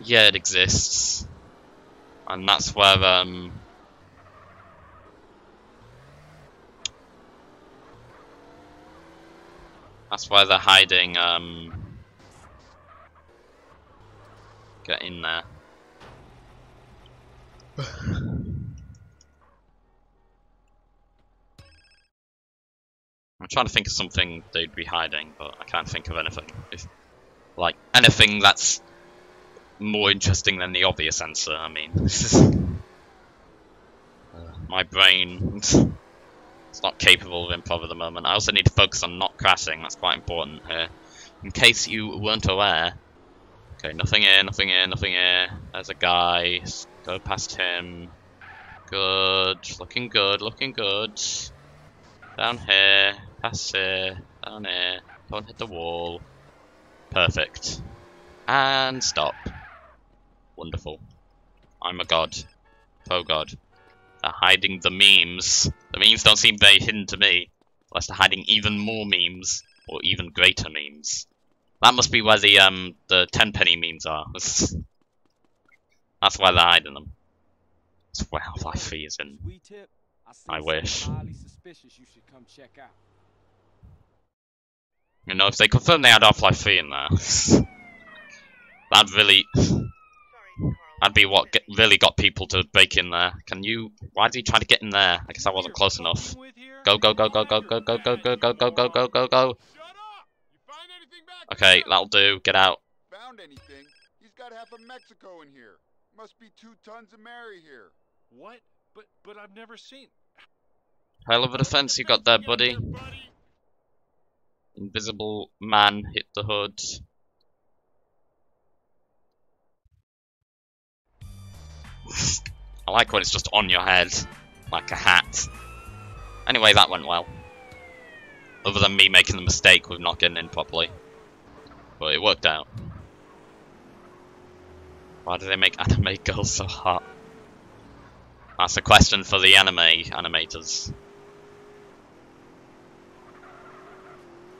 yeah, it exists, and that's where um, that's why they're hiding. Um, get in there. I'm trying to think of something they'd be hiding, but I can't think of anything. If, like anything that's more interesting than the obvious answer. I mean, uh, my brain it's not capable of improv at the moment. I also need to focus on not crashing. That's quite important here. In case you weren't aware. Okay, nothing here, nothing here, nothing here. There's a guy. Go past him. Good. Looking good. Looking good. Down here. Past here. Down here. Don't hit the wall. Perfect. And stop. Wonderful. I'm a god. Oh god. They're hiding the memes. The memes don't seem very hidden to me. Unless they're hiding even more memes. Or even greater memes. That must be where the um the ten penny memes are. That's why they're hiding them. That's where Half-Life 3 is in. I, seen I something wish. You should come check out. You know, if they confirm they had Half-Life 3 in there, that'd really, that'd be what get, really got people to break in there. Can you, why did he try to get in there? I guess I wasn't close enough. Go, go, go, go, go, go, go, go, go, go, go, go, go, go, go. Shut up! You find anything back Okay, that'll do, get out. Found anything? He's got half of Mexico in here. Must be two tons of Mary here. What? But but I've never seen. Hell of a defense you got there, buddy. Invisible man hit the hood. I like when it's just on your head, like a hat. Anyway, that went well. Other than me making the mistake with not getting in properly. But it worked out. Why do they make anime girls so hot? That's a question for the anime animators.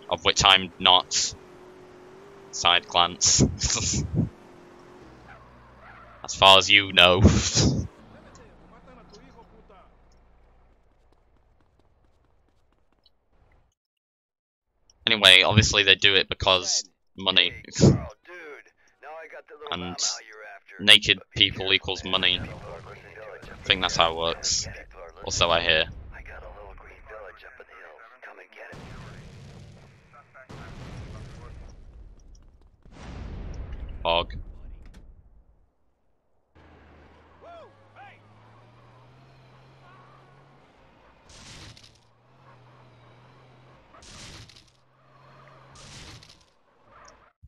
Of which I'm not. side glance. as far as you know. anyway, obviously they do it because money. Carl, dude. Now I got the little And mile you're after. naked people equals money. People are listening to it. I think that's how it works. People are listening. Or so I hear. I got a little green village up in the hills. Come and get it. Fog.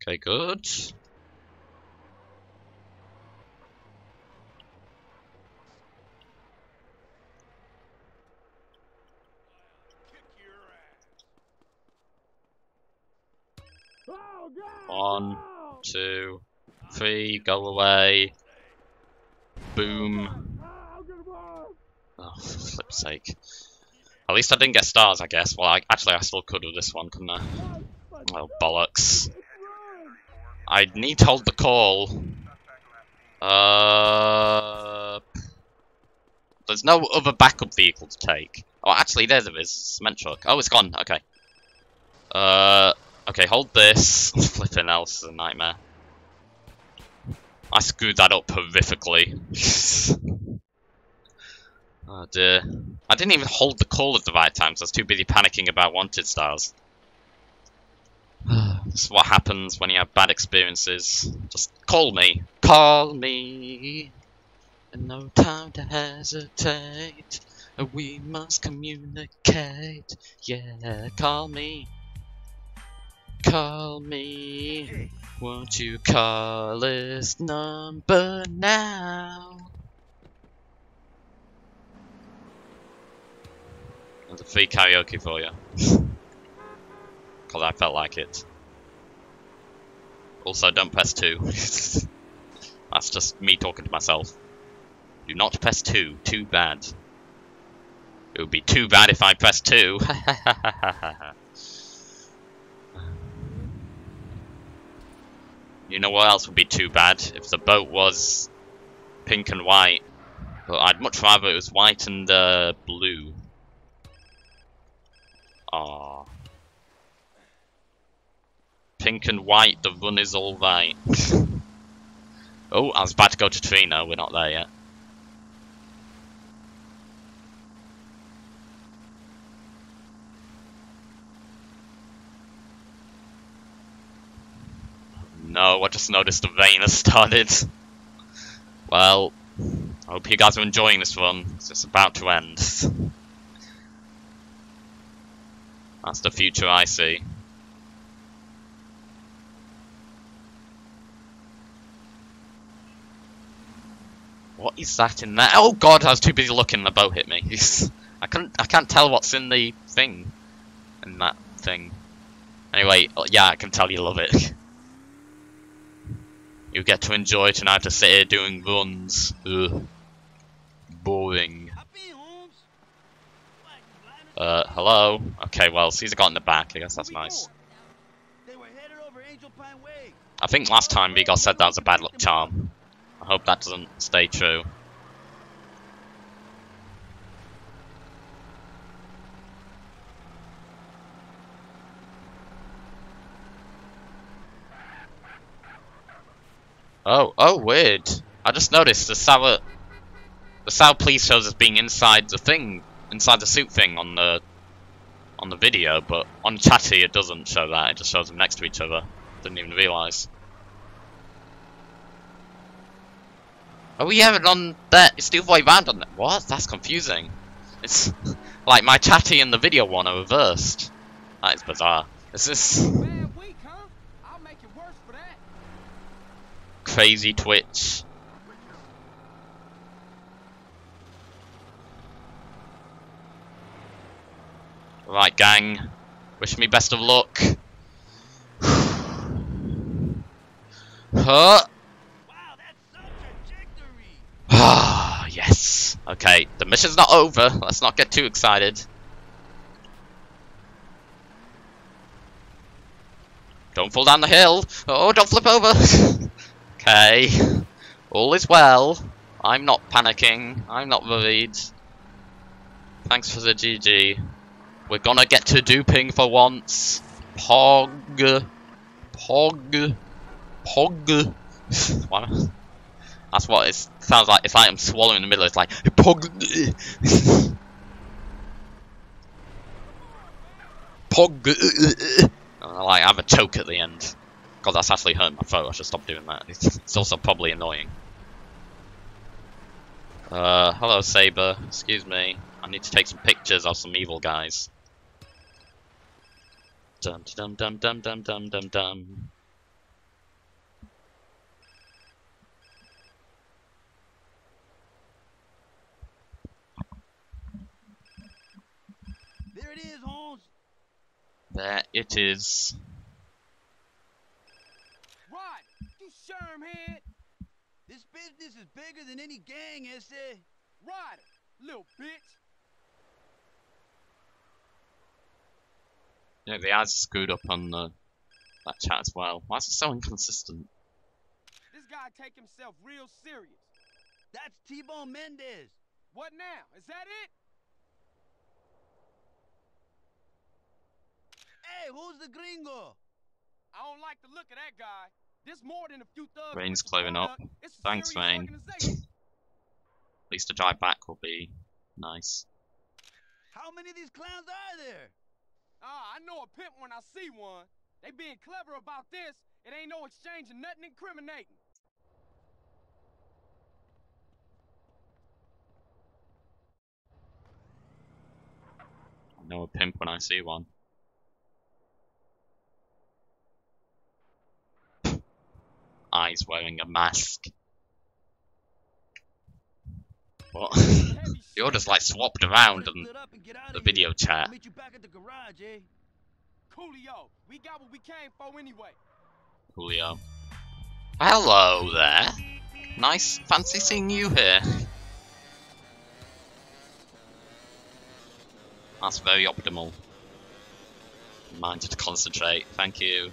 Okay, good. One, two, three, go away. Boom. Oh, for flip's sake. At least I didn't get stars, I guess. Well, I, actually, I still could with this one, couldn't I? Oh, bollocks. I need to hold the call. Uh, there's no other backup vehicle to take. Oh, actually, there there is. Cement truck. Oh, it's gone. Okay. Uh, okay, hold this. Flipping else is a nightmare. I screwed that up horrifically. oh dear. I didn't even hold the call at the right time, so I was too busy panicking about wanted stars. This is what happens when you have bad experiences. Just call me. Call me. And no time to hesitate. We must communicate. Yeah, call me. Call me. Won't you call this number now? There's a free karaoke for you. Because I felt like it. Also, don't press 2. That's just me talking to myself. Do not press 2. Too bad. It would be too bad if I pressed 2. you know what else would be too bad? If the boat was pink and white. But I'd much rather it was white and uh, blue. Aww. Pink and white, the run is alright. oh, I was about to go to Trina, we're not there yet. No, I just noticed the rain has started. Well, I hope you guys are enjoying this run, it's about to end. That's the future I see. What is that in there? Oh god, I was too busy looking. The boat hit me. I couldn't. I can't tell what's in the thing. In that thing. Anyway, uh, yeah, I can tell you love it. You get to enjoy tonight to sit here doing runs. Ugh. Boring. Uh, hello? Okay, well, Cesar got in the back. I guess that's nice. I think last time Vigo said that was a bad luck charm. I hope that doesn't stay true. Oh, oh, weird. I just noticed the sour, the sour police shows us being inside the thing, inside the suit thing on the, on the video, but on Chatty it doesn't show that. It just shows them next to each other. Didn't even realise. Oh yeah, and on that, it's other way around on that. What? That's confusing. It's like my Chatty and the video one are reversed. That is bizarre. Is this week, huh? I'll make it worse for that. crazy Twitch? Right, gang. Wish me best of luck. huh? Ah, yes. Okay, the mission's not over. Let's not get too excited. Don't fall down the hill. Oh, don't flip over. okay. All is well. I'm not panicking. I'm not worried. Thanks for the GG. We're gonna get to duping for once. Pog. Pog. Pog. That's what it sounds like. It's like I'm swallowing in the middle. It's like pog. Pog. Uh, like I have a choke at the end. God, that's actually hurting my throat. I should stop doing that. It's, it's also probably annoying. Uh, hello Saber. Excuse me. I need to take some pictures of some evil guys. Dum dum dum dum dum dum dum dum. There it is, Holmes. There it is. Rod, you shermhead. This business is bigger than any gang, is it? Ryder, little bitch. Yeah, the ads screwed up on the that chat as well. Why is it so inconsistent? This guy take himself real serious. That's T-Bone Mendez. What now? Is that it? Hey, who's the gringo? I don't like the look of that guy. This more than a few thugs. Rain's with clearing up. product. It's a Thanks, serious Rain. At least a drive back will be nice. How many of these clowns are there? Ah, I know a pimp when I see one. They being clever about this. It ain't no exchange and nothing incriminating. I know a pimp when I see one. Eyes wearing a mask. What? You're just like swapped around in and the video chat. I'll meet you back at the garage? Coolio, we got what we came for anyway. Julio. Hello there. Nice, fancy seeing you here. That's very optimal. Mind to concentrate, thank you.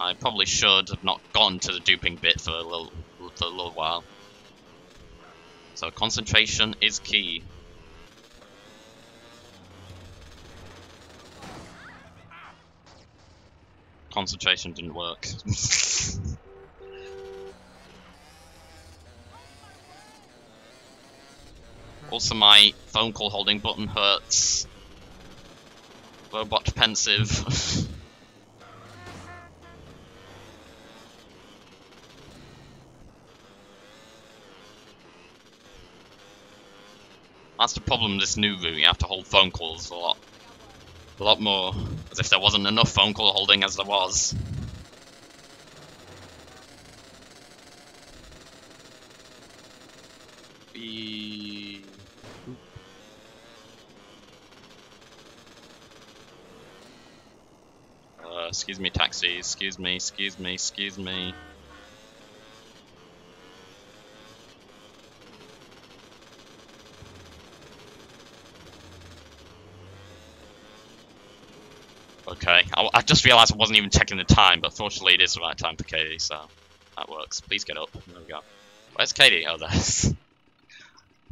I probably should have not gone to the duping bit for a little, for a little while. So concentration is key. Concentration didn't work. also my phone call holding button hurts. Robot pensive. That's the problem with this new room, you have to hold phone calls a lot. A lot more. As if there wasn't enough phone call holding as there was. Uh, excuse me, taxi. Excuse me, excuse me, excuse me. Okay, I, I just realised I wasn't even checking the time, but fortunately it is the right time for Katie, so that works. Please get up. There we go. Where's Katie? Oh, there's.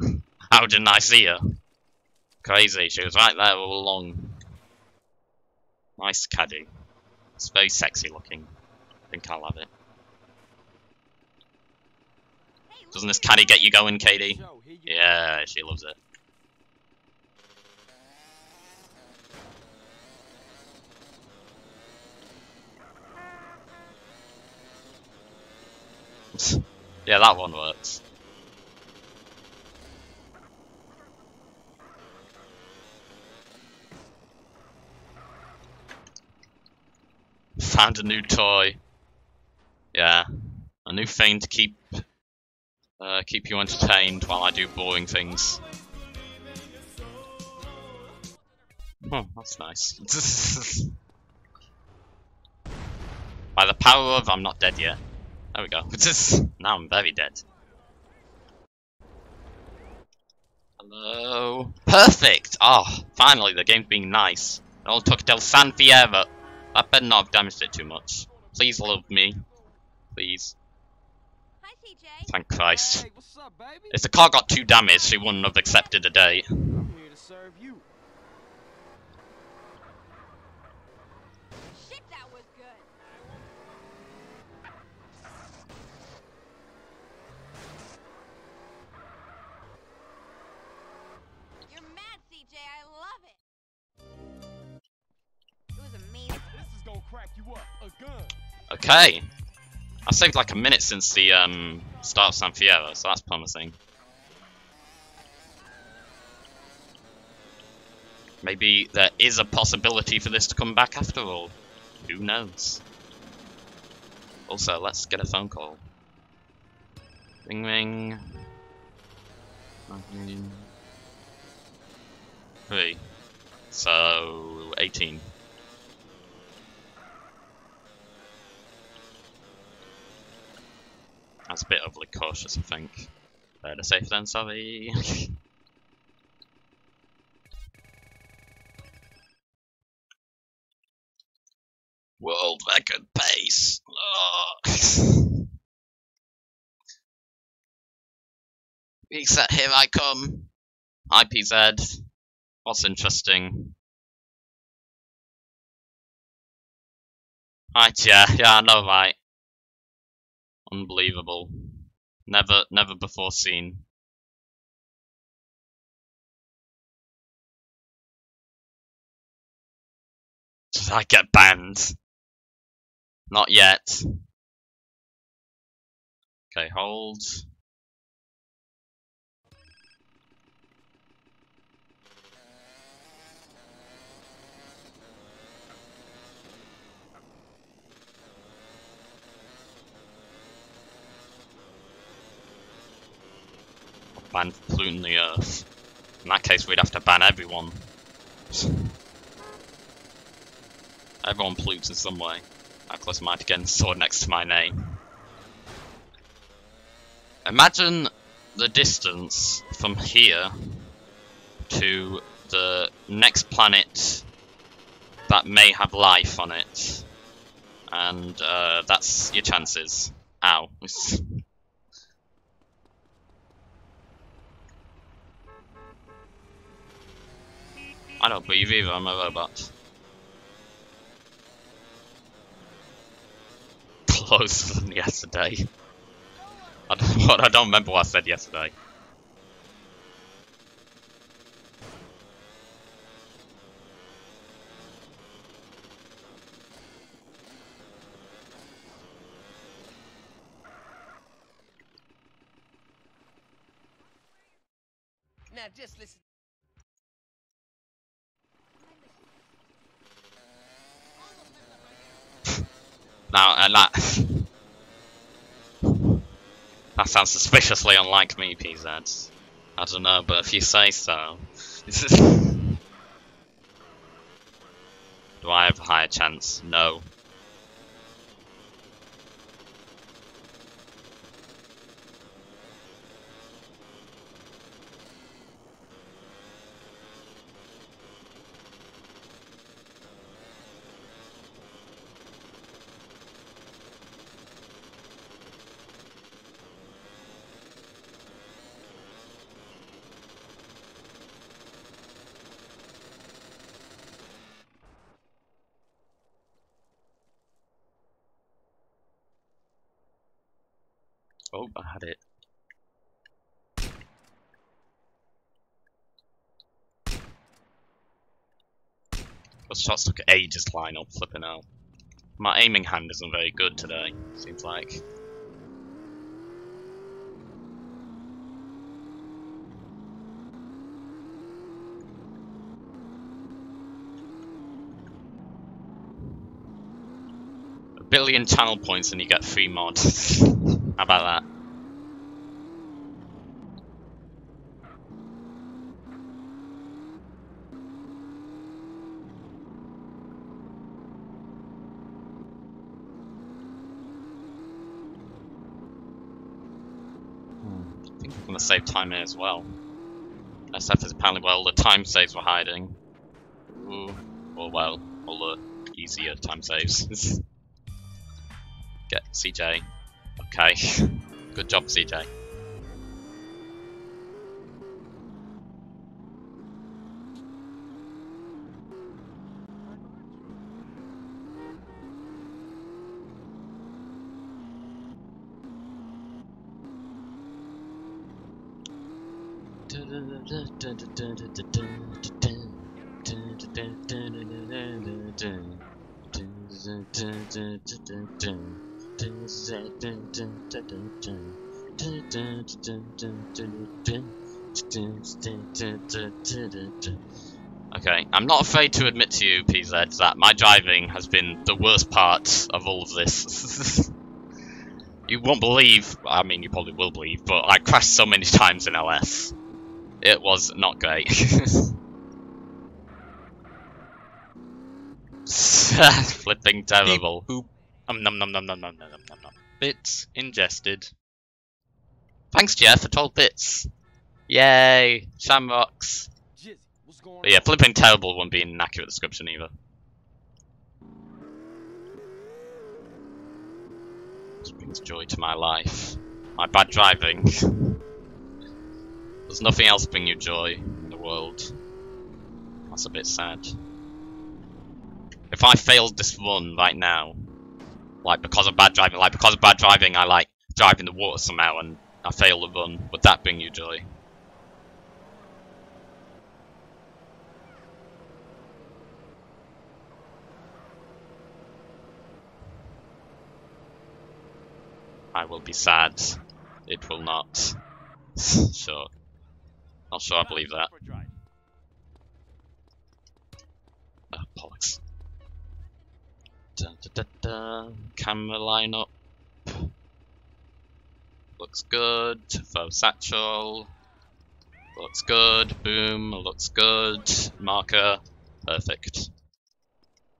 How didn't I see her? Crazy, she was right there all along. Nice caddy. It's very sexy looking. I think I'll have it. Doesn't this caddy get you going, Katie? Joe, here you Yeah, she loves it. Yeah, that one works. Found a new toy. Yeah, a new thing to keep uh, keep you entertained while I do boring things. Oh, that's nice. By the power of I'm not dead yet. There we go. Just now I'm very dead. Hello. Perfect! Oh, finally, the game's being nice. It all took Del San Fierro. I better not have damaged it too much. Please love me. Please. Hi, CJ. Thank Christ. Hey, what's up, baby? If the car got too damaged, she wouldn't have accepted a date. Okay. I saved like a minute since the um, start of San Fierro, so that's promising. Maybe there is a possibility for this to come back after all. Who knows? Also, let's get a phone call. Ring ring. Three. So, 18. That's a bit overly cautious, I think. Uh, Better safe than sorry. World record pace. Oh. Reset, here I come. IPZ. What's interesting? Right, yeah, yeah, I know, right. Unbelievable. Never, never before seen. Did I get banned? Not yet. Okay, hold. Ban polluting the earth. In that case, we'd have to ban everyone. everyone pollutes in some way. How close my I to sword next to my name? Imagine the distance from here to the next planet that may have life on it. And uh, that's your chances. Ow. I don't believe either, I'm a robot. Closer than yesterday. I don't, I don't remember what I said yesterday. Now just listen. Now, and that... sounds suspiciously unlike me, PZ. I don't know, but if you say so... Do I have a higher chance? No. Oh, I had it. Those shots took ages to line up, flipping out. My aiming hand isn't very good today, seems like. A billion channel points and you get free mods. How about that? Save time as well. SF is apparently where all the time saves were hiding. Ooh. Or well, all the easier time saves. Get CJ. Okay. Good job, CJ. Okay, I'm not afraid to admit to you, PZ, that my driving has been the worst part of all of this. you won't believe, I mean, you probably will believe, but I crashed so many times in LS. It was not great. Flipping terrible. Um, num num num num num num num num num. Bits ingested. Thanks, Jeff, for 12 bits. Yay! Shamrocks. But yeah, flipping terrible wouldn't be an accurate description either. This brings joy to my life. My bad driving. There's nothing else bring you joy in the world. That's a bit sad. If I failed this run right now, like because of bad driving, like because of bad driving, I like drive in the water somehow and I fail the run, would that bring you joy? I will be sad. It will not. so, sure I believe that. Oh, bollocks. Dun, dun, dun, dun. Camera lineup. Looks good. Faux satchel. Looks good. Boom. Looks good. Marker. Perfect.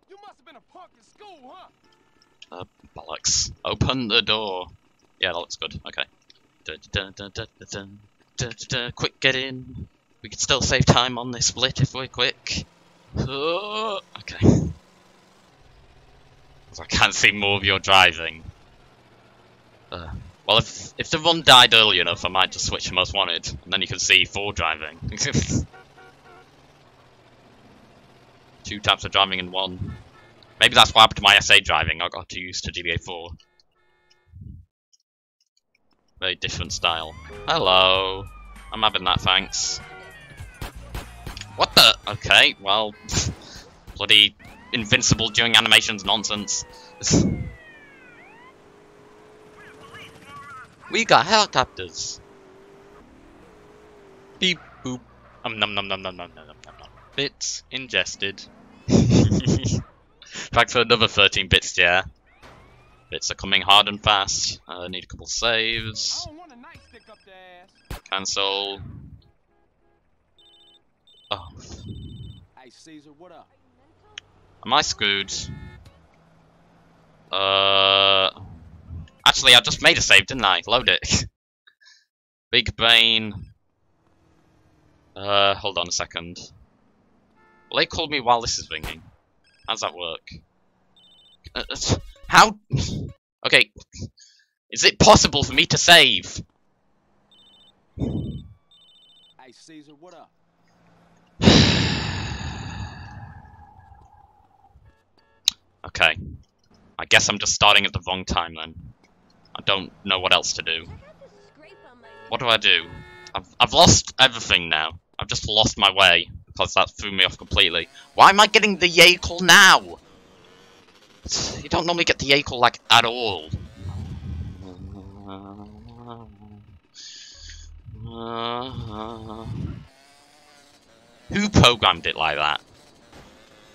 You must have been a punk in school, huh? Uh, bollocks. Open the door. Yeah, that looks good. Okay. Dun, dun, dun, quick, get in. We can still save time on this split if we're quick. Oh, okay. I can't see more of your driving. Uh, well, if if the run died early enough, I might just switch to most wanted, and then you can see four driving. two types of driving in one. Maybe that's what happened to my SA driving. I got too used to GTA 4. Very different style. Hello. I'm having that, thanks. What the? Okay, well, bloody invincible during animations nonsense. we got helicopters. Beep boop. Um num num num num num num num num. Bits ingested. Back for another 13 bits, yeah. Bits are coming hard and fast. I need a couple saves. I don't want a nightstick up the ass. Cancel. Oh, Hey, Cesar, what up? am I screwed? Uh, actually, I just made a save, didn't I? Load it. Big Bane. Uh, hold on a second. They call me while this is ringing? How's that work? Uh, uh, how? Okay. Is it possible for me to save? Hey, Cesar, what up? Okay. I guess I'm just starting at the wrong time then. I don't know what else to do. What do I do? I've, I've lost everything now. I've just lost my way because that threw me off completely. Why am I getting the yay now? You don't normally get the call like at all. Who programmed it like that?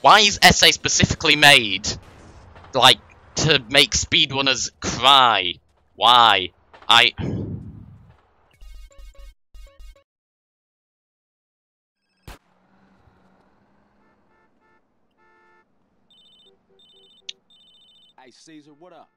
Why is SA specifically made like to make speedrunners cry? Why? I Cesar, what up?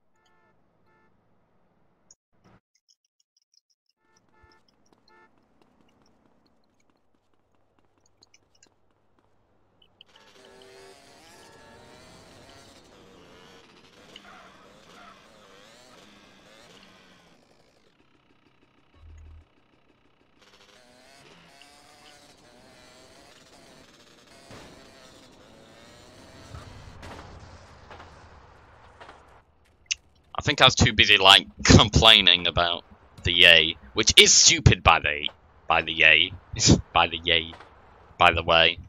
Think I was too busy like complaining about the yay, which is stupid by the by the yay, by the yay, by the way.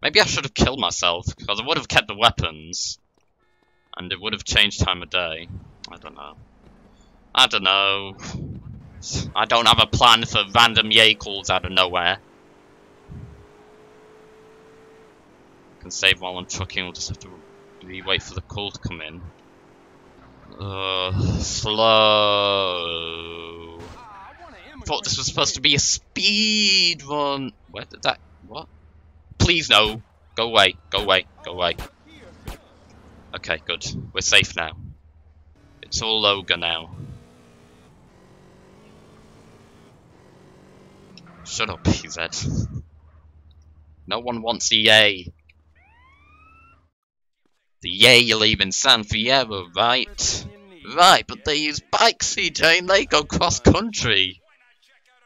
Maybe I should have killed myself because I would have kept the weapons, and it would have changed time of day. I don't know. I don't know. I don't have a plan for random yay calls out of nowhere. Can save while I'm trucking, we'll just have to wait for the call to come in. Uh, slow. Thought this was supposed to be a speed run. Where did that? What? Please no. Go away. Go away. Go away. Okay, good. We're safe now. It's all ogre now. Shut up, he said. No one wants yay. The yay you leave in San Fierro, right? Right, but they use bikes, CJ, and they go cross country.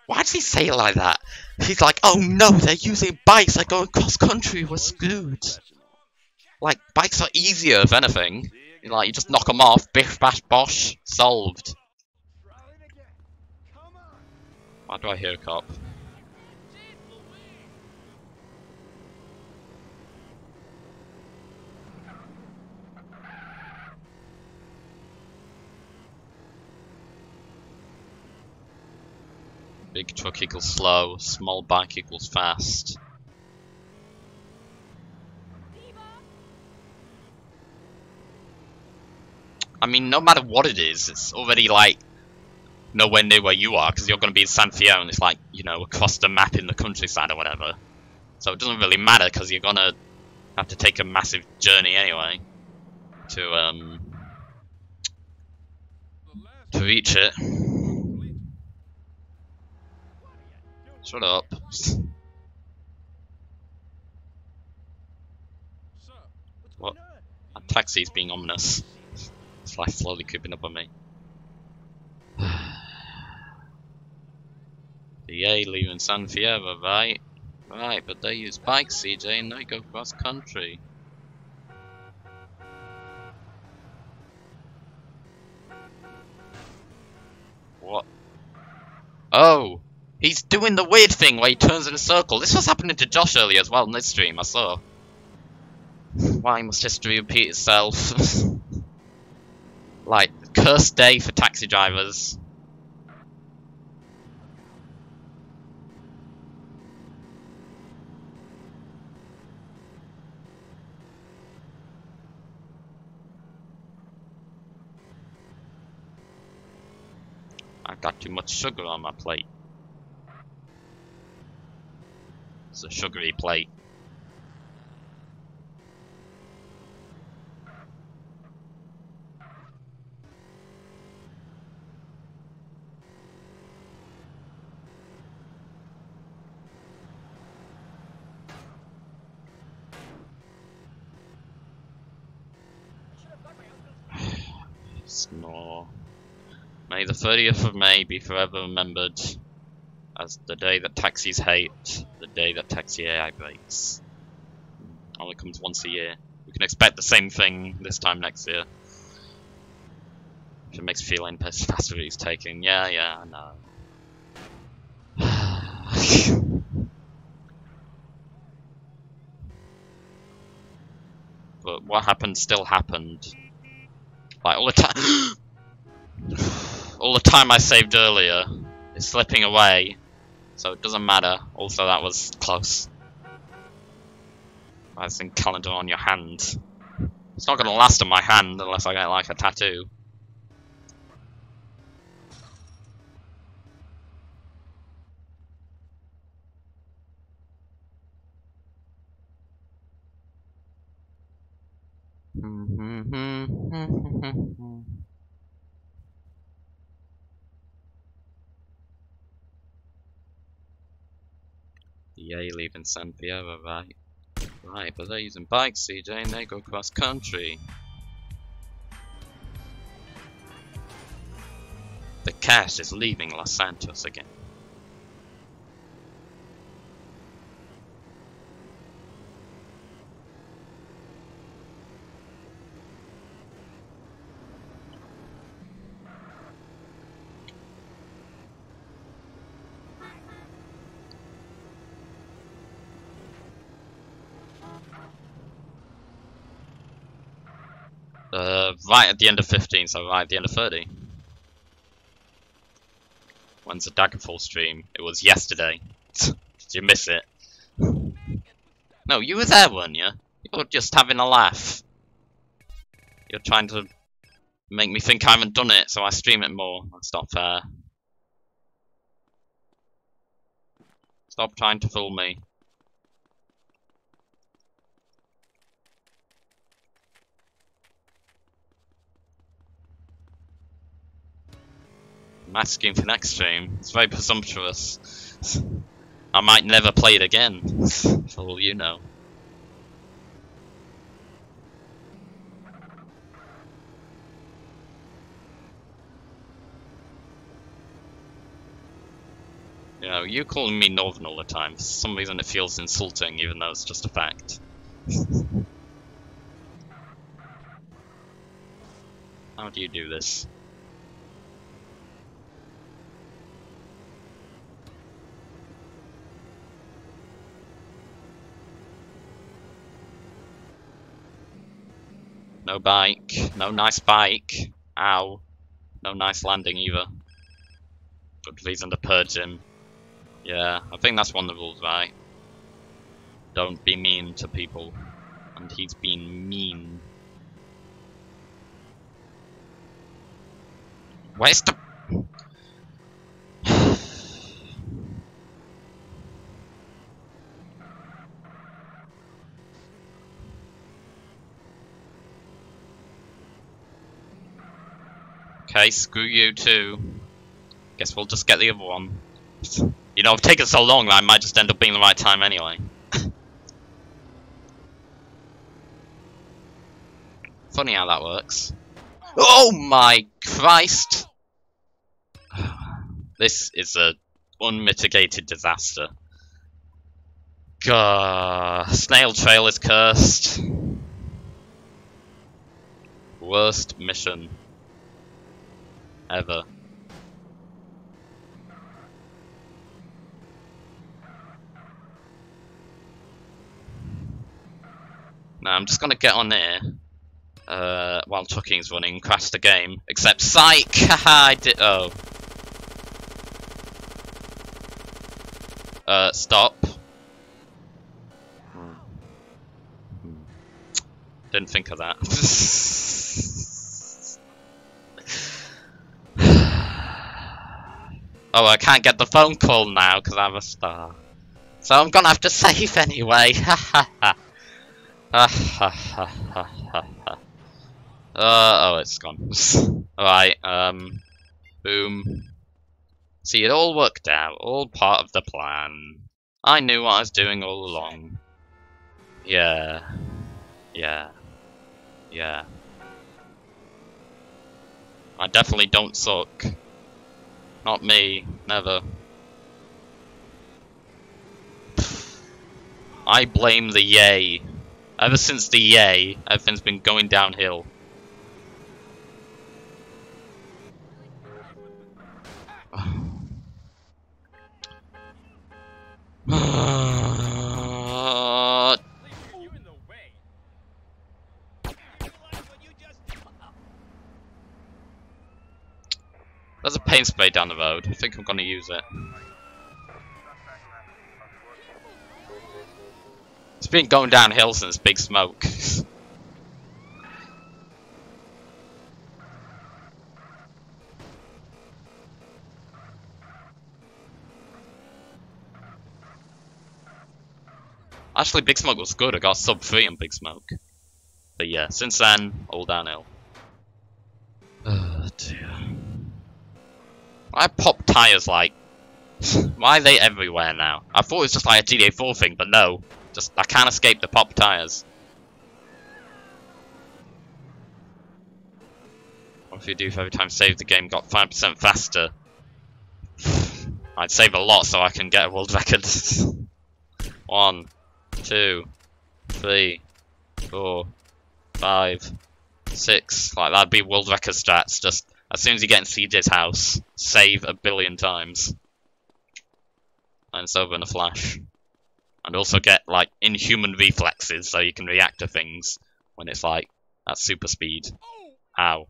Why does he say it like that? He's like, oh no, they're using bikes, they're going cross country, we're screwed. Like, bikes are easier, if anything. Like, you just knock them off, biff bash bosh, solved. Why do I hear a cop? Big truck equals slow, small bike equals fast. I mean, no matter what it is, it's already like nowhere near where you are because you're going to be in San and it's like, you know, across the map in the countryside or whatever. So it doesn't really matter because you're going to have to take a massive journey anyway to, um, to reach it. Shut up. What? A taxi's being ominous. It's like slowly creeping up on me. the yay leaving San Fierro, right? Right, but they use bikes, CJ, and they go cross country. What? Oh! He's doing the weird thing where he turns in a circle. This was happening to Josh earlier as well in this stream, I saw. Why must history repeat itself? like, cursed day for taxi drivers. I've got too much sugar on my plate. It's a sugary plate. Snore. May the 30th of May be forever remembered as the day that taxis hate, the day that taxi AI breaks. Only comes once a year. We can expect the same thing this time next year. If it makes me feel any he's taking. Yeah, yeah, I know. but what happened still happened. Like all the time all the time I saved earlier is slipping away so it doesn't matter. Also, that was close. That's in calendar on your hand. It's not going to last on my hand unless I get like a tattoo. Mm-hmm. Yay, leaving San Fierro, right? Right, but they're using bikes, CJ, and they go cross country. The cash is leaving Los Santos again. Uh, right at the end of 15, so right at the end of 30. When's the Daggerfall stream? It was yesterday. Did you miss it? No, you were there, weren't you? You're just having a laugh. You're trying to make me think I haven't done it, so I stream it more. That's not fair. Stop trying to fool me. I'm asking for next stream. It's very presumptuous. I might never play it again, for all you know. You know, you calling me Northern all the time, for some reason it feels insulting, even though it's just a fact. How do you do this? No bike. No nice bike. Ow. No nice landing either. Good reason to purge him. Yeah, I think that's one of the rules, right? Don't be mean to people. And he's been mean. Where's the... Okay, screw you too. Guess we'll just get the other one. You know, it's taken so long that I might just end up being the right time anyway. Funny how that works. Oh my Christ! This is a unmitigated disaster. Gah, Snail Trail is cursed. Worst mission ever. Now I'm just gonna get on there uh, while Chucking's running, crash the game. Except psych! Haha, I did. Oh. Uh, stop. Hmm. Didn't think of that. oh, I can't get the phone call now because I'm a star. So I'm gonna have to save anyway. Ha ha ha. Ha ha ha ha ha. Uh, oh, it's gone. Alright, um, boom. See, it all worked out, all part of the plan. I knew what I was doing all along. Yeah. Yeah. Yeah. I definitely don't suck. Not me, never. I blame the yay. Ever since the yay, everything's been going downhill. There's a paint spray down the road. I think I'm gonna use it. It's been going downhill since Big Smoke. Actually, Big Smoke was good. I got sub 3 on Big Smoke. But yeah, since then, all downhill. Oh dear. I pop tyres like... Why are they everywhere now? I thought it was just like a GTA 4 thing, but no. Just, I can't escape the pop tyres. What if you do if every time save the game got 5% faster? I'd save a lot so I can get a world record. One, two, three, four, five, six. Like that'd be world record stats. Just as soon as you get in CJ's house, save a billion times, and it's over in a flash. And also get like inhuman reflexes so you can react to things when it's like That's super speed. Ow.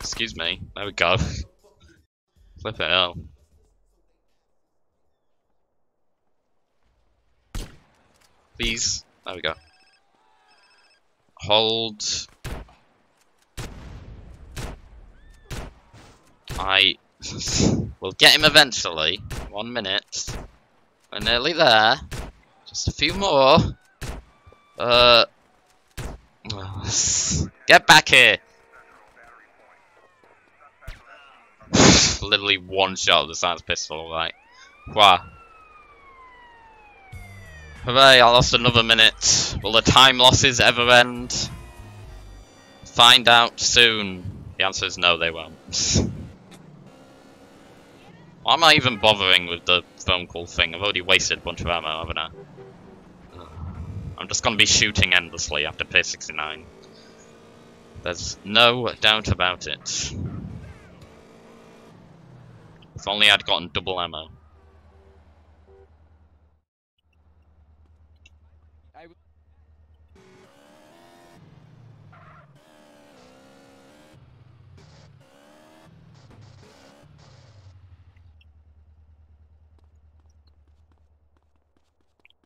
Excuse me. There we go. Flip it out. There we go. Hold. I will get him eventually. One minute. We're nearly there. Just a few more. Uh. Get back here! Literally one shot of the science pistol, right? Wow. Hooray, I lost another minute. Will the time losses ever end? Find out soon. The answer is no, they won't. Why am I even bothering with the phone call thing? I've already wasted a bunch of ammo, haven't I? I'm just gonna be shooting endlessly after Pier 69. There's no doubt about it. If only I'd gotten double ammo.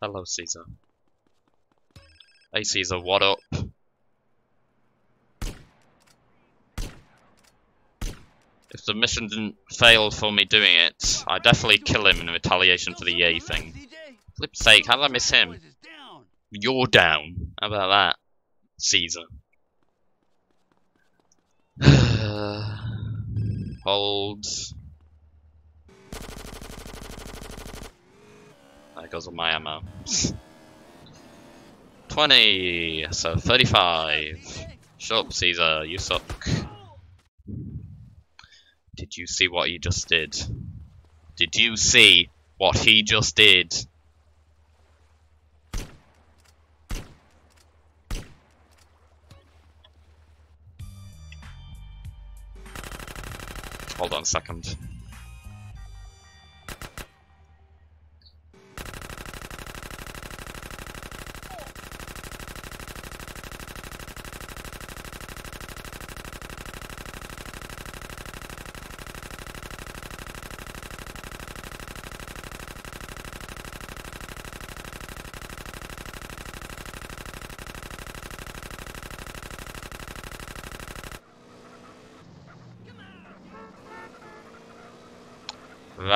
Hello, Cesar. Hey, Cesar, what up? If the mission didn't fail for me doing it, I'd definitely kill him in retaliation for the yay thing. Flip's sake, how did I miss him? You're down. How about that, Cesar? Hold. There goes all my ammo. 20, so 35. Shut up, Cesar, you suck. Did you see what he just did? Did you see what he just did? Hold on a second.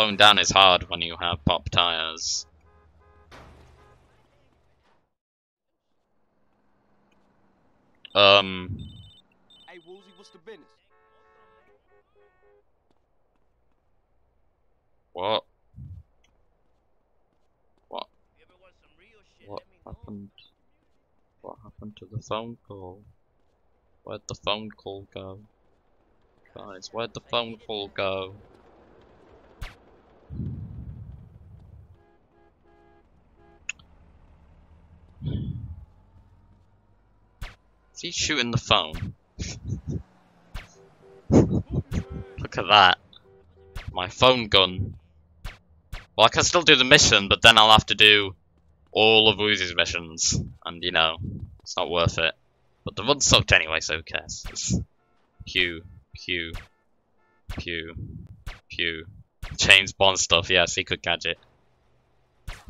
Slowing down is hard when you have pop tires. Um, Hey, Woozie, what's the business? what? What? What happened? What happened to the phone call? Where'd the phone call go? Guys, where'd the phone call go? He shooting the phone? Look at that. My phone gun. Well, I can still do the mission, but then I'll have to do all of Woozie's missions. And, you know, it's not worth it. But the run sucked anyway, so who cares? It's Pew, pew, pew, pew. James Bond stuff, yeah, secret gadget.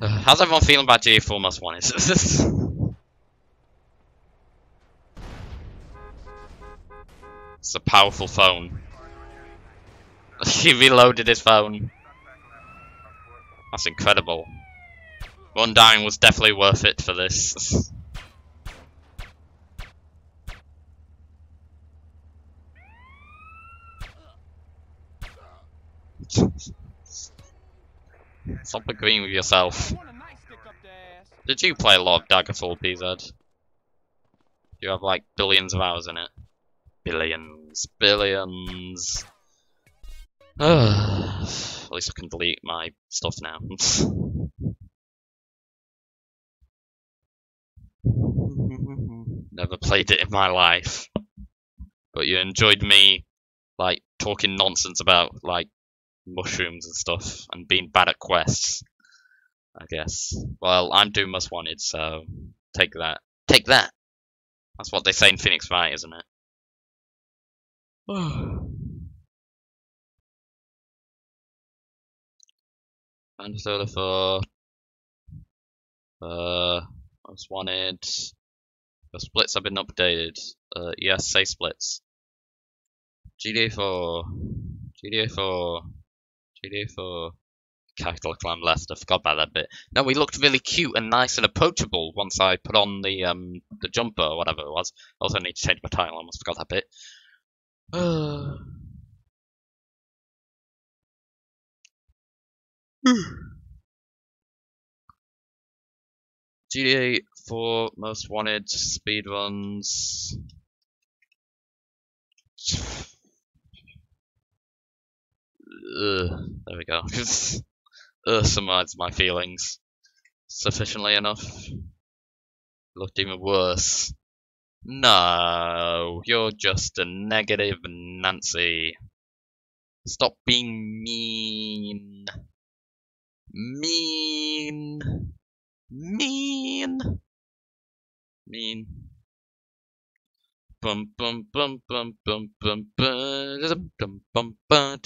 How's everyone feeling about GA4 Must 1? Is this... It's a powerful phone. he reloaded his phone. That's incredible. One dying was definitely worth it for this. Stop agreeing with yourself. Did you play a lot of Daggerfall, BZ? You have like billions of hours in it. Billions. Billions. At least I can delete my stuff now. Never played it in my life. But you enjoyed me, like, talking nonsense about, like, mushrooms and stuff, and being bad at quests. I guess. Well, I'm doing most wanted, so take that. Take that! That's what they say in Phoenix Wright, isn't it? and thirty-four. Uh, most wanted. The splits have been updated. Uh, yes, say splits. GTA 4. GTA 4. GTA 4. Capital Clan left. I forgot about that bit. No, we looked really cute and nice and approachable once I put on the um the jumper or whatever it was. I also need to change my title. I almost forgot that bit. GTA 4 Most Wanted speedruns. Ugh, there we go. Ugh, summarize my feelings sufficiently enough. Looked even worse. No, you're just a negative Nancy. Stop being mean. Mean. Mean. Mean. Bum bum bum bum bum bum bum bum bum bum